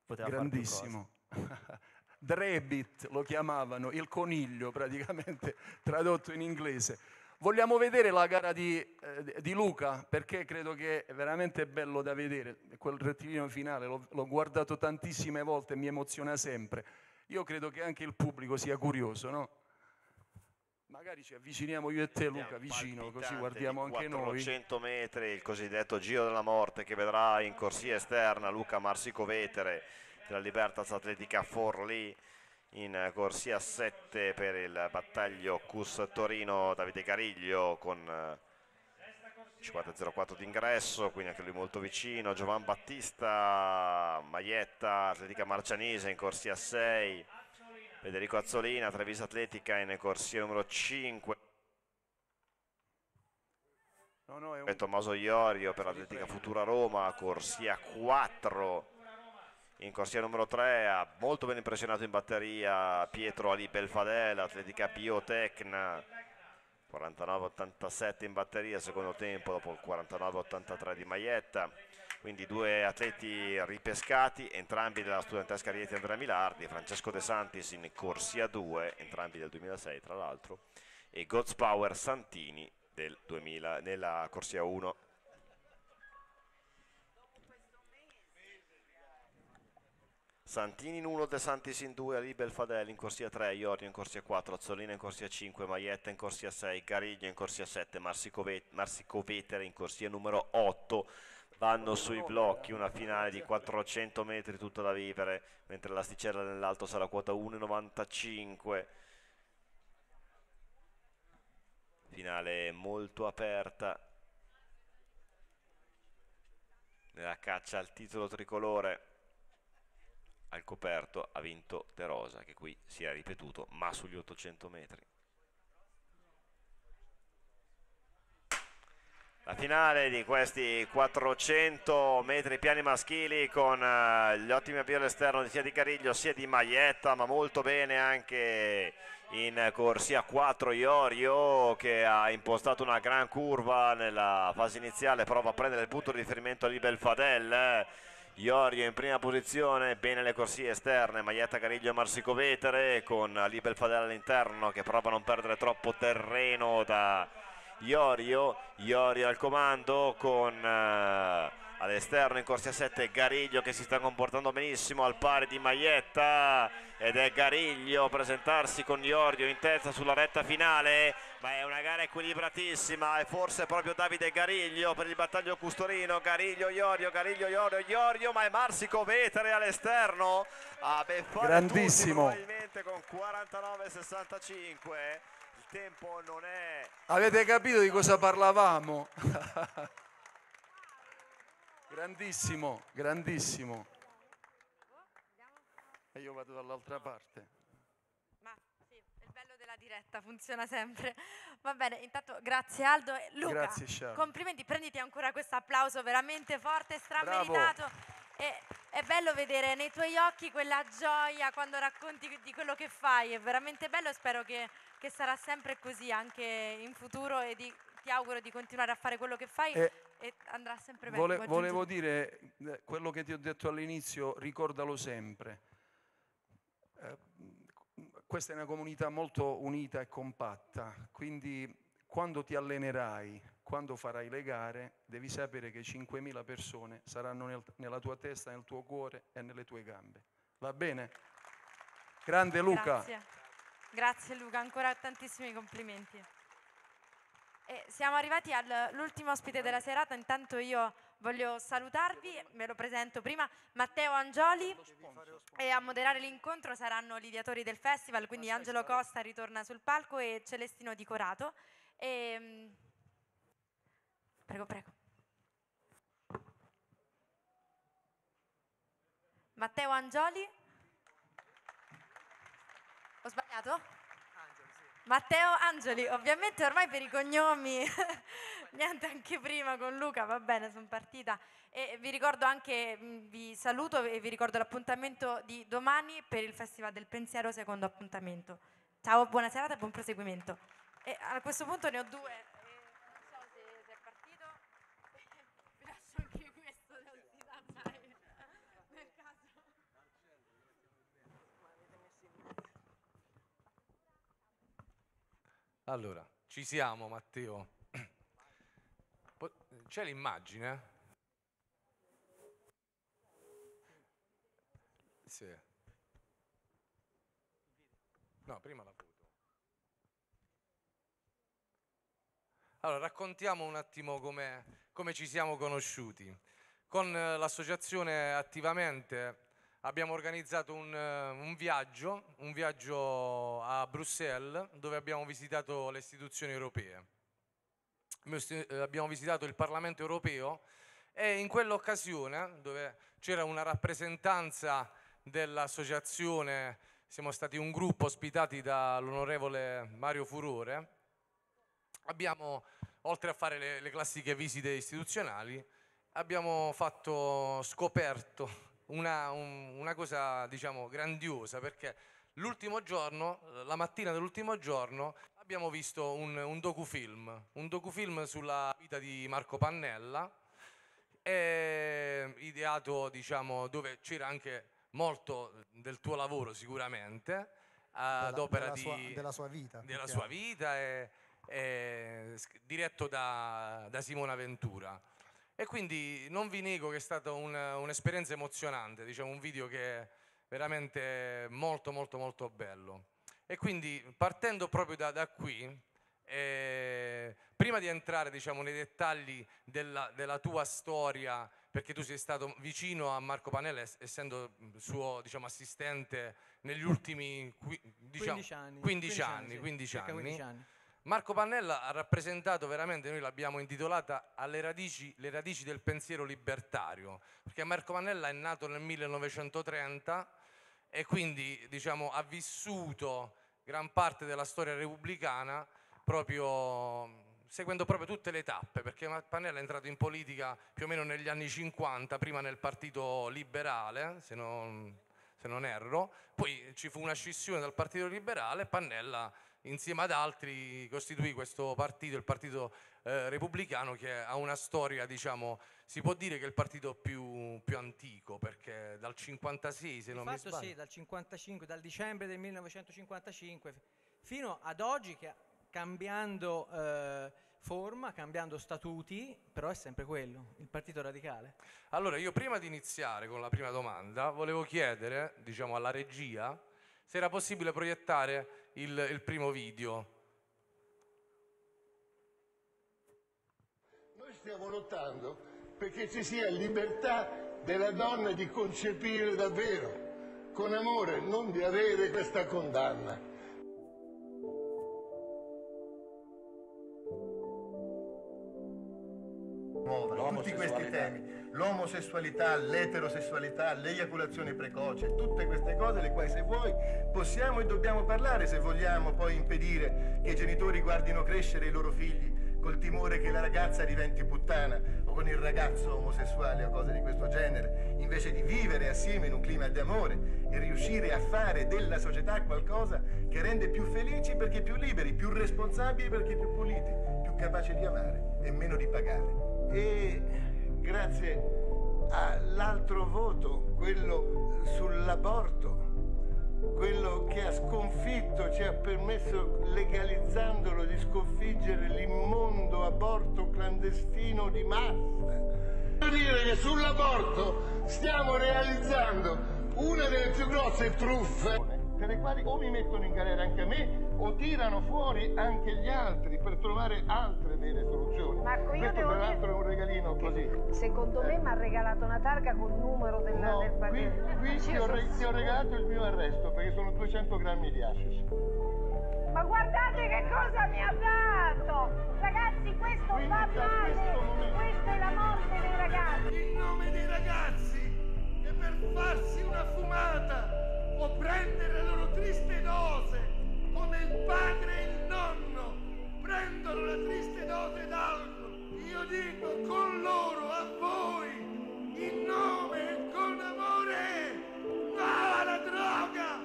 poteva Grandissimo. Drabbit lo chiamavano, il coniglio praticamente, tradotto in inglese. Vogliamo vedere la gara di, eh, di, Luca perché credo che è veramente bello da vedere. Quel rettilineo finale l'ho, l'ho guardato tantissime volte e mi emoziona sempre. Io credo che anche il pubblico sia curioso, no? Magari ci avviciniamo io e te Luca vicino, così guardiamo anche 400 noi. 400 metri, il cosiddetto Giro della Morte che vedrà in corsia esterna Luca Marsico Vetere della Libertas Atletica Forlì in corsia 7 per il battaglio Cus Torino Davide Cariglio con 50.04 d'ingresso quindi anche lui molto vicino. Giovan Battista Maietta Atletica Marcianese in corsia 6 Federico Azzolina Treviso Atletica in corsia numero 5 no, no, un... Tommaso Iorio per Atletica Futura Roma corsia 4 in corsia numero 3 ha molto ben impressionato in batteria Pietro Ali Belfadel, Atletica Biotecna 49-87 in batteria secondo tempo dopo il 49-83 di Maietta. Quindi due atleti ripescati entrambi della studentesca Rieti Andrea Milardi Francesco De Santis in corsia 2 entrambi del 2006 tra l'altro e God's Power Santini del 2000 nella corsia 1 Santini in 1, De Santis in 2, Ali Belfadel in corsia 3, Iorio in corsia 4, Azzolina in corsia 5, Maietta in corsia 6, Cariglio in corsia 7, Marsicovetere in corsia numero 8. Vanno sui blocchi, una finale di 400 metri tutta da vivere, mentre l'asticella nell'alto sarà quota 1,95. Finale molto aperta nella caccia al titolo tricolore al coperto ha vinto De Rosa che qui si è ripetuto ma sugli 800 metri. La finale di questi 400 metri piani maschili con uh, gli ottimi avvii all'esterno sia di Cariglio sia di Maietta ma molto bene anche in corsia 4 Iorio che ha impostato una gran curva nella fase iniziale prova a prendere il punto di riferimento di Belfadel eh Iorio in prima posizione, bene le corsie esterne, Maglietta Cariglio e Marsico Vetere con Libel Fadella all'interno che prova a non perdere troppo terreno da Iorio, Iorio al comando con uh, all'esterno in corsia 7 Gariglio che si sta comportando benissimo al pari di Maglietta ed è Gariglio a presentarsi con Iorio in testa sulla retta finale ma è una gara equilibratissima e forse proprio Davide Gariglio per il battaglio Custorino Gariglio Iorio, Gariglio Iorio, Iorio ma è Marsico Vetere all'esterno a beffare grandissimo tutti, probabilmente con 49-65 Il tempo non è... Avete capito di cosa parlavamo? grandissimo, grandissimo. E io vado dall'altra parte. Ma sì, è il bello della diretta, funziona sempre. Va bene, intanto grazie Aldo e Luca. Grazie, Sharon. Complimenti, prenditi ancora questo applauso veramente forte, strameritato. E, è bello vedere nei tuoi occhi quella gioia quando racconti di quello che fai, è veramente bello e spero che, che sarà sempre così anche in futuro e di- ti auguro di continuare a fare quello che fai E- e andrà sempre bene. Vole- volevo dire eh, quello che ti ho detto all'inizio, ricordalo sempre. Eh, questa è una comunità molto unita e compatta, quindi quando ti allenerai, quando farai le gare, devi sapere che 5.000 persone saranno nel- nella tua testa, nel tuo cuore e nelle tue gambe. Va bene? Grande Luca. Grazie. Grazie Luca, ancora tantissimi complimenti. E siamo arrivati all'ultimo ospite della serata, intanto io voglio salutarvi, me lo presento prima, Matteo Angioli e a moderare l'incontro saranno gli ideatori del festival, quindi Angelo Costa ritorna sul palco e Celestino Di Corato. E, mm, prego, prego. Matteo Angioli. Ho sbagliato? Matteo Angeli, ovviamente ormai per i cognomi, niente anche prima con Luca, va bene, sono partita. E vi ricordo anche, vi saluto e vi ricordo l'appuntamento di domani per il Festival del Pensiero, secondo appuntamento. Ciao, buona serata e buon proseguimento. E a questo punto ne ho due. e non so se, se è partito. Vi lascio anche questo, dai, nel caso. Allora, ci siamo Matteo. C'è l'immagine? Sì. No, prima la foto. Allora, raccontiamo un attimo come, come ci siamo conosciuti. Con eh, l'associazione Attivamente abbiamo organizzato un, eh, un viaggio, un viaggio a Bruxelles dove abbiamo visitato le istituzioni europee. Eh, Abbiamo visitato il Parlamento europeo e in quell'occasione dove c'era una rappresentanza dell'associazione, siamo stati un gruppo ospitati dall'onorevole Mario Furore, abbiamo, oltre a fare le, le classiche visite istituzionali, abbiamo fatto scoperto una, un- una cosa, diciamo, grandiosa, perché l'ultimo giorno, la mattina dell'ultimo giorno, abbiamo visto un, un docufilm, un docufilm sulla vita di Marco Pannella, ideato, diciamo, dove c'era anche molto del tuo lavoro sicuramente, ad Della- opera della di, sua- della sua vita, della sua vita e, e diretto da, da Simona Ventura. E quindi non vi nego che è stata un- un'esperienza emozionante, diciamo un video che è veramente molto molto molto bello. E quindi partendo proprio da, da qui, eh, prima di entrare diciamo, nei dettagli della, della tua storia, perché tu sei stato vicino a Marco Panella ess- essendo mh, suo diciamo, assistente negli ultimi qui- diciamo, 15 anni, 15 15 anni, anni, sì, 15 circa anni. 15 anni. Marco Pannella ha rappresentato veramente, noi l'abbiamo intitolata alle radici, le radici del pensiero libertario, perché Marco Pannella è nato nel 1930 e quindi diciamo, ha vissuto gran parte della storia repubblicana proprio seguendo proprio tutte le tappe, perché Pannella è entrato in politica più o meno negli anni 50, prima nel Partito Liberale, se non, se non erro, poi ci fu una scissione dal Partito Liberale e Pannella insieme ad altri costituì questo partito, il Partito eh, Repubblicano, che ha una storia, diciamo, si può dire che è il partito più, più antico, perché dal 56, se Di non mi sbaglio. sì, dal 55, dal dicembre del 1955 fino ad oggi che cambiando eh, forma, cambiando statuti, però è sempre quello, il Partito Radicale. Allora, io prima di iniziare con la prima domanda, volevo chiedere, diciamo, alla regia se era possibile proiettare il, il primo video. Noi stiamo lottando perché ci sia libertà della donna di concepire davvero, con amore, non di avere questa condanna. L'omosessualità, l'eterosessualità, l'eiaculazione precoce, tutte queste cose le quali se vuoi possiamo e dobbiamo parlare se vogliamo poi impedire che i genitori guardino crescere i loro figli col timore che la ragazza diventi puttana o con il ragazzo omosessuale o cose di questo genere, invece di vivere assieme in un clima di amore e riuscire a fare della società qualcosa che rende più felici perché più liberi, più responsabili perché più puliti, più capaci di amare e meno di pagare. E grazie all'altro voto, quello sull'aborto, quello che ha sconfitto, ci ha permesso, legalizzandolo, di sconfiggere l'immondo aborto clandestino di massa. Devo dire che sull'aborto stiamo realizzando una delle più grosse truffe per le quali o mi mettono in galera anche me o tirano fuori anche gli altri per trovare altre vere soluzioni. Marco, io Questo devo tra dire- l'altro è un regalino così. Secondo me mi ha regalato una targa col numero del, No, del qui, qui ti ho, re- ti ho regalato il mio arresto perché sono 200 grammi di hashish. Ma guardate che cosa mi ha dato! Ragazzi, questo fa male! Questa è la morte dei ragazzi! In nome dei ragazzi che per farsi una fumata o prendere la loro triste dose, come il padre e il nonno prendono la triste dose d'alcol, io dico con loro a voi, in nome e con amore, no alla droga,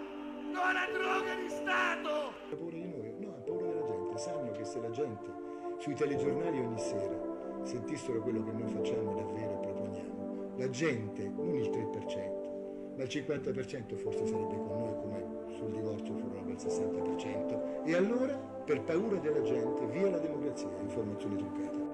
no alla droga di Stato! Ha paura di noi? No, ha paura della gente. Sanno che se la gente sui telegiornali ogni sera sentissero quello che noi facciamo davvero e proponiamo, la gente, non il 3%, ma il 50% forse sarebbe con noi come sul divorzio furono il 60%. E allora, per paura della gente, via la democrazia, informazioni truccate.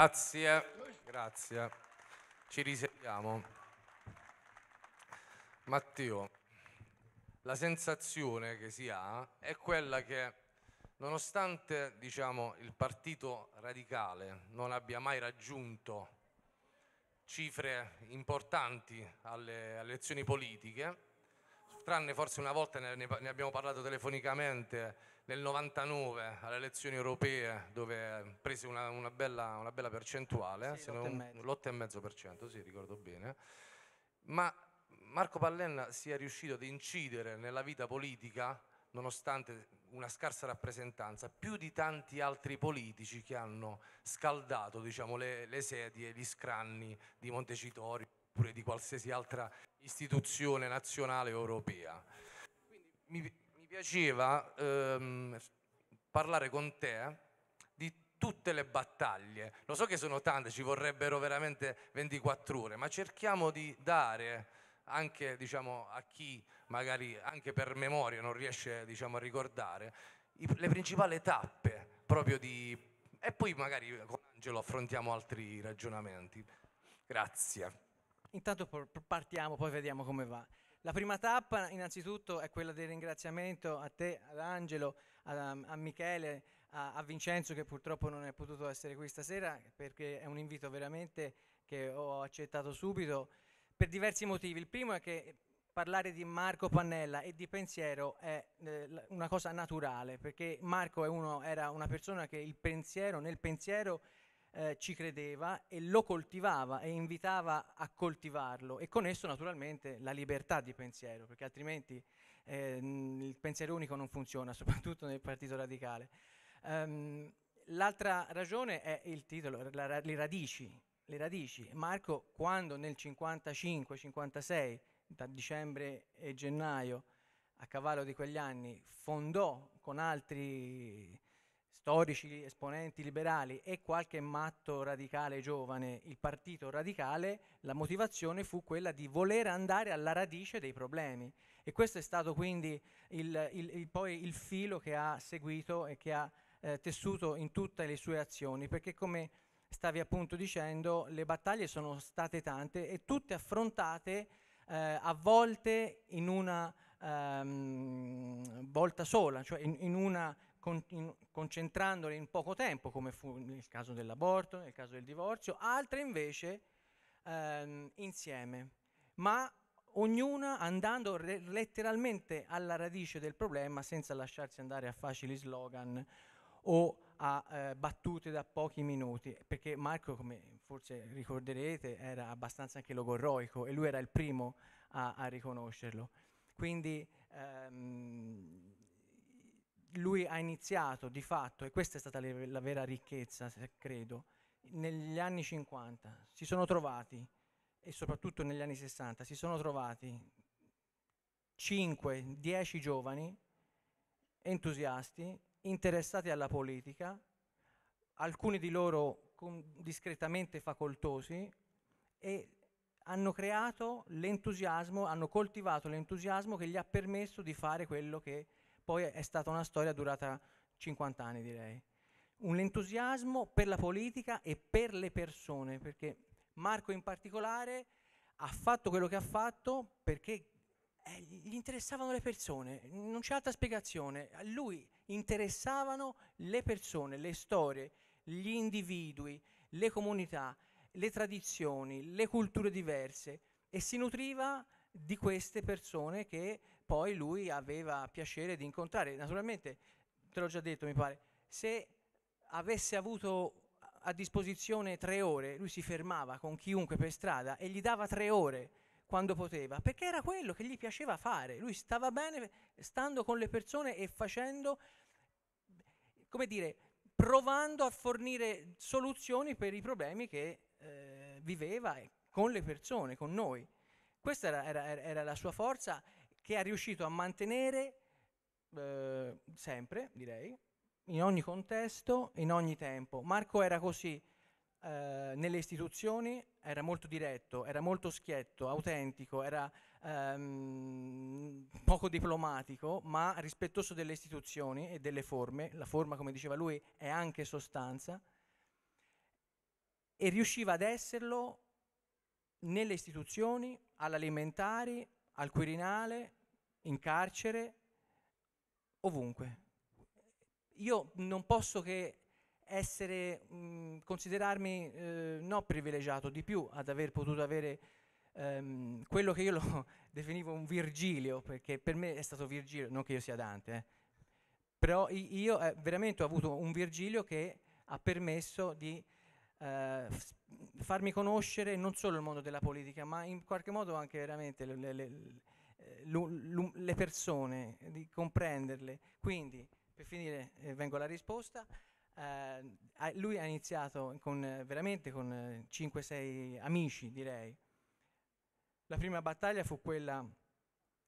Grazie, grazie. Ci risediamo. Matteo, la sensazione che si ha è quella che nonostante diciamo, il partito radicale non abbia mai raggiunto cifre importanti alle, elezioni politiche, tranne forse una volta ne abbiamo parlato telefonicamente nel 99 alle elezioni europee dove prese una, una bella, una bella percentuale, Sì, e mezzo. l'8,5%, sì, ricordo bene. Ma Marco Pallenna sia riuscito ad incidere nella vita politica, nonostante una scarsa rappresentanza, più di tanti altri politici che hanno scaldato diciamo, le, le sedie, gli scranni di Montecitorio oppure di qualsiasi altra istituzione nazionale o europea. Quindi mi piaceva ehm, parlare con te di tutte le battaglie. Lo so che sono tante, ci vorrebbero veramente 24 ore, ma cerchiamo di dare anche diciamo, a chi magari anche per memoria non riesce diciamo, a ricordare i- le principali tappe proprio di... e poi magari con Angelo affrontiamo altri ragionamenti. Grazie. Intanto partiamo, poi vediamo come va. La prima tappa innanzitutto è quella del ringraziamento a te, ad Angelo, a, a Michele, a, a Vincenzo che purtroppo non è potuto essere qui stasera perché è un invito veramente che ho accettato subito per diversi motivi. Il primo è che parlare di Marco Pannella e di pensiero è eh, una cosa naturale perché Marco è uno- era una persona che il pensiero, nel pensiero eh, ci credeva e lo coltivava e invitava a coltivarlo e con esso naturalmente la libertà di pensiero, perché altrimenti eh, il pensiero unico non funziona, soprattutto nel Partito Radicale. Ehm, l'altra ragione è il titolo, la le radici. Le radici. Marco, quando nel 55-56, da dicembre e gennaio, a cavallo di quegli anni, fondò con altri storici, esponenti liberali e qualche matto radicale giovane il partito radicale, la motivazione fu quella di voler andare alla radice dei problemi. E questo è stato quindi il, il- il- poi il filo che ha seguito e che ha eh, tessuto in tutte le sue azioni, perché come stavi appunto dicendo, le battaglie sono state tante e tutte affrontate eh, a volte in una ehm, volta sola, cioè in, in una con, in, concentrandole in poco tempo, come fu nel caso dell'aborto, nel caso del divorzio, altre invece ehm, insieme, ma ognuna andando re- letteralmente alla radice del problema senza lasciarsi andare a facili slogan o a eh, battute da pochi minuti, perché Marco, come forse ricorderete, era abbastanza anche logorroico e lui era il primo a, a riconoscerlo. Quindi ehm, lui ha iniziato di fatto, e questa è stata le, la vera ricchezza, credo, negli anni 50 si sono trovati, e soprattutto negli anni 60, si sono trovati 5-10 giovani entusiasti, interessati alla politica, alcuni di loro discretamente facoltosi e hanno creato l'entusiasmo, hanno coltivato l'entusiasmo che gli ha permesso di fare quello che poi è stata una storia durata 50 anni direi. Un entusiasmo per la politica e per le persone, perché Marco in particolare ha fatto quello che ha fatto perché eh, gli interessavano le persone, non c'è altra spiegazione. A lui interessavano le persone, le storie, gli individui, le comunità, le tradizioni, le culture diverse e si nutriva di queste persone che poi lui aveva piacere di incontrare. Naturalmente, te l'ho già detto, mi pare, se avesse avuto a disposizione tre ore, lui si fermava con chiunque per strada e gli dava tre ore quando poteva, perché era quello che gli piaceva fare. Lui stava bene stando con le persone e facendo, come dire, provando a fornire soluzioni per i problemi che eh, viveva con le persone, con noi. Questa era, era, era, la sua forza che ha riuscito a mantenere eh, sempre, direi, in ogni contesto, in ogni tempo. Marco era così eh, nelle istituzioni, era molto diretto, era molto schietto, autentico, era ehm, poco diplomatico, ma rispettoso delle istituzioni e delle forme. La forma, come diceva lui, è anche sostanza. E riusciva ad esserlo nelle istituzioni, all'alimentari, al Quirinale, in carcere, ovunque. Io non posso che essere, mh, considerarmi eh, no privilegiato di più ad aver potuto avere ehm, quello che io lo definivo un Virgilio, perché per me è stato Virgilio, non che io sia Dante, eh. però io eh, veramente ho avuto un Virgilio che ha permesso di eh, farmi conoscere non solo il mondo della politica, ma in qualche modo anche veramente le, le, le, eh, le persone, di comprenderle. Quindi, per finire, eh, vengo alla risposta. Eh, lui ha iniziato con, veramente con 5-6 amici, direi. La prima battaglia fu quella,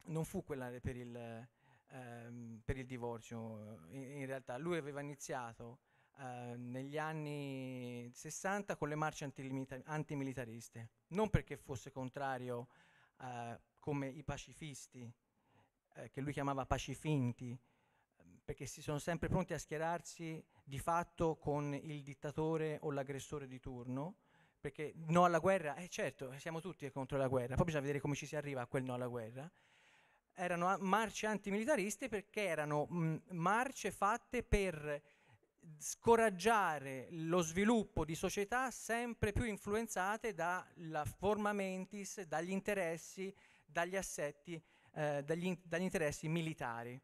non fu quella per il, ehm, per il divorzio, in, in realtà lui aveva iniziato eh, negli anni 60 con le marce antimilitariste, non perché fosse contrario eh, come i pacifisti, eh, che lui chiamava pacifinti, perché si sono sempre pronti a schierarsi di fatto con il dittatore o l'aggressore di turno, perché no alla guerra, eh certo, siamo tutti contro la guerra, poi bisogna vedere come ci si arriva a quel no alla guerra. Erano marce antimilitariste perché erano marce fatte per scoraggiare lo sviluppo di società sempre più influenzate dalla forma mentis, dagli interessi, dagli assetti, eh, dagli, dagli, interessi militari.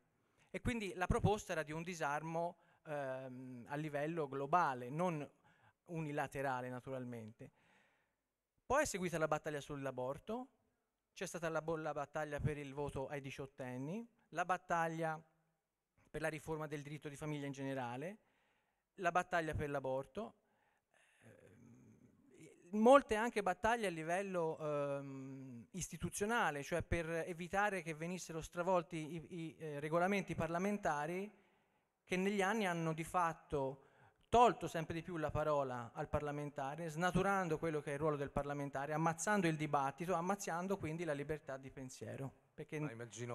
E quindi la proposta era di un disarmo ehm, a livello globale, non unilaterale naturalmente. Poi è seguita la battaglia sull'aborto, c'è stata la, la battaglia per il voto ai diciottenni, la battaglia per la riforma del diritto di famiglia in generale, la battaglia per l'aborto, eh, molte anche battaglie a livello ehm, istituzionale, cioè per evitare che venissero stravolti i, i eh, regolamenti parlamentari che negli anni hanno di fatto tolto sempre di più la parola al parlamentare, snaturando quello che è il ruolo del parlamentare, ammazzando il dibattito, ammazzando quindi la libertà di pensiero perché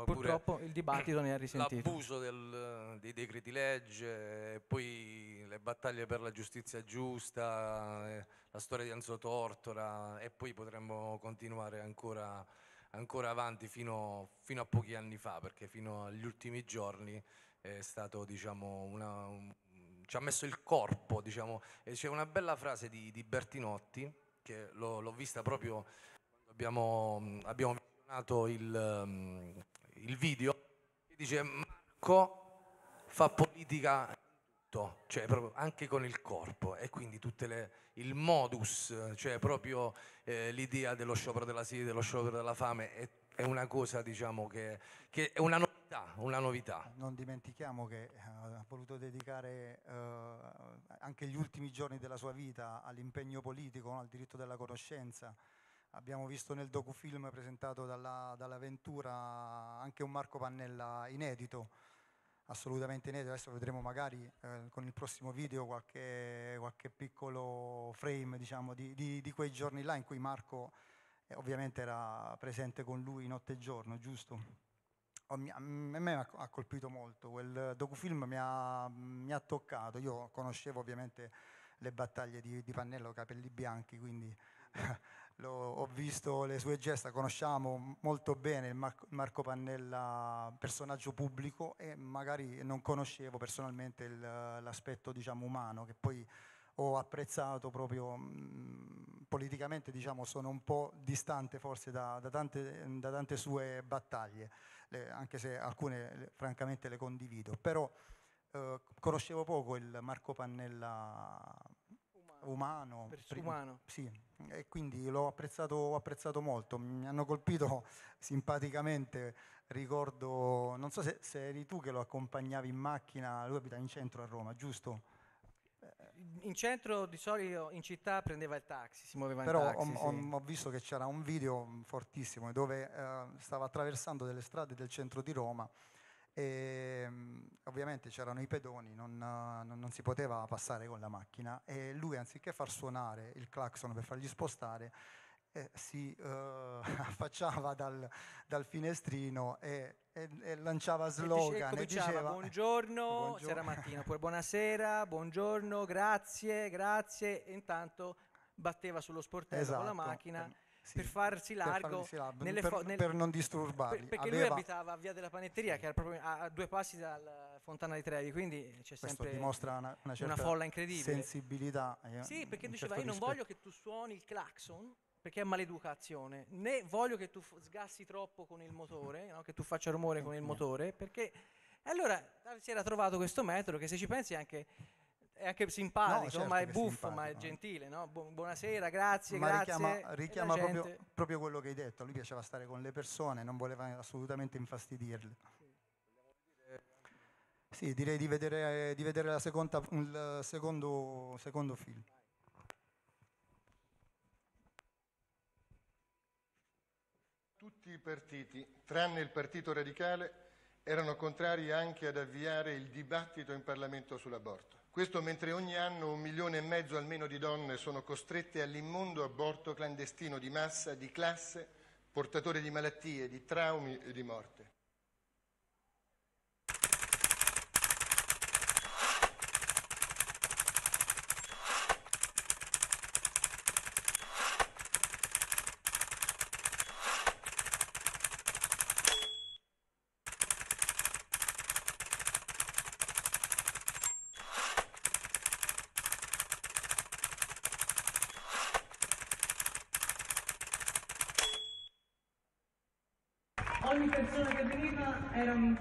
purtroppo il dibattito ne ha risentito. L'abuso del, dei decreti legge, poi le battaglie per la giustizia giusta, eh, la storia di Enzo Tortora e poi potremmo continuare ancora, ancora avanti fino, fino a pochi anni fa, perché fino agli ultimi giorni è stato diciamo, una, un- ci ha messo il corpo, diciamo, c'è una bella frase di, di Bertinotti che l'ho, vista proprio quando abbiamo, abbiamo visionato il, il video, che dice Marco fa politica tutto, cioè anche con il corpo e quindi le, il modus, cioè proprio eh, l'idea dello sciopero della sede, dello sciopero della fame è, è una cosa diciamo che, che è una novità, una novità. Non dimentichiamo che eh, ha voluto dedicare eh, anche gli ultimi giorni della sua vita all'impegno politico, al diritto della conoscenza. Abbiamo visto nel docufilm presentato dalla, dalla Ventura anche un Marco Pannella inedito, assolutamente inedito. Adesso vedremo magari eh, con il prossimo video qualche, qualche piccolo frame diciamo, di, di- di quei giorni là in cui Marco eh, ovviamente era presente con lui notte e giorno, giusto? Oh, a me ha colpito molto, quel docufilm mi ha, mi ha toccato, io conoscevo ovviamente le battaglie di, di Pannello, Capelli Bianchi, quindi l'ho- ho visto le sue gesta, conosciamo molto bene il Marco, Marco Pannella personaggio pubblico e magari non conoscevo personalmente il- l'aspetto diciamo, umano che poi ho apprezzato proprio mh, politicamente diciamo, sono un po' distante forse da, da tante, da tante sue battaglie, le- anche se alcune le- francamente le condivido, però eh, conoscevo poco il Marco Pannella umano, Pers- prim- umano. sì, e quindi l'ho apprezzato, apprezzato molto, mi hanno colpito simpaticamente, ricordo, non so se, se eri tu che lo accompagnavi in macchina, lui abita in centro a Roma, giusto? In centro di solito in città prendeva il taxi, si muoveva in Però taxi. ho, sì. ho- visto che c'era un video fortissimo dove eh, stava attraversando delle strade del centro di Roma e mm, ovviamente c'erano i pedoni, non, non- non si poteva passare con la macchina e lui anziché far suonare il clacson per fargli spostare eh, si eh, affacciava dal, dal finestrino e, e- e lanciava E dice- e slogan e diceva buongiorno, Buongiorno. se era mattina, oppure buonasera, buongiorno, grazie, grazie, e intanto batteva sullo sportello con la Esatto, macchina sì, per farsi per largo, farsi largo, nelle per- fo- nel- per non disturbarli. per- perché lui Aveva- abitava a Via della Panetteria, che era proprio a, a due passi dalla Fontana di Trevi, quindi c'è sempre dimostra una, una certa folla incredibile. sensibilità. e Sì, perché un diceva certo io non rispetto. voglio che tu suoni il clacson perché è maleducazione, né voglio che tu sgassi troppo con il motore, no? che tu faccia rumore con il motore, perché e allora eh, si era trovato questo metodo che se ci pensi anche, è anche simpatico, No, certo ma è che è buffo, ma è gentile, no? Bu- buonasera, grazie, Ma grazie. richiama, richiama proprio, gente- proprio quello che hai detto. Lui piaceva stare con le persone, non voleva assolutamente infastidirle. Sì, direi di vedere, di vedere la seconda, il secondo, secondo film. Tutti i partiti, tranne il Partito Radicale, erano contrari anche ad avviare il dibattito in Parlamento sull'aborto. Questo mentre ogni anno un milione e mezzo almeno di donne sono costrette all'immondo aborto clandestino di massa, di classe, portatore di malattie, di traumi e di morte. Ogni persona che veniva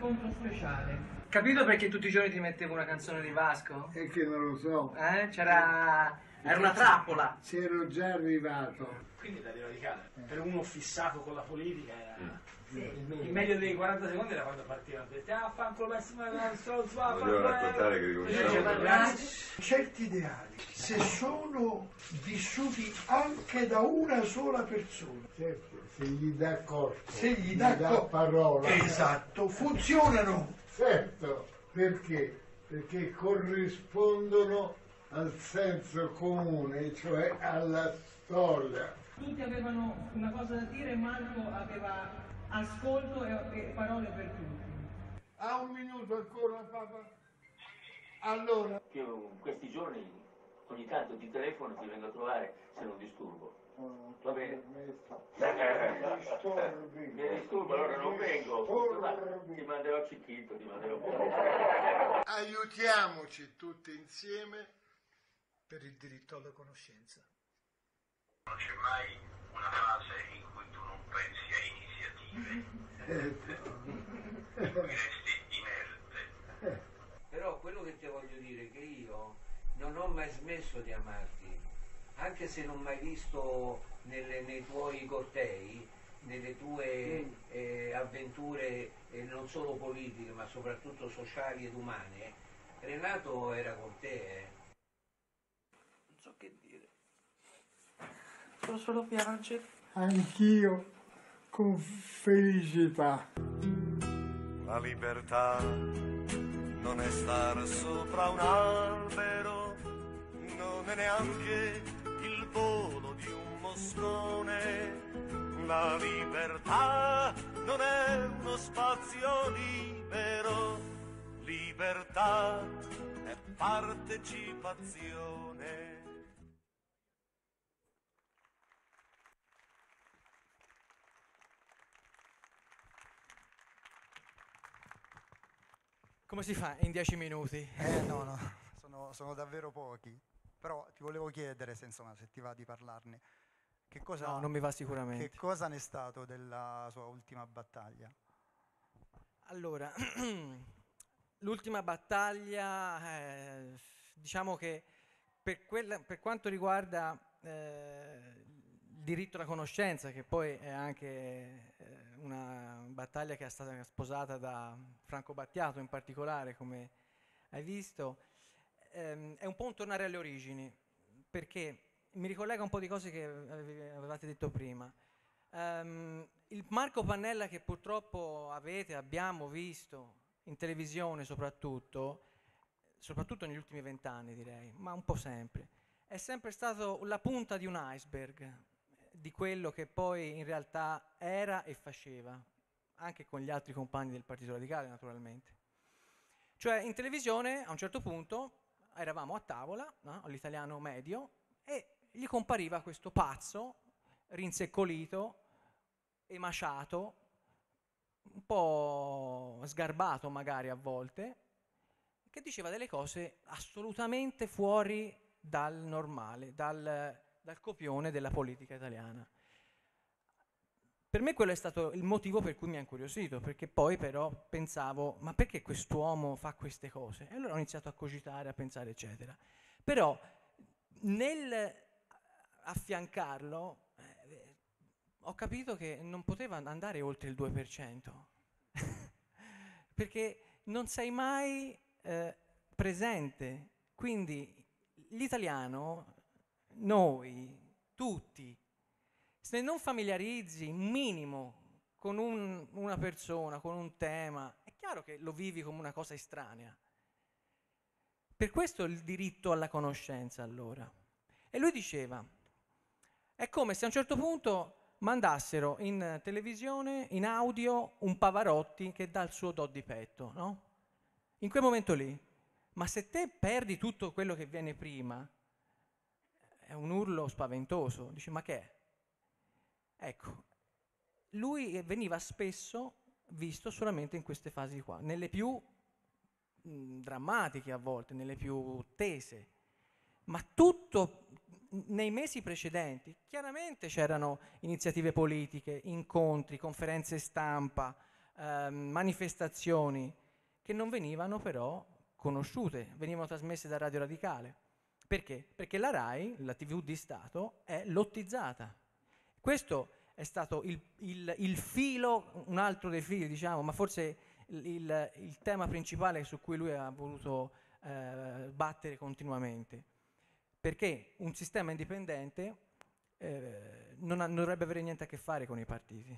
incontro speciale. Capito perché tutti i giorni ti mettevo una canzone di Vasco? È che non lo so. Eh? C'era. Era una trappola. C'ero già arrivato. Quindi la radicale, per uno fissato con la politica era... Il meglio dei 40 secondi era quando partiva ah fanculo Massimo Voglio raccontare che ricominciamo. Certi ideali, se sono vissuti anche da una sola persona, certo, se gli dà corpo, se gli dà, co- parola, esatto, funzionano. Certo, perché? Perché corrispondono al senso comune, cioè alla storia. Tutti avevano una cosa da dire, Marco aveva ascolto e, parole per tutti. Ha un minuto ancora, papà? Allora, Io questi giorni ogni tanto ti telefono e ti vengo a trovare se non disturbo. Va bene? disturbi. Mi disturbo, allora non vengo. Disturbi. Ti manderò cicchito, ti manderò aiutiamoci tutti insieme per il diritto alla conoscenza. Non c'è mai una fase in cui tu non pensi a iniziative, in cui resti inerte. Però quello che ti voglio dire è che io non ho mai smesso di amarti, anche se non ho mai visto nelle- nei tuoi cortei, nelle tue eh, avventure eh, non solo politiche ma soprattutto sociali ed umane, Renato era con te. eh. Non so che dire. Posso solo piangere. Anch'io, con felicità. La libertà non è star sopra un albero, non è neanche il volo di un moscone. La libertà non è uno spazio libero, libertà è partecipazione. Come si fa in dieci minuti? Eh no, no, sono, sono davvero pochi. Però ti volevo chiedere, se, insomma, se ti va di parlarne, che cosa, No, non mi va sicuramente. Che cosa ne è stato della sua ultima battaglia? Allora, l'ultima battaglia, eh, diciamo che per, quella- per quanto riguarda eh, il diritto alla conoscenza, che poi è anche eh, una battaglia che è stata sposata da Franco Battiato in particolare, come hai visto, ehm, è un po' un tornare alle origini, perché mi ricollega un po' di cose che ave- avevate detto prima. Ehm, il Marco Pannella che purtroppo avete, abbiamo visto in televisione soprattutto, soprattutto negli ultimi vent'anni direi, ma un po' sempre, è sempre stato la punta di un iceberg di quello che poi in realtà era e faceva, anche con gli altri compagni del Partito Radicale naturalmente. Cioè in televisione a un certo punto eravamo a tavola, no? all'italiano medio, e gli compariva questo pazzo, rinseccolito, emaciato, un po' sgarbato magari a volte, che diceva delle cose assolutamente fuori dal normale, dal, dal copione della politica italiana. Per me quello è stato il motivo per cui mi ha incuriosito, perché poi però pensavo, ma perché quest'uomo fa queste cose? E allora ho iniziato a cogitare, a pensare, eccetera. Però nel affiancarlo eh, ho capito che non poteva andare oltre il 2%, perché non sei mai eh, presente. Quindi l'italiano, noi, tutti, se non familiarizzi un minimo con un- una persona, con un tema, è chiaro che lo vivi come una cosa estranea. Per questo il diritto alla conoscenza allora. E lui diceva, è come se a un certo punto mandassero in televisione, in audio, un Pavarotti che dà il suo do di petto, no? In quel momento lì. Ma se te perdi tutto quello che viene prima, è un urlo spaventoso. Dici, ma che è? Ecco, lui veniva spesso visto solamente in queste fasi qua, nelle più mh, drammatiche a volte, nelle più tese, ma tutto mh, nei mesi precedenti. Chiaramente c'erano iniziative politiche, incontri, conferenze stampa, ehm, manifestazioni che non venivano però conosciute, venivano trasmesse da Radio Radicale. Perché? Perché la RAI, la TV di Stato, è lottizzata. Questo è stato il, il- il filo, un altro dei fili, diciamo, ma forse il, il- tema principale su cui lui ha voluto eh, battere continuamente. Perché un sistema indipendente eh, non, ha- non dovrebbe avere niente a che fare con i partiti.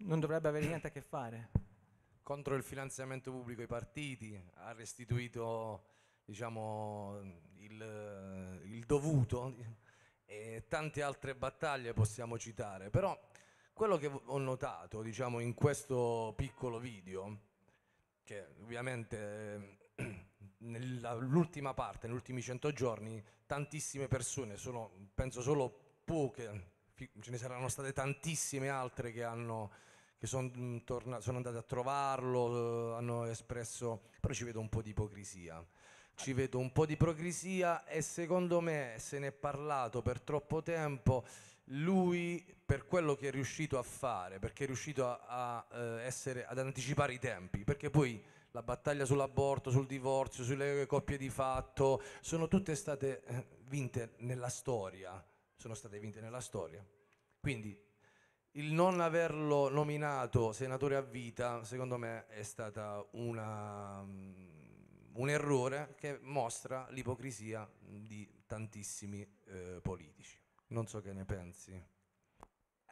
Non dovrebbe avere niente a che fare. contro il finanziamento pubblico ai partiti, ha restituito diciamo, il, il dovuto e tante altre battaglie possiamo citare. Però quello che ho notato diciamo, in questo piccolo video, che ovviamente eh, nell'ultima parte, negli ultimi 100 giorni, tantissime persone, sono, penso solo poche, ce ne saranno state tantissime altre che, che son, torna- sono andate a trovarlo, hanno espresso, però ci vedo un po' di ipocrisia. Ci vedo un po' di ipocrisia e secondo me se ne è parlato per troppo tempo. Lui per quello che è riuscito a fare, perché è riuscito a, a, eh, essere, ad anticipare i tempi, perché poi la battaglia sull'aborto, sul divorzio, sulle coppie di fatto, sono tutte state eh, vinte nella storia, sono state vinte nella storia. Quindi il non averlo nominato senatore a vita, secondo me, è stata una, mm, un errore che mostra l'ipocrisia di tantissimi eh, politici. Non so che ne pensi.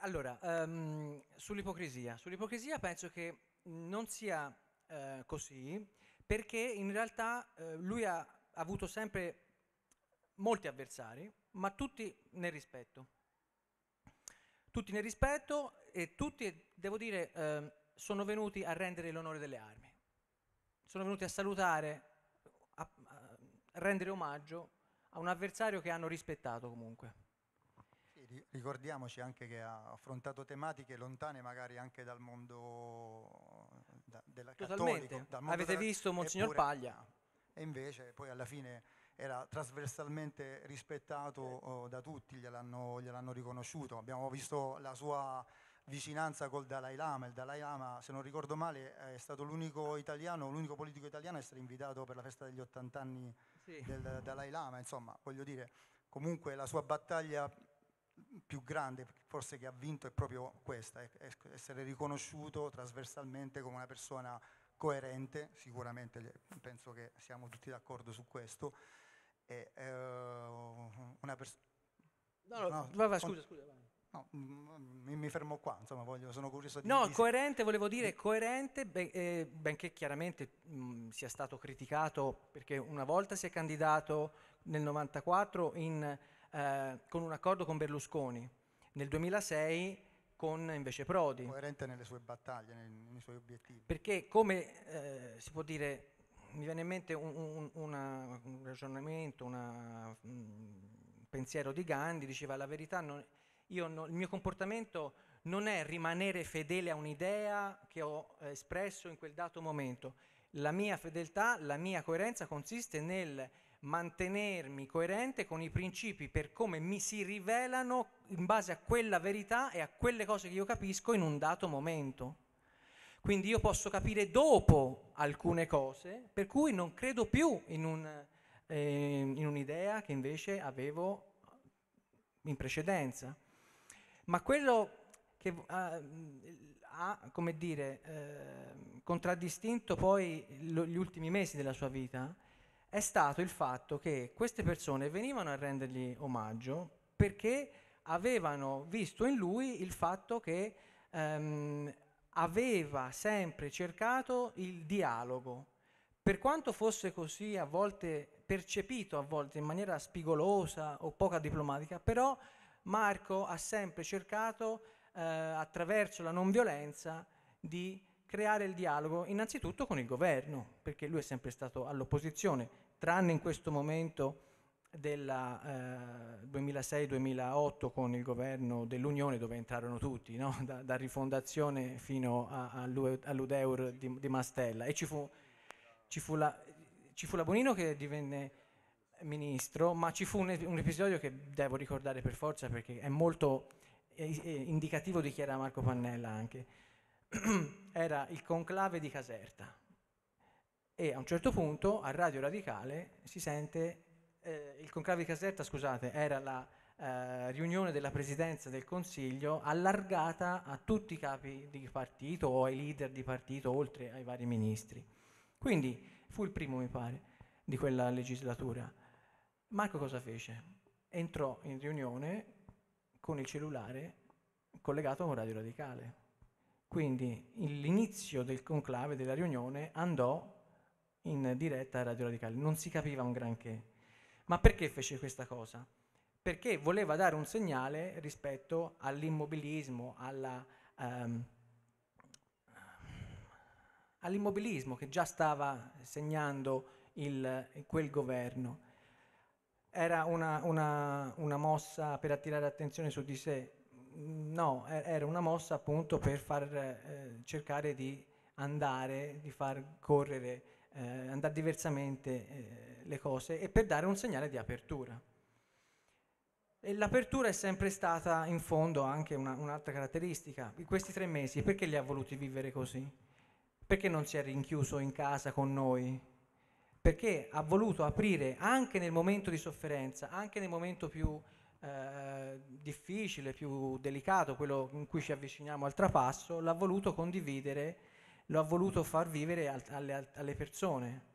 Allora, ehm, sull'ipocrisia. Sull'ipocrisia penso che non sia eh, così, perché in realtà eh, lui ha avuto sempre molti avversari, ma tutti nel rispetto. Tutti nel rispetto e tutti, devo dire, eh, sono venuti a rendere l'onore delle armi. Sono venuti a salutare, rendere omaggio a un avversario che hanno rispettato comunque. Sì, ricordiamoci anche che ha affrontato tematiche lontane magari anche dal mondo da- della Totalmente. cattolico. dal mondo Avete della- visto Monsignor eppure- Paglia? E invece poi alla fine era trasversalmente rispettato oh, da tutti, gliel'hanno, gliel'hanno riconosciuto. Abbiamo visto la sua vicinanza col Dalai Lama. Il Dalai Lama, se non ricordo male, è stato l'unico italiano, l'unico politico italiano a essere invitato per la festa degli 80 anni Sì. del Dalai Lama. Insomma, voglio dire, comunque la sua battaglia più grande forse che ha vinto è proprio questa, essere riconosciuto trasversalmente come una persona coerente, sicuramente penso che siamo tutti d'accordo su questo, e eh, una persona... No, no, vai, vai, scusa, scusa, vai. No, mm, mi, mi fermo qua, insomma, voglio, sono curioso di... No, di- coerente volevo dire coerente, ben- eh, benché chiaramente mh, sia stato criticato perché una volta si è candidato nel 94 in, eh, con un accordo con Berlusconi, nel 2006 con invece Prodi. coerente nelle sue battaglie, nei, nei suoi obiettivi. Perché come eh, si può dire, mi viene in mente un, un- una- un ragionamento, una- un pensiero di Gandhi, diceva la verità, non- no- il mio comportamento non è rimanere fedele a un'idea che ho eh, espresso in quel dato momento. La mia fedeltà, la mia coerenza consiste nel mantenermi coerente con i principi per come mi si rivelano in base a quella verità e a quelle cose che io capisco in un dato momento. Quindi io posso capire dopo alcune cose, per cui non credo più in, un, eh, in un'idea che invece avevo in precedenza. Ma quello che ha, ha, come dire, eh, contraddistinto poi gli ultimi mesi della sua vita è stato il fatto che queste persone venivano a rendergli omaggio perché avevano visto in lui il fatto che ehm, aveva sempre cercato il dialogo. Per quanto fosse così a volte percepito, a volte in maniera spigolosa o poca diplomatica, però Marco ha sempre cercato eh, attraverso la non violenza di creare il dialogo innanzitutto con il governo, perché lui è sempre stato all'opposizione, tranne in questo momento del 2006-2008 con il governo dell'Unione dove entrarono tutti, no? da, da rifondazione fino a- all'U- all'Udeur di, di Mastella e ci fu, ci fu la, ci fu la Bonino che divenne ministro, ma ci fu un, un episodio che devo ricordare per forza perché è molto eh, eh, indicativo di chi era Marco Pannella anche. era il conclave di Caserta e a un certo punto a Radio Radicale si sente eh, il conclave di Caserta, scusate, era la eh, riunione della presidenza del Consiglio allargata a tutti i capi di partito o ai leader di partito, oltre ai vari ministri. Quindi fu il primo, mi pare, di quella legislatura. Marco cosa fece? Entrò in riunione con il cellulare collegato con Radio Radicale. Quindi l'inizio del conclave, della riunione, andò in diretta a Radio Radicale. Non si capiva un granché. Ma perché fece questa cosa? Perché voleva dare un segnale rispetto all'immobilismo, alla, ehm, all'immobilismo che già stava segnando il- quel governo. Era una, una- una mossa per attirare attenzione su di sé? No, era una mossa appunto per far eh, cercare di andare, di far correre, eh, andare diversamente eh, le cose e per dare un segnale di apertura. E l'apertura è sempre stata in fondo anche una- un'altra caratteristica. In questi tre mesi, perché li ha voluti vivere così? Perché non si è rinchiuso in casa con noi? Perché ha voluto aprire anche nel momento di sofferenza, anche nel momento più eh, difficile, più delicato, quello in cui ci avviciniamo al trapasso, l'ha voluto condividere, lo ha voluto far vivere al- alle, alle persone.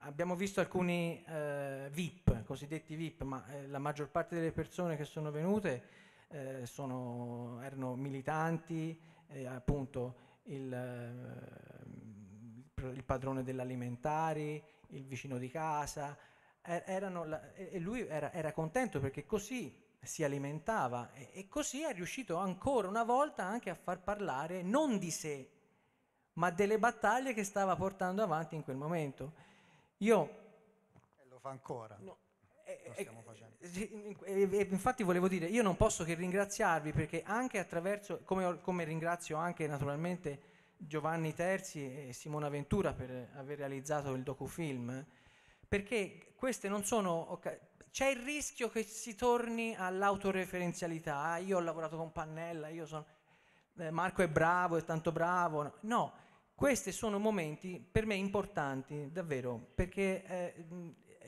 Abbiamo visto alcuni eh, VIP, cosiddetti VIP, ma eh, la maggior parte delle persone che sono venute eh, sono- erano militanti, eh, appunto il, eh, il padrone dell'alimentari, il vicino di casa, er- erano la- e lui era, era contento perché così si alimentava e, e così è riuscito ancora una volta anche a far parlare non di sé, ma delle battaglie che stava portando avanti in quel momento. Io E lo fa ancora. sì, e- infatti volevo dire, io non posso che ringraziarvi perché anche attraverso, come, come ringrazio anche naturalmente Giovanni Terzi e Simona Ventura per aver realizzato il docufilm, perché queste non sono... c'è il rischio che si torni all'autoreferenzialità, "Ah, io ho lavorato con Pannella, io sono... eh, Marco è bravo, è tanto bravo. No, questi sono momenti per me importanti, davvero, perché eh,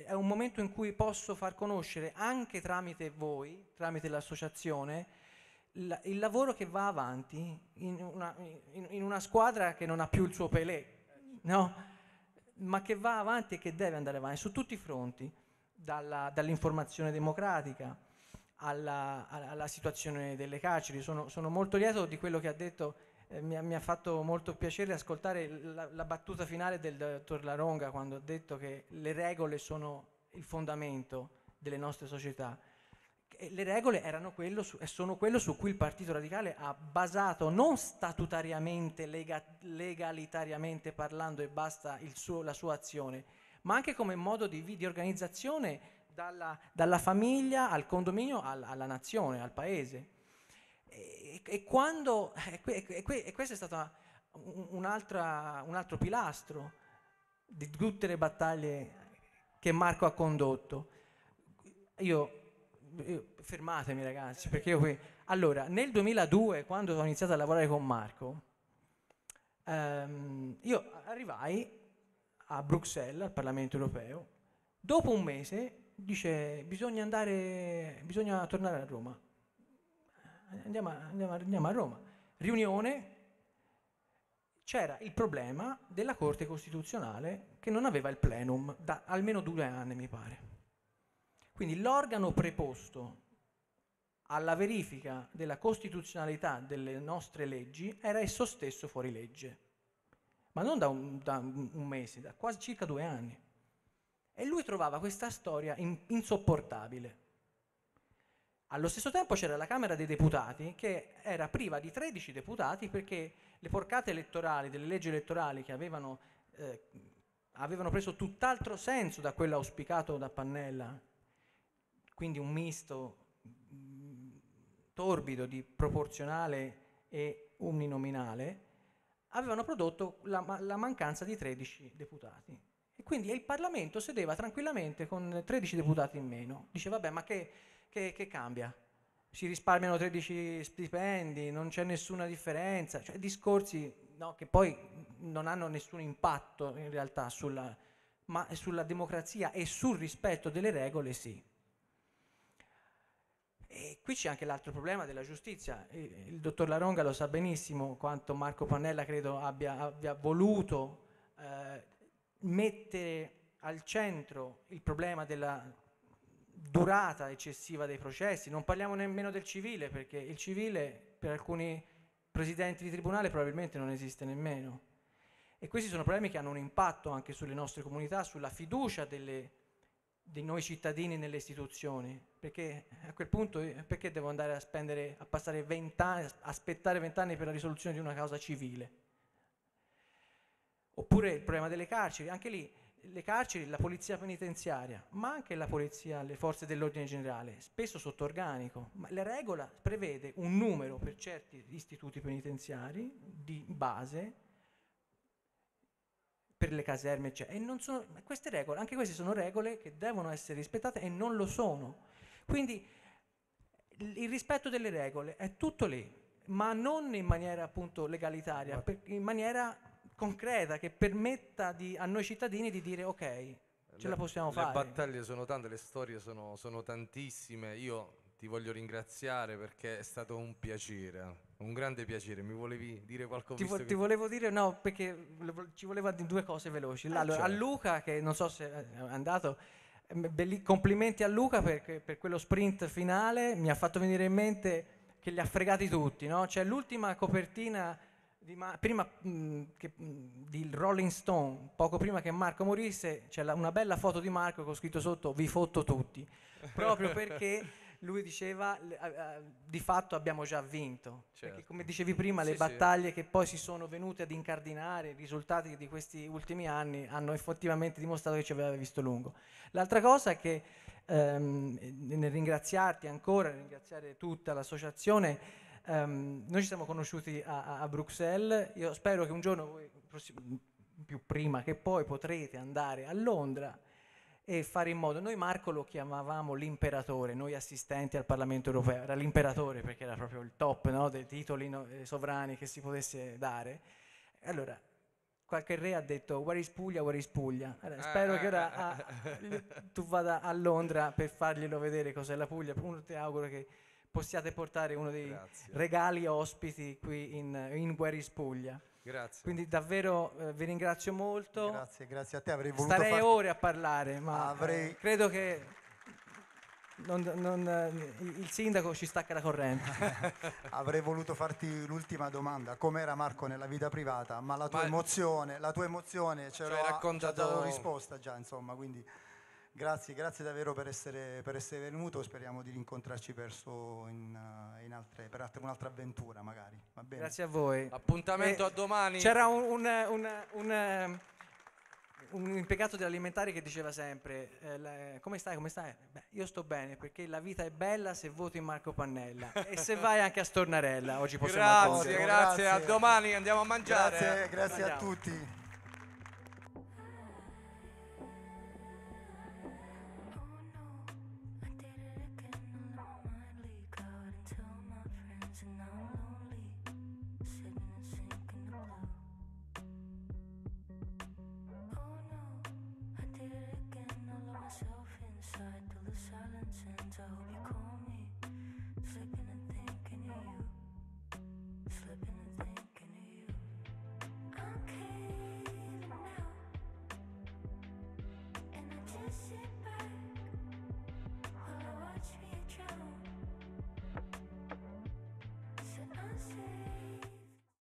è un momento in cui posso far conoscere anche tramite voi, tramite l'associazione, la- il lavoro che va avanti in una, in- in una squadra che non ha più il suo Pelé, no? ma che va avanti e che deve andare avanti su tutti i fronti, dalla- dall'informazione democratica alla, alla- situazione delle carceri. Sono, sono molto lieto di quello che ha detto, eh, mi, mi ha fatto molto piacere ascoltare la, la battuta finale del dottor Laronga quando ha detto che le regole sono il fondamento delle nostre società. Le regole erano quello su- e sono quello su cui il Partito Radicale ha basato non statutariamente, lega- legalitariamente parlando e basta suo- la sua azione, ma anche come modo di, di organizzazione dalla, dalla famiglia al condominio al- alla nazione, al paese. E, e quando, e, e que- questo è stato un, un'altra- un altro pilastro di tutte le battaglie che Marco ha condotto. Io- fermatemi ragazzi, perché io qui... Allora, nel 2002, quando ho iniziato a lavorare con Marco, ehm, io arrivai a Bruxelles, al Parlamento europeo, dopo un mese dice bisogna andare, bisogna tornare a Roma. Andiamo, andiamo andiamo a Roma. Riunione, c'era il problema della Corte Costituzionale che non aveva il plenum da almeno due anni, mi pare. Quindi l'organo preposto alla verifica della costituzionalità delle nostre leggi era esso stesso fuori legge, ma non da un, da un- mese, da quasi circa due anni. E lui trovava questa storia in- insopportabile. Allo stesso tempo c'era la Camera dei Deputati che era priva di 13 deputati perché le porcate elettorali, delle leggi elettorali che avevano, eh, avevano preso tutt'altro senso da quello auspicato da Pannella, quindi un misto mh, torbido di proporzionale e uninominale, avevano prodotto la, la mancanza di 13 deputati. E quindi il Parlamento sedeva tranquillamente con 13 deputati in meno. Dice, vabbè, ma che, che- che cambia? Si risparmiano 13 stipendi, non c'è nessuna differenza. Cioè, discorsi no, che poi non hanno nessun impatto in realtà sulla, ma sulla democrazia e sul rispetto delle regole sì. E qui c'è anche l'altro problema della giustizia. Il, dottor Laronga lo sa benissimo quanto Marco Pannella credo abbia, abbia voluto eh, mettere al centro il problema della durata eccessiva dei processi. Non parliamo nemmeno del civile, perché il civile per alcuni presidenti di tribunale probabilmente non esiste nemmeno. E questi sono problemi che hanno un impatto anche sulle nostre comunità, sulla fiducia delle, di noi cittadini nelle istituzioni, perché a quel punto eh, perché devo andare a spendere, a passare vent'anni, aspettare vent'anni per la risoluzione di una causa civile? Oppure il problema delle carceri, anche lì le carceri, la polizia penitenziaria, ma anche la polizia, le forze dell'ordine generale, spesso sotto organico, ma la regola prevede un numero per certi istituti penitenziari di base per le caserme, eccetera. E non sono, ma queste regole, anche queste sono regole che devono essere rispettate e non lo sono. Quindi il rispetto delle regole è tutto lì, ma non in maniera appunto legalitaria, per- in maniera concreta che permetta di- a noi cittadini di dire ok, ce Le- la possiamo le fare. battaglie sono tante, le storie sono, sono tantissime. Io ti voglio ringraziare perché è stato un piacere, un grande piacere. Mi volevi dire qualcosa? Ti, vo- ti volevo dire no, perché ci voleva due cose veloci. Allora, certo. a Luca, che non so se è andato, belli- complimenti a Luca perché- per quello sprint finale, mi ha fatto venire in mente che li ha fregati tutti, no? C'è l'ultima copertina di Ma- prima mh, che- mh, di Rolling Stone, poco prima che Marco morisse, c'è la- una bella foto di Marco con scritto sotto vi fotto tutti, proprio perché lui diceva di fatto abbiamo già vinto, perché Certo. come dicevi prima le Sì, sì. battaglie che poi si sono venute ad incardinare, i risultati di questi ultimi anni hanno effettivamente dimostrato che ci aveva visto lungo. L'altra cosa è che ehm, nel ringraziarti ancora, nel ringraziare tutta l'associazione, ehm, noi ci siamo conosciuti a, a- Bruxelles, io spero che un giorno voi, più prima che poi, potrete andare a Londra e fare in modo, noi Marco lo chiamavamo l'imperatore, noi assistenti al Parlamento europeo, era l'imperatore perché era proprio il top no, dei titoli no, eh, sovrani che si potesse dare. Allora, qualche re ha detto where is Puglia, where is Puglia. Allora, spero che ora ah, tu vada a Londra per farglielo vedere cos'è la Puglia. Ti auguro che possiate portare uno dei Grazie. regali ospiti qui in, in Where is Puglia. Grazie. Quindi davvero eh, vi ringrazio molto. Grazie, grazie a te. Avrei voluto Starei farti- ore a parlare, ma Avrei- eh, credo che non- non, il sindaco ci stacca la corrente. Avrei voluto farti l'ultima domanda, com'era Marco nella vita privata, ma la tua Ma- emozione, la tua emozione ce Ci l'ho hai ci ha raccontato- dato risposta già, insomma, quindi grazie, grazie davvero per essere, per essere venuto, speriamo di rincontrarci presto in, eh, in altre, per altre- un'altra avventura magari, va bene? Grazie a voi. Appuntamento Eh, a domani. C'era un, un- un- un- un impiegato dell'alimentare che diceva sempre eh, la- come stai, come stai? Beh, io sto bene perché la vita è bella se voti Marco Pannella e se vai anche a Stornarella oggi possiamo Grazie, aggiungere. grazie, a domani andiamo a mangiare. Grazie, grazie a tutti.